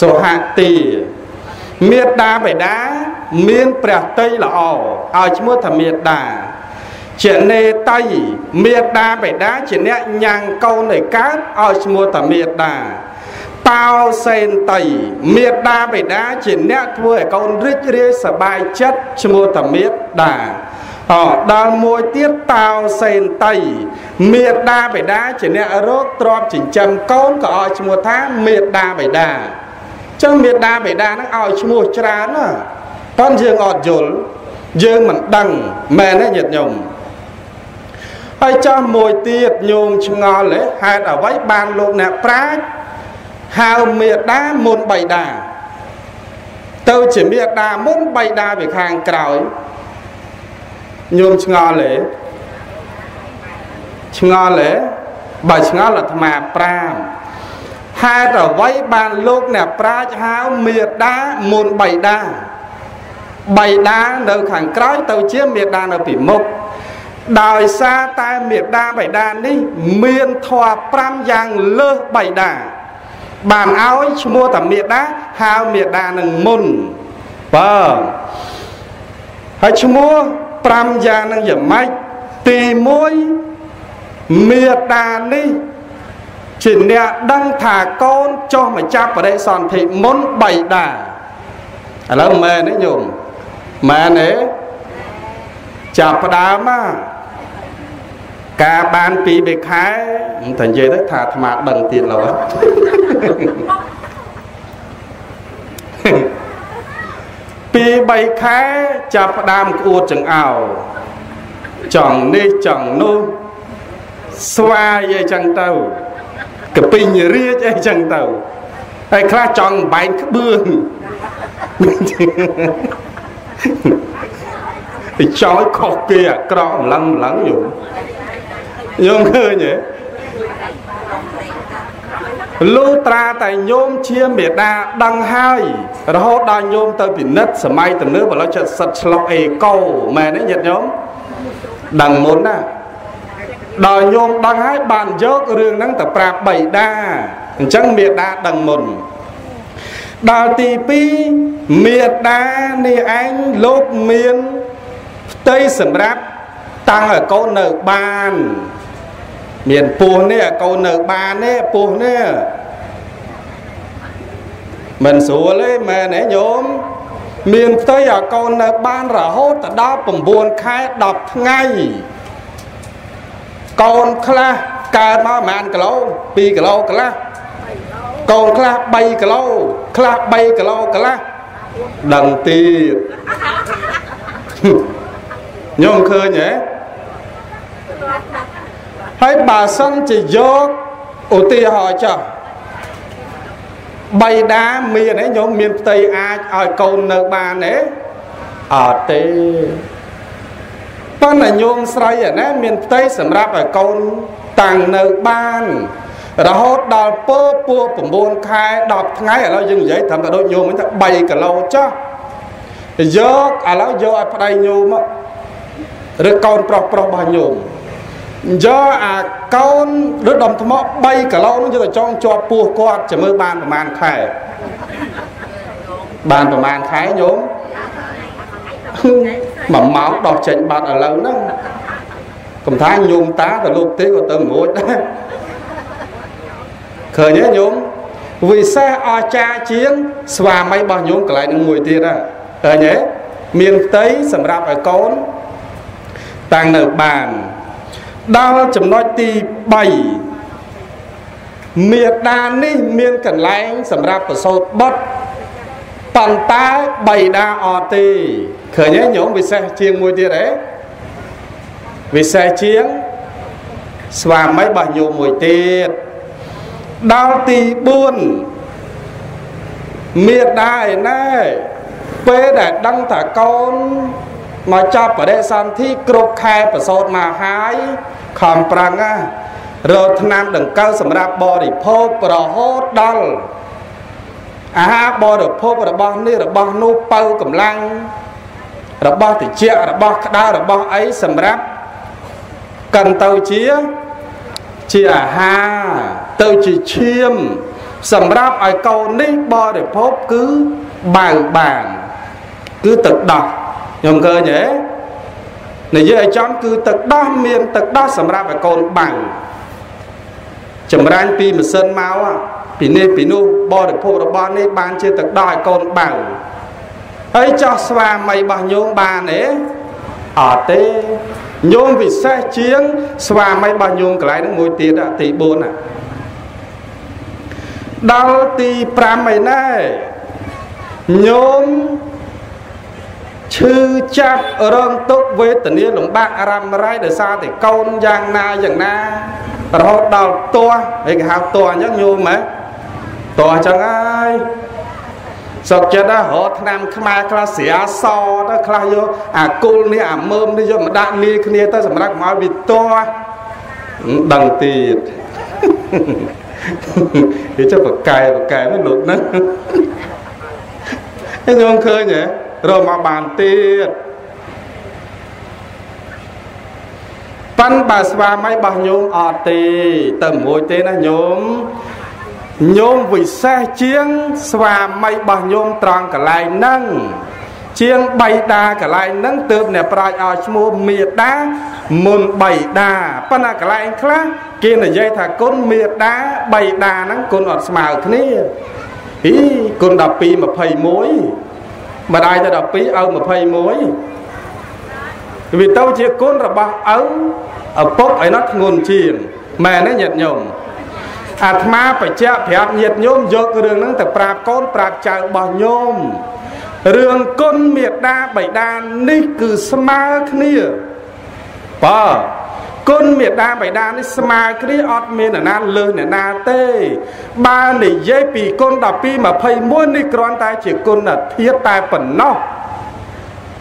សុហតិមេដាបៃតាមានព្រះតីល្អឲ្យឈ្មោះថាមេដា ជានេតៃមេដាបេដាជាអ្នកញ៉ាំងកូនឲ្យកើតឲ្យឈ្មោះតាមេដាតោសេនតៃមេដាបេដាជាអ្នកធ្វើឲ្យកូនរីករាយសប្បាយចិត្តឈ្មោះតាមេដាអដល់មួយទៀតតោសេនតៃមេដាបេដាជាអ្នករោគទ្របចិញ្ចឹមកូនក៏ឲ្យឈ្មោះថាមេដាបេដាចឹងមេដាបេដាហ្នឹងឲ្យឈ្មោះច្រើនណាប៉ុន្តែយើងអត់យល់យើងមិនដឹងមែនទេញាតិញោម ហើយចោះមួយទៀតញោមឆ្ងល់ហេតុអ្វីបានលោកអ្នកប្រាជ្ញហៅមេដាមុនបៃតាទៅជាមេដាមុនបៃតាវាខាងក្រោយញោមឆ្ងល់ទេឆ្ងល់ទេបើឆ្ងល់អាត្មាប្រាមហេតុអ្វីបានលោកអ្នកប្រាជ្ញហៅមេដាមុនបៃតាបៃតានៅខាងក្រោយទៅជាមេដានៅពីមុខ ដោយសារតែមេដាបៃតានេះ មានធម៌5យ៉ាងលើសបៃតាបានឲ្យឈ្មោះតាមេដាហៅមេដានឹងមុនបើហើយឈ្មោះ5យ៉ាងនឹងយ៉ាងម៉េចទី1មេដានេះជាអ្នកដឹងថាកូនចុះមកចាប់បរិសន្ធិមុនបៃតាឥឡូវមែនទេញោមមែនទេចាប់ផ្ដើមកា របានពីរបីខែតែនិយាយទៅថាអាត្មាដឹងទៀតឡើយពីរបីខែចាប់ផ្ដើមក្អួតចង្អោចង់នេះចង់នោះស្វាយអីចឹងទៅកពីញរាជអីចឹងទៅហើយខ្លះចង់បែកក្បឿងទៅចោលខុសគេអាក្រក់ម្លឹងម្លឹងយល់ ញោមឃើញទេលុះត្រាតែញោមជាមេដាដឹងហើយ រហូតដល់ញោមទៅពិនិត្យសម័យទំនើបឥឡូវចិត្តសិតឆ្លុកអេកូមែនទេញាតិញោមដឹងមុនណាដល់ញោមដឹងហើយបានយករឿងហ្នឹងទៅប្រាប់បៃតាអញ្ចឹងមេដាដឹងមុនដល់ទី2មេដានេះឯងលោកមានផ្ទៃសម្រាប់តាំងឲ្យកូននៅបាន មានពោះនេះឲ្យកូននៅបានទេពោះនេះមិនស្រួលទេមែនទេញោមមានផ្ទៃឲ្យកូននៅបានរហូតដល់9ខែ10ថ្ងៃកូនខ្លះកើតមកប្រហែលគីឡូ2គីឡូកន្លះកូនខ្លះ3គីឡូខ្លះ3គីឡូកន្លះដឹងទៀតញោមឃើញហ៎ ហើយបើសិនជាយកឧទាហរណ៍ចុះបៃតាមានទេញោមមានផ្ទៃអាចឲ្យកូននៅបានទេអត់ទេប៉ុន្តែញោមស្រីអាណាមានផ្ទៃសម្រាប់ឲ្យកូនតាំងនៅបានរហូតដល់ពើពោះ9ខែ10ថ្ងៃឥឡូវយើងនិយាយត្រឹមតែដូចញោមវិញថា3គីឡូចុះយកឥឡូវយកឲ្យប្តីញោមឬកូនប្រុសប្រុសរបស់ញោម យកអាកូនឬដុំថ្ម3គីឡូនោះយកទៅចងជាប់ពោះគាត់ចាំមើលបានប្រហែលខែបានប្រហែលខែញោមមួយម៉ោងដោះចេញបាត់ឥឡូវហ្នឹងកំថាញោមតាទៅលោកទេក៏ទៅមួយដែរឃើញទេញោមវិសេសអស្ចារ្យជាង ស្វាមីរបស់ញោមកន្លែងនឹងមួយទៀតហ៎ឃើញទេមានផ្ទៃសម្រាប់ឲ្យកូនតាំងនៅបាន ដល់ចំណុចទី3មេដានេះមានកន្លែងសម្រាប់ប្រសូតបុត្រប៉ុន្តែបៃតាអត់ទេឃើញទេញោមវិសេសជាងមួយទៀតហ៎វិសេសជាងស្វាមីរបស់ញោមមួយទៀតដល់ទី4មេដាឯណែពេលដែលដឹងថាកូន មកចាប់បដិសន្ធិគ្រប់ខែប្រសូតមកហើយខំប្រឹងណារកថ្នាំដង្កូវសម្រាប់បរិភោគរហូតដល់អាហារបរិភោគរបស់នេះរបស់នោះបើកម្លាំងរបស់តិចរបស់ក្តៅរបស់អីសម្រាប់កិនទៅជាជាអាហារទៅជាឈាម សម្រាប់ឲ្យកូននេះបរិភោគគឺបើបានគឺទឹកដោះ ខ្ញុំឃើញទេនិយាយឲ្យចំគឺទឹកដោះមានទឹកដោះសម្រាប់ឲ្យកូនបើចម្រាញ់ពីម៉ាស៊ីនមកពីនេះពីនោះបរិភោគរបស់នេះបានជាទឹកដោះឲ្យកូនបើហើយចោះស្វាមីរបស់ញោមបានទេអត់ទេញោមពិសេសជាង ស្វាមីរបស់ញោមកន្លែងហ្នឹងមួយទៀតទី4ណាដល់ទី5ឯណែញោម ឈឺចាប់រងទុកវេទនាលំបាករ៉ាំរ៉ៃដោយសារតែកូនយ៉ាងណាយ៉ាងណារហូតដល់ទាស់ហើយគេហៅទាស់អញ្ចឹងញោមហ៎ទាស់អញ្ចឹងហើយសុកចិត្តរកឆ្នាំខ្មែរខ្លះស្រាសទៅខ្លះយកអាគុលនេះអាមើមនេះយកមកដាក់លាគ្នាទៅសម្រាប់មកវិតោដឹងទៀតវាចុះបកែបកែមិនលោកហ្នឹងហើយខ្ញុំឃើញហ៎ រកមកបានទៀតប៉ិនបើស្វាមីរបស់ញោមអត់ទេទៅមួយទេណាញោមញោមវិសេសជាង ស្វាមីរបស់ញោមត្រង់កន្លែងហ្នឹងជាងបៃតាកន្លែងហ្នឹងទើបអ្នកប្រាជ្ញឲ្យឈ្មោះមេតាមុនបៃតាប៉ុន្តែកន្លែងខ្លះគេនិយាយថាគុណមេតាបៃតាហ្នឹងគុណអត់ស្មើគ្នាអីគុណ12 21 ម្ដាយទៅ12ឪ21វាទៅជាគុណរបស់ឪឪពុកឯនោះធ្ងន់ជាងមែនទេញាតិញោមអាត្មាបច្ចៈប្រាប់ញាតិញោមយករឿងហ្នឹងទៅប្រាប់កូនប្រាប់ចៅរបស់ញោមរឿងគុណមេដាបៃតានេះគឺស្មើគ្នាបើ គុណមេដាបៃតានេះស្មើគ្នាអត់មានអ្នកណាលើសអ្នកណាទេបើនិយាយពីគុណ12 21នេះគ្រាន់តែជាគុណធាតុតែប៉ុណ្ណោះ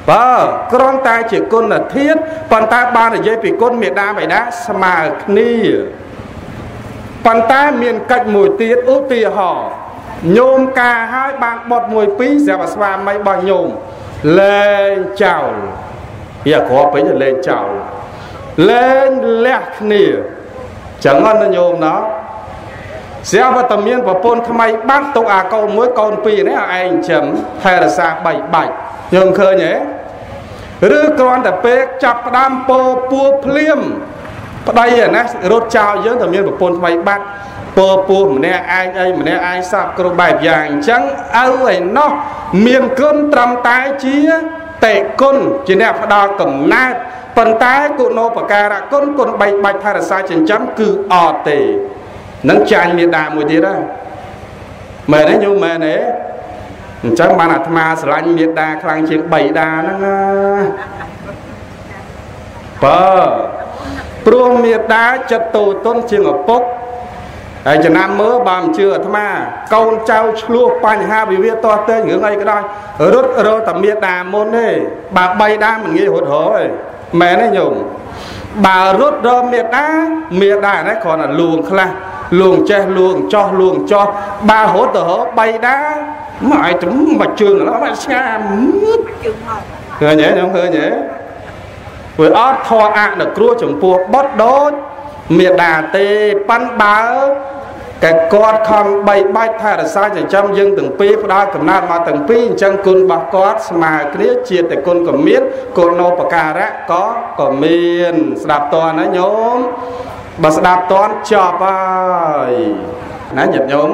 បើគ្រាន់តែជាគុណធាតុប៉ុន្តែបើនិយាយពីគុណមេដាបៃតាស្មើគ្នាប៉ុន្តែមានកិច្ចមួយទៀតឧទាហរណ៍ញោមការហើយបានបត់មួយពីរស្រាប់ស្វាមីរបស់ញោមលែងចោលវាគ្រាប់ពេញលែងចោល លែងលះគ្នាចឹងណាញោមណោះស្រាប់តែមានប្រពន្ធថ្មីបាត់ទុកអាកូនមួយកូនពីរនេះឲ្យឯងចឹងថែរក្សាបីបាច់ញោមឃើញទេឬគ្រាន់តែពេកចាប់ផ្ដើមពោពួភ្លាមប្តីណារត់ចោលយើងតែមានប្រពន្ធថ្មីបាត់ពោពោះម្នាក់ឯងអីម្នាក់ឯងសាប់គ្រប់បែបយ៉ាងអញ្ចឹងឪឯណោះមានគុណត្រឹមតែជាតេគុណជាអ្នកផ្ដល់កំណើត ប៉ុន្តែគុណោបការៈគុណគុណបីបាច់ថែរក្សាចិញ្ចឹមគឺអត់ទេនឹងចាញ់មេដាមួយទៀតណាមែនទេញោមមែនទេអញ្ចឹងបានអាត្មាស្រឡាញ់មេដាខ្លាំងជាងបីដាហ្នឹងណាបើព្រោះមេដាចិត្តតូតុនជាងឪពុក ហើយចំណាំមើលបើមិនជឿអាត្មា កូនចៅឆ្លោះបញ្ហាវិវាទតទៅរឿងអីក៏ដោយរត់រត់តែមេដាមុនទេបើបីដាមិនងាយរត់រហទេមែនទេញោមបើរត់រមេដាមេដាណាគ្រាន់តែលួងខ្លះលួងចេះលួងចោះលួងចោះបើរត់ទៅរបីដាមកឲ្យទៅមកជើងឡើយមកស្ងាមជើងមកឃើញទេខ្ញុំឃើញទេវាអត់ធរអនុគ្រោះចំពោះបុតដូច មេដាទេប៉ាន់បើកែគាត់ខំបីបាច់ថែរក្សាចិញ្ចឹមយើងទាំងពីរផ្ដល់កំណត់មកទាំងពីរអញ្ចឹងគុណរបស់គាត់ស្មើគ្នាជាតែគុណក៏មានគុណោបការៈក៏ក៏មាន ស្ដាប់តណាញោមបើស្ដាប់តន់ចប់ហើយណាញាតិញោម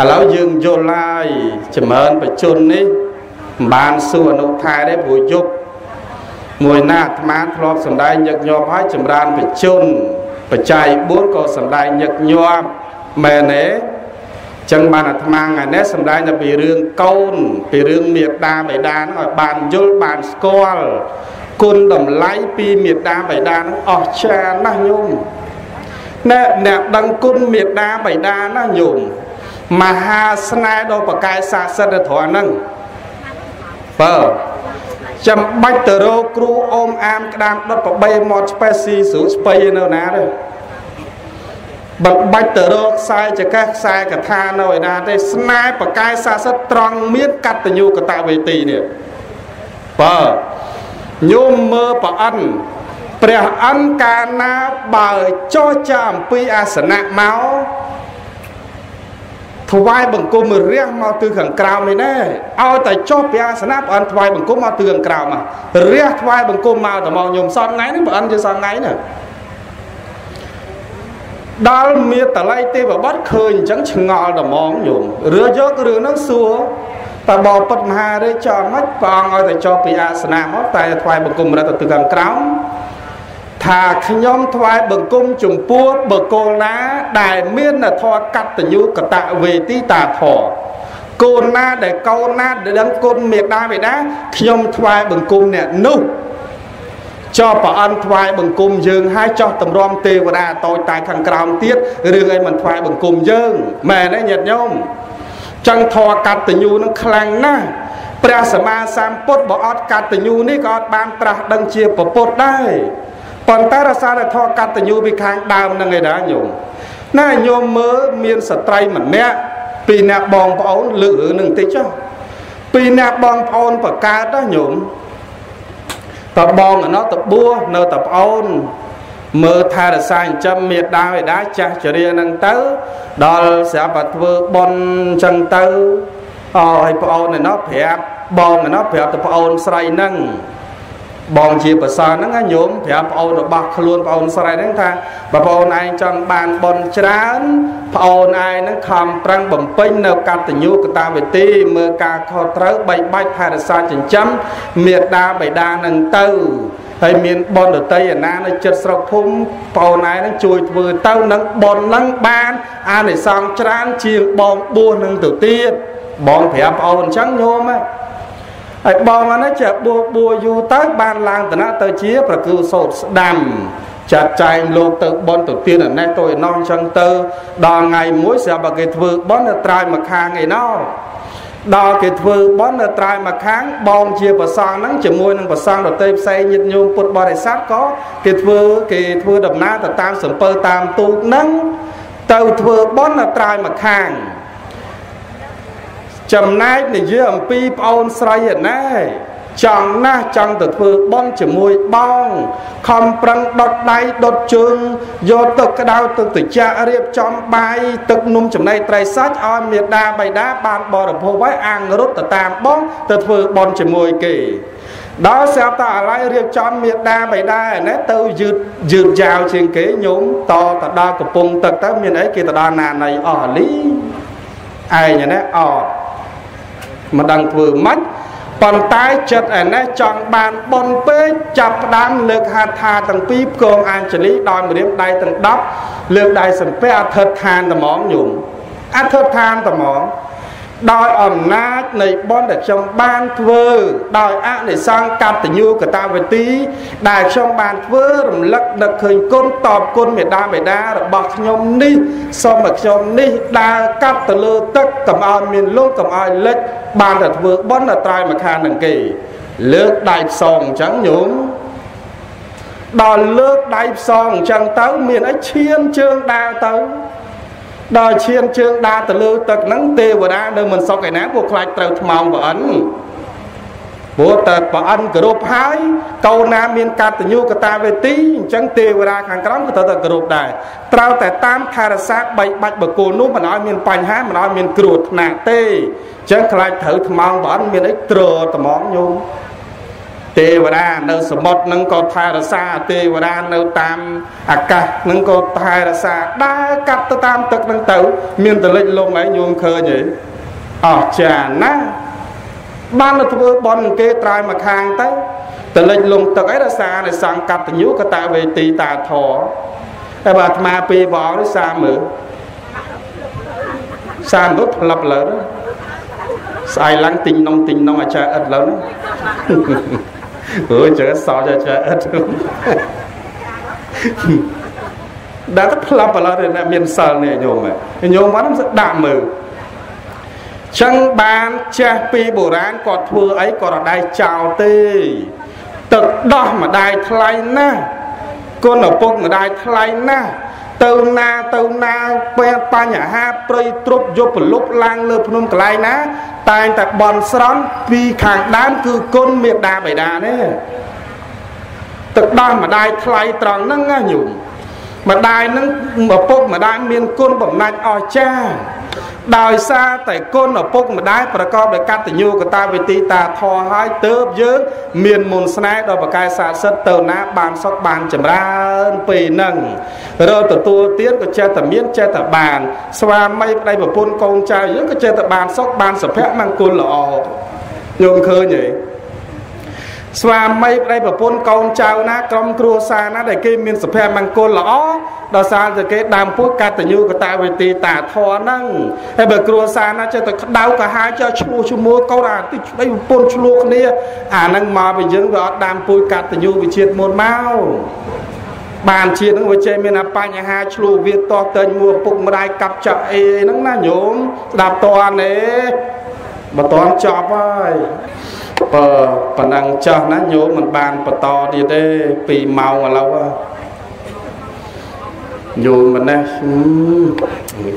ឥឡូវយើងយល់ហើយចម្រើនបជននេះមិនបានសួរអនុថែទេព្រោះយប់ មួយណាអាត្មាធ្លាប់សម្ដែងញឹកញាប់ហើយចម្រើនបជនបច្ច័យ4ក៏សម្ដែងញឹកញាប់មែនទេចឹងបានអាត្មាថ្ងៃនេះសម្ដែងតែពីរឿងកូន ពីរឿងមេត្តាបិតាហ្នឹងឲ្យបានយល់បានស្គាល់គុណតម្លៃពីមេត្តាបិតាហ្នឹងអស់ច្រើនណាស់ញោមណែអ្នកដឹងគុណមេត្តាបិតាណាញោមមហាស្នេហ៍ដល់ប្រកែសាសិទ្ធធម៌ហ្នឹងបើ ចាំបាច់ទៅរកគ្រូអមអាមក្តាមដុតប្របីមាត់ស្ពេស៊ីស្រួលស្ពៃនៅណាទេបំបាច់ទៅរកខ្សែចកេះខ្សែកថានៅឯណាទេស្នេហ៍ប្រកែសាសិទ្ធត្រង់មានកតញ្ញូកតវេទីនេះបើញោមមើលប្រអិនព្រះអិនកាលណាបើចោះចាអំពីអាសនៈមក ថ្វាយបង្គំរះមកទិសខាងក្រោមនេះណែឲ្យតែចុះពីអាសនៈព្រះអិនថ្វាយបង្គំមកទិសខាងក្រោមមករះថ្វាយបង្គំមកតែមកញោមសពថ្ងៃនេះព្រះអិនជាសពថ្ងៃណាដល់មានតល័យទេវបុត្រឃើញអញ្ចឹងឆ្ងល់ត្មងញោមរឿយករឿងហ្នឹងសួរតើបបពុតមហារាជចោលមិនព្រះអង្គឲ្យតែចុះពីអាសនៈមកតែថ្វាយបង្គំរត់ទៅទិសខាងក្រោម ថាខ្ញុំថ្វាយបង្គំចំពោះបកលណា ដែលមានធម៌កតញ្ញូកតវេទីតាធរកូនណាដែលកូនណាដែលដឹងគុណមេដាបេដាខ្ញុំថ្វាយបង្គំអ្នកនោះចោះប្រអន់ថ្វាយបង្គំយើងហើយចោះតម្រាំទេវតាតូចតែខាងក្រោមទៀតរឿងអីមិនថ្វាយបង្គំយើងមែនទេញាតិញោមចឹងធរកតញ្ញូនឹងខ្លាំងណាស់ព្រះសម្មាសម្ពុទ្ធបើអត់កតញ្ញូនេះក៏អត់បានត្រាស់ដឹងជាពពុទ្ធដែរ ប៉ុន្តែរសារធរកតញ្ញូពីខាងដើមនឹងឯណាញោមណាញោមមើលមានស្ត្រីម្នាក់ពីអ្នកបងប្អូនលើករឿងនឹងតិចចុះពីអ្នកបងប្អូនបកើតណាញោមតបងណោះតបួសនៅតប្អូនមើលថែរក្សាចិញ្ចឹមមេដាបេដាចាស់ចរិយានឹងទៅ ដល់ស្រាប់តែធ្វើបន់ចឹងទៅអើឲ្យប្អូនណោះប្រាប់បងណោះប្រាប់ទៅប្អូនស្រីនឹង បងជាប្រសើរហ្នឹងណាញោមប្រាប់ប្អូនរបស់ខ្លួនប្អូនស្រីហ្នឹងថាបើប្អូនឯងចង់បានបនច្រើនប្អូនឯងហ្នឹងខំប្រឹងបំពេញនៅកតញ្ញូកតាវិធីមើលការខុសត្រូវបីបាច់ថែរក្សាចិញ្ចឹមមេដាបៃតាហ្នឹងទៅហើយមានបនដតីអាណានៅចិត្តស្រុកភូមិប្អូនឯងហ្នឹងជួយធ្វើទៅនឹងបនហ្នឹងបានអានិសង្សច្រើនជាងបងបួសនឹងទៅទៀតបងប្រាប់ប្អូនអញ្ចឹងញោមហ្នឹង ហើយបងអានេះចេះបួបួយូរទៅបានឡើងឋានៈទៅជា ប្រគូសោតស្ដាំចាត់ចែងលោកទៅបនទៅទៀនណេះទៅឯណោះអញ្ចឹងទៅដល់ថ្ងៃមួយស្រាប់តែគេធ្វើបននៅត្រើយមកខាងឯណោះដល់គេធ្វើបន់នៅត្រើយមកខាងបងជាប្រសងហ្នឹងជាមួយនឹងប្រសងដតីផ្សេងញាតិញោមពុទ្ធបរិស័ទក៏គេធ្វើគេធ្វើដំណើរទៅតាមសំពើតាមទូកហ្នឹងទៅធ្វើបន់នៅត្រើយមកខាង ចំណែកនិយាយអំពីប្អូនស្រីឯណែចង់ណាស់ចង់ទៅធ្វើបន់ជាមួយបងខំប្រឹងដុតដៃដុតជើងយកទឹកក្តៅទឹកត្រជាក់រៀបចំបាយទឹកនំចំណីត្រីសាច់ឲ្យមេដាបៃតាបានបរិភោគហើយអាងរត់ទៅតាមបងទៅធ្វើបន់ជាមួយគេដល់ស្រាប់តែអាឡ័យរៀបចំមេដាបៃតាណាទៅយឺតយឺតយ៉ាវជាងគេញោមតទៅដល់កំពង់ទឹកទៅមានអីគេទៅដល់ណាណៃអស់លីឯងណាអត់ មិនដឹងធ្វើម៉េចប៉ុន្តែចិត្តឯនេះចង់បានប៉ុនពេកចាប់ផ្ដើមលើកហាត់ថាទាំងពីរផ្គងអាញ្ជលីដោយម្រាមដៃទាំង10លើកដៃសំពះអធិដ្ឋានត្មងញោមអធិដ្ឋានត្មង ដោយអំណាចនៃបុណ្យដែលខ្ញុំបានធ្វើដោយអនិសង្កតញ្ញូកតាវទី ដែលខ្ញុំបានធ្វើរំលឹកនឹកឃើញគុណតបគុណមេដាបេដារបស់ខ្ញុំនេះសូមឲ្យខ្ញុំនេះដើរកាត់ទៅលើទឹកកុំឲ្យមានលងកុំឲ្យលិចបានតែធ្វើបុណ្យត្រៃមកខាងនឹងគេ លើកដៃផ្សងអញ្ចឹងញោមដល់លើកដៃផ្សងអញ្ចឹងទៅ មានអីឈានជើងដើរទៅ ដល់ឈានជើងដើរទៅលើទឹកហ្នឹងទេវតានៅមិនសុខឯណាពួកខ្លាចត្រូវថ្មោងប្រអិនព្រោះតែប្រអិនគោរពហើយកូនណាមានកតញ្ញូកតាវេទីអញ្ចឹងទេវតាខាងក្រោមក៏ត្រូវតែគោរពដែរត្រូវតែតាមថែរក្សាបីបាច់បកគោនោះមិនឲ្យមានបញ្ហាមិនឲ្យមានគ្រោះថ្នាក់ទេអញ្ចឹងខ្លាចត្រូវថ្មោងប្រអិនមានអីត្រត្មងញោម ទេវតានៅសមុទ្រនឹងក៏ថែរក្សាទេវតានៅតាមអាកាសនឹងក៏ថែរក្សាដើរកាត់ទៅតាមទឹកនឹងទៅ មានតលិចលងឯងញោមឃើញទេអស្ចារ្យណាស់បានទៅធ្វើបន់នឹងគេត្រើយមកខាងទៅតលិចលងទឹកអីរសានៅសង្កតញ្ញូកតាវេទីតាធរតែបើអាត្មាពីបងនេះសាមើលសាមទៅផ្លឹបលើស្អែកឡើងទិញនំទិញនំអាចារ្យឥតលើណា អូយចឹងសោចចាអត់ដាក់ទៅផ្លាប់បឡរអ្នកមានសិលនេះញោមញោមបានស្ដាប់មើលចឹងបានចាស់ពីបុរាណគាត់ធ្វើអីក៏រដែកចោលទេទឹកដោះម្ដាយថ្លៃណាស់គុណឪពុកម្ដាយថ្លៃណាស់ ទៅណាទៅណាពេលបញ្ហាព្រៃទ្រុបយប់ប្រលប់ឡើងលើភ្នំកន្លែងណា តែងតែបន់ស្រន់ពីខាងដើមគឺគុណមេដាបេដានេះទឹកដោះម្ដាយថ្លៃត្រង់ហ្នឹងណាញោម ម្ដាយហ្នឹងឪពុកម្ដាយមានគុណបំណាច់អស្ចារ្យដោយសារតែគុណឪពុកម្ដាយប្រកបដោយកតញ្ញូកតាវិទីតាធរហើយទៅយើង មានមុនស្នេហ៍ដល់ប្រកែសាសិទ្ធទៅណាបានសុខបានចម្រើនពេលហ្នឹងរកទទួលទៀតក៏ចេះតែមានចេះតែបាន ស្វាមីប្តីប្រពន្ធកូនចៅយើងក៏ចេះតែបានសុខបានសុភមង្គលល្អញោមឃើញទេ ស្វាមីប្តីប្រពន្ធកូនចៅណាក្រុមគ្រួសារណាដែលគេមានសុភមង្គលល្អដល់សារតែគេដើមពួយកតញ្ញូកតវេទីតាធរហ្នឹងហើយបើគ្រួសារណាចេះតែក្តៅកាហាចោឈ្មោះឈ្មោះកូនអាទីប្តីប្រពន្ធឆ្លោះគ្នាអាហ្នឹងមកពីយើងវាអត់ដើមពួយកតញ្ញូវិជាតិមុនមកបានជាតិហ្នឹងវាចេះមានបញ្ហាឆ្លោះវាតោះទៅមួពុកម្ដាយកាប់ចាក់អេហ្នឹងណាញោមស្ដាប់តនទេបើតនចប់ហើយ បើប៉ុណ្ណឹងចាស់ណាញោមមិនបានបន្តទៀតទេ2ម៉ោងឥឡូវញោមម្នេះ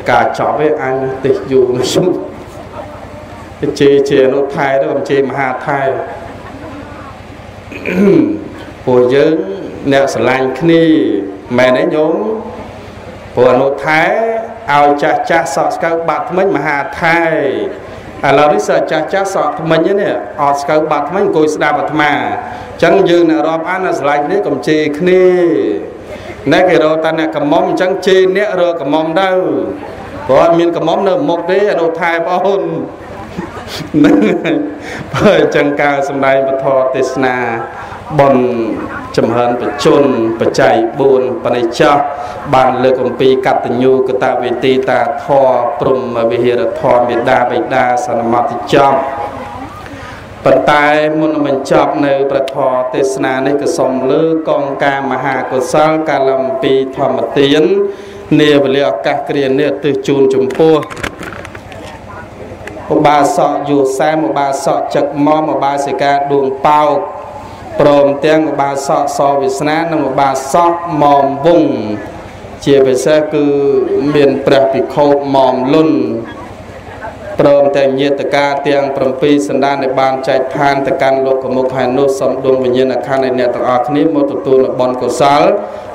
ការចប់ឯអញតិចយូរណាស់ជេជេអនុថែទៅអំជេមហាថែពួកយើងអ្នកស្រឡាញ់គ្នាមែនទេញោមព្រោះអនុថែឲ្យចាស់ចាស់សក់ស្កៅបាត់ថ្មិញមហាថែ ឥឡូវនេះសើចាស់ចាស់សក់ថ្មិញនេះអត់ស្កៅបាត់ថ្មិញអង្គុយស្ដាប់អាត្មាអញ្ចឹងយើងអ្នករាប់អានស្រឡាញ់នេះកុំជេរគ្នាណែគេរកតាអ្នកកំមុំអញ្ចឹងជេរអ្នករកកំមុំទៅព្រោះអត់មានកំមុំនៅមុខទេអនុថែបងអូនហ្នឹងបើអញ្ចឹងការសម្ដែងពធទេសនាបន ចំហិនបជនបច្ច័យ4បនិច្ចាបានលើកអំពីកតញ្ញូកតវេទីតាធរព្រំវិហារធម៌មេដាបិតាសនមតិចប់ប៉ុន្តែមុននឹងបញ្ចប់នៅប្រធរទេសនានេះក៏សូមលើកងការមហាកុសលកាលំពីធម្មទាននាវេលាឱកាសគ្រានេះទិសជូនចំពោះឧបាសកយុសែមឧបាសកចឹកមុំឧបាសិកាដួងប៉ោក ព្រមទាំងឧបាសកសវិស្នានិងឧបាសកមុំវងជាពិសេសគឺមានព្រះភិក្ខុមុំលុន ព្រមទាំងញាតិកាទាំង7សន្តានដែលបានចែកឋានទៅកាន់លោកកមុខហើយនោះសូមដួងវិញ្ញាណក្ខន្ធនៃអ្នកទាំងអស់គ្នាមកទទួលនៅបុណ្យកុសល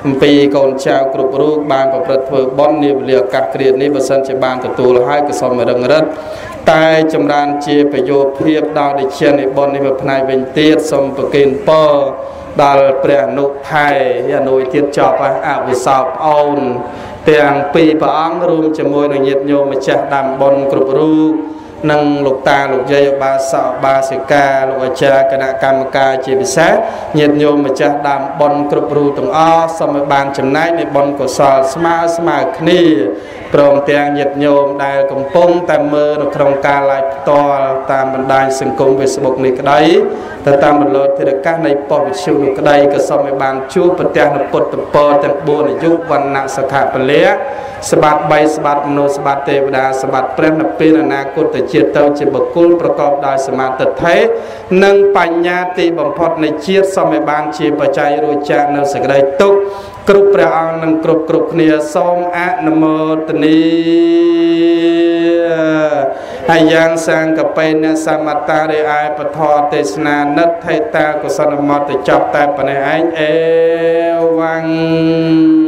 អំពីកូនចៅគ្រប់រូបបានប្រព្រឹត្តធ្វើបុណ្យនាវេលាឱកាសគ្រានេះបើសិនជាបានទទួលហើយក៏សូមរឹងរិតតែចម្រើនជាប្រយោជន៍ភាពដល់ដូចជានិបុណ្យនេះមួយផ្នែកវិញទៀតសូមប្រគេនពរ ដល់ព្រះអនុថែអនុទៀតចប់អវិសោប្អូន ទាំងពីរព្រះអង្គរួមជាមួយនឹងញាតិញោមម្ចាស់ដើមបុណ្យគ្រប់រូប និងលោកតាលោកយាយឧបាសកឧបាសិកាលោកអាចារ្យគណៈកម្មការជាពិសេសញាតិញោមម្ចាស់ដើមបុណ្យគ្រប់រូបទាំងអស់សូមឲ្យបានចំណែកនៃបុណ្យកុសលស្មើស្មើគ្នាព្រមទាំងញាតិញោមដែលកំពុងតែមើលនៅក្នុងការ live ផ្ទាល់តាមបណ្ដាញសង្គម Facebook នេះក្តីទៅតាមបន្លត់ធារកាសនៃប៉ុស្តិ៍វិទ្យុនោះក្តីក៏សូមឲ្យបានជួបប្រទះនៅពុទ្ធពរទាំង4អាយុវណ្ណៈសុខៈពលៈស្បាត់3ស្បាត់មនុស្សស្បាត់ទេវតាស្បាត់ព្រះនៅពេលអនាគតជាតិទៅជាបុគ្គលប្រកបដោយសមាធិធិនិងបញ្ញាទីបំផុតនៃជាតិសូមឲ្យបានជាបច្ច័យរួចចាកនៅសេចក្តីទុក្ខគ្រប់ព្រះអង្គនិងគ្រប់គ្រប់គ្នាសូមអនុមោទនីហើយយ៉ាងសាងកបេនសមត្តារិអាយពធទេសនានិទ្ធិតាកុសលមតចប់តែប៉ុណ្ណេះឯងអេវ៉ាំង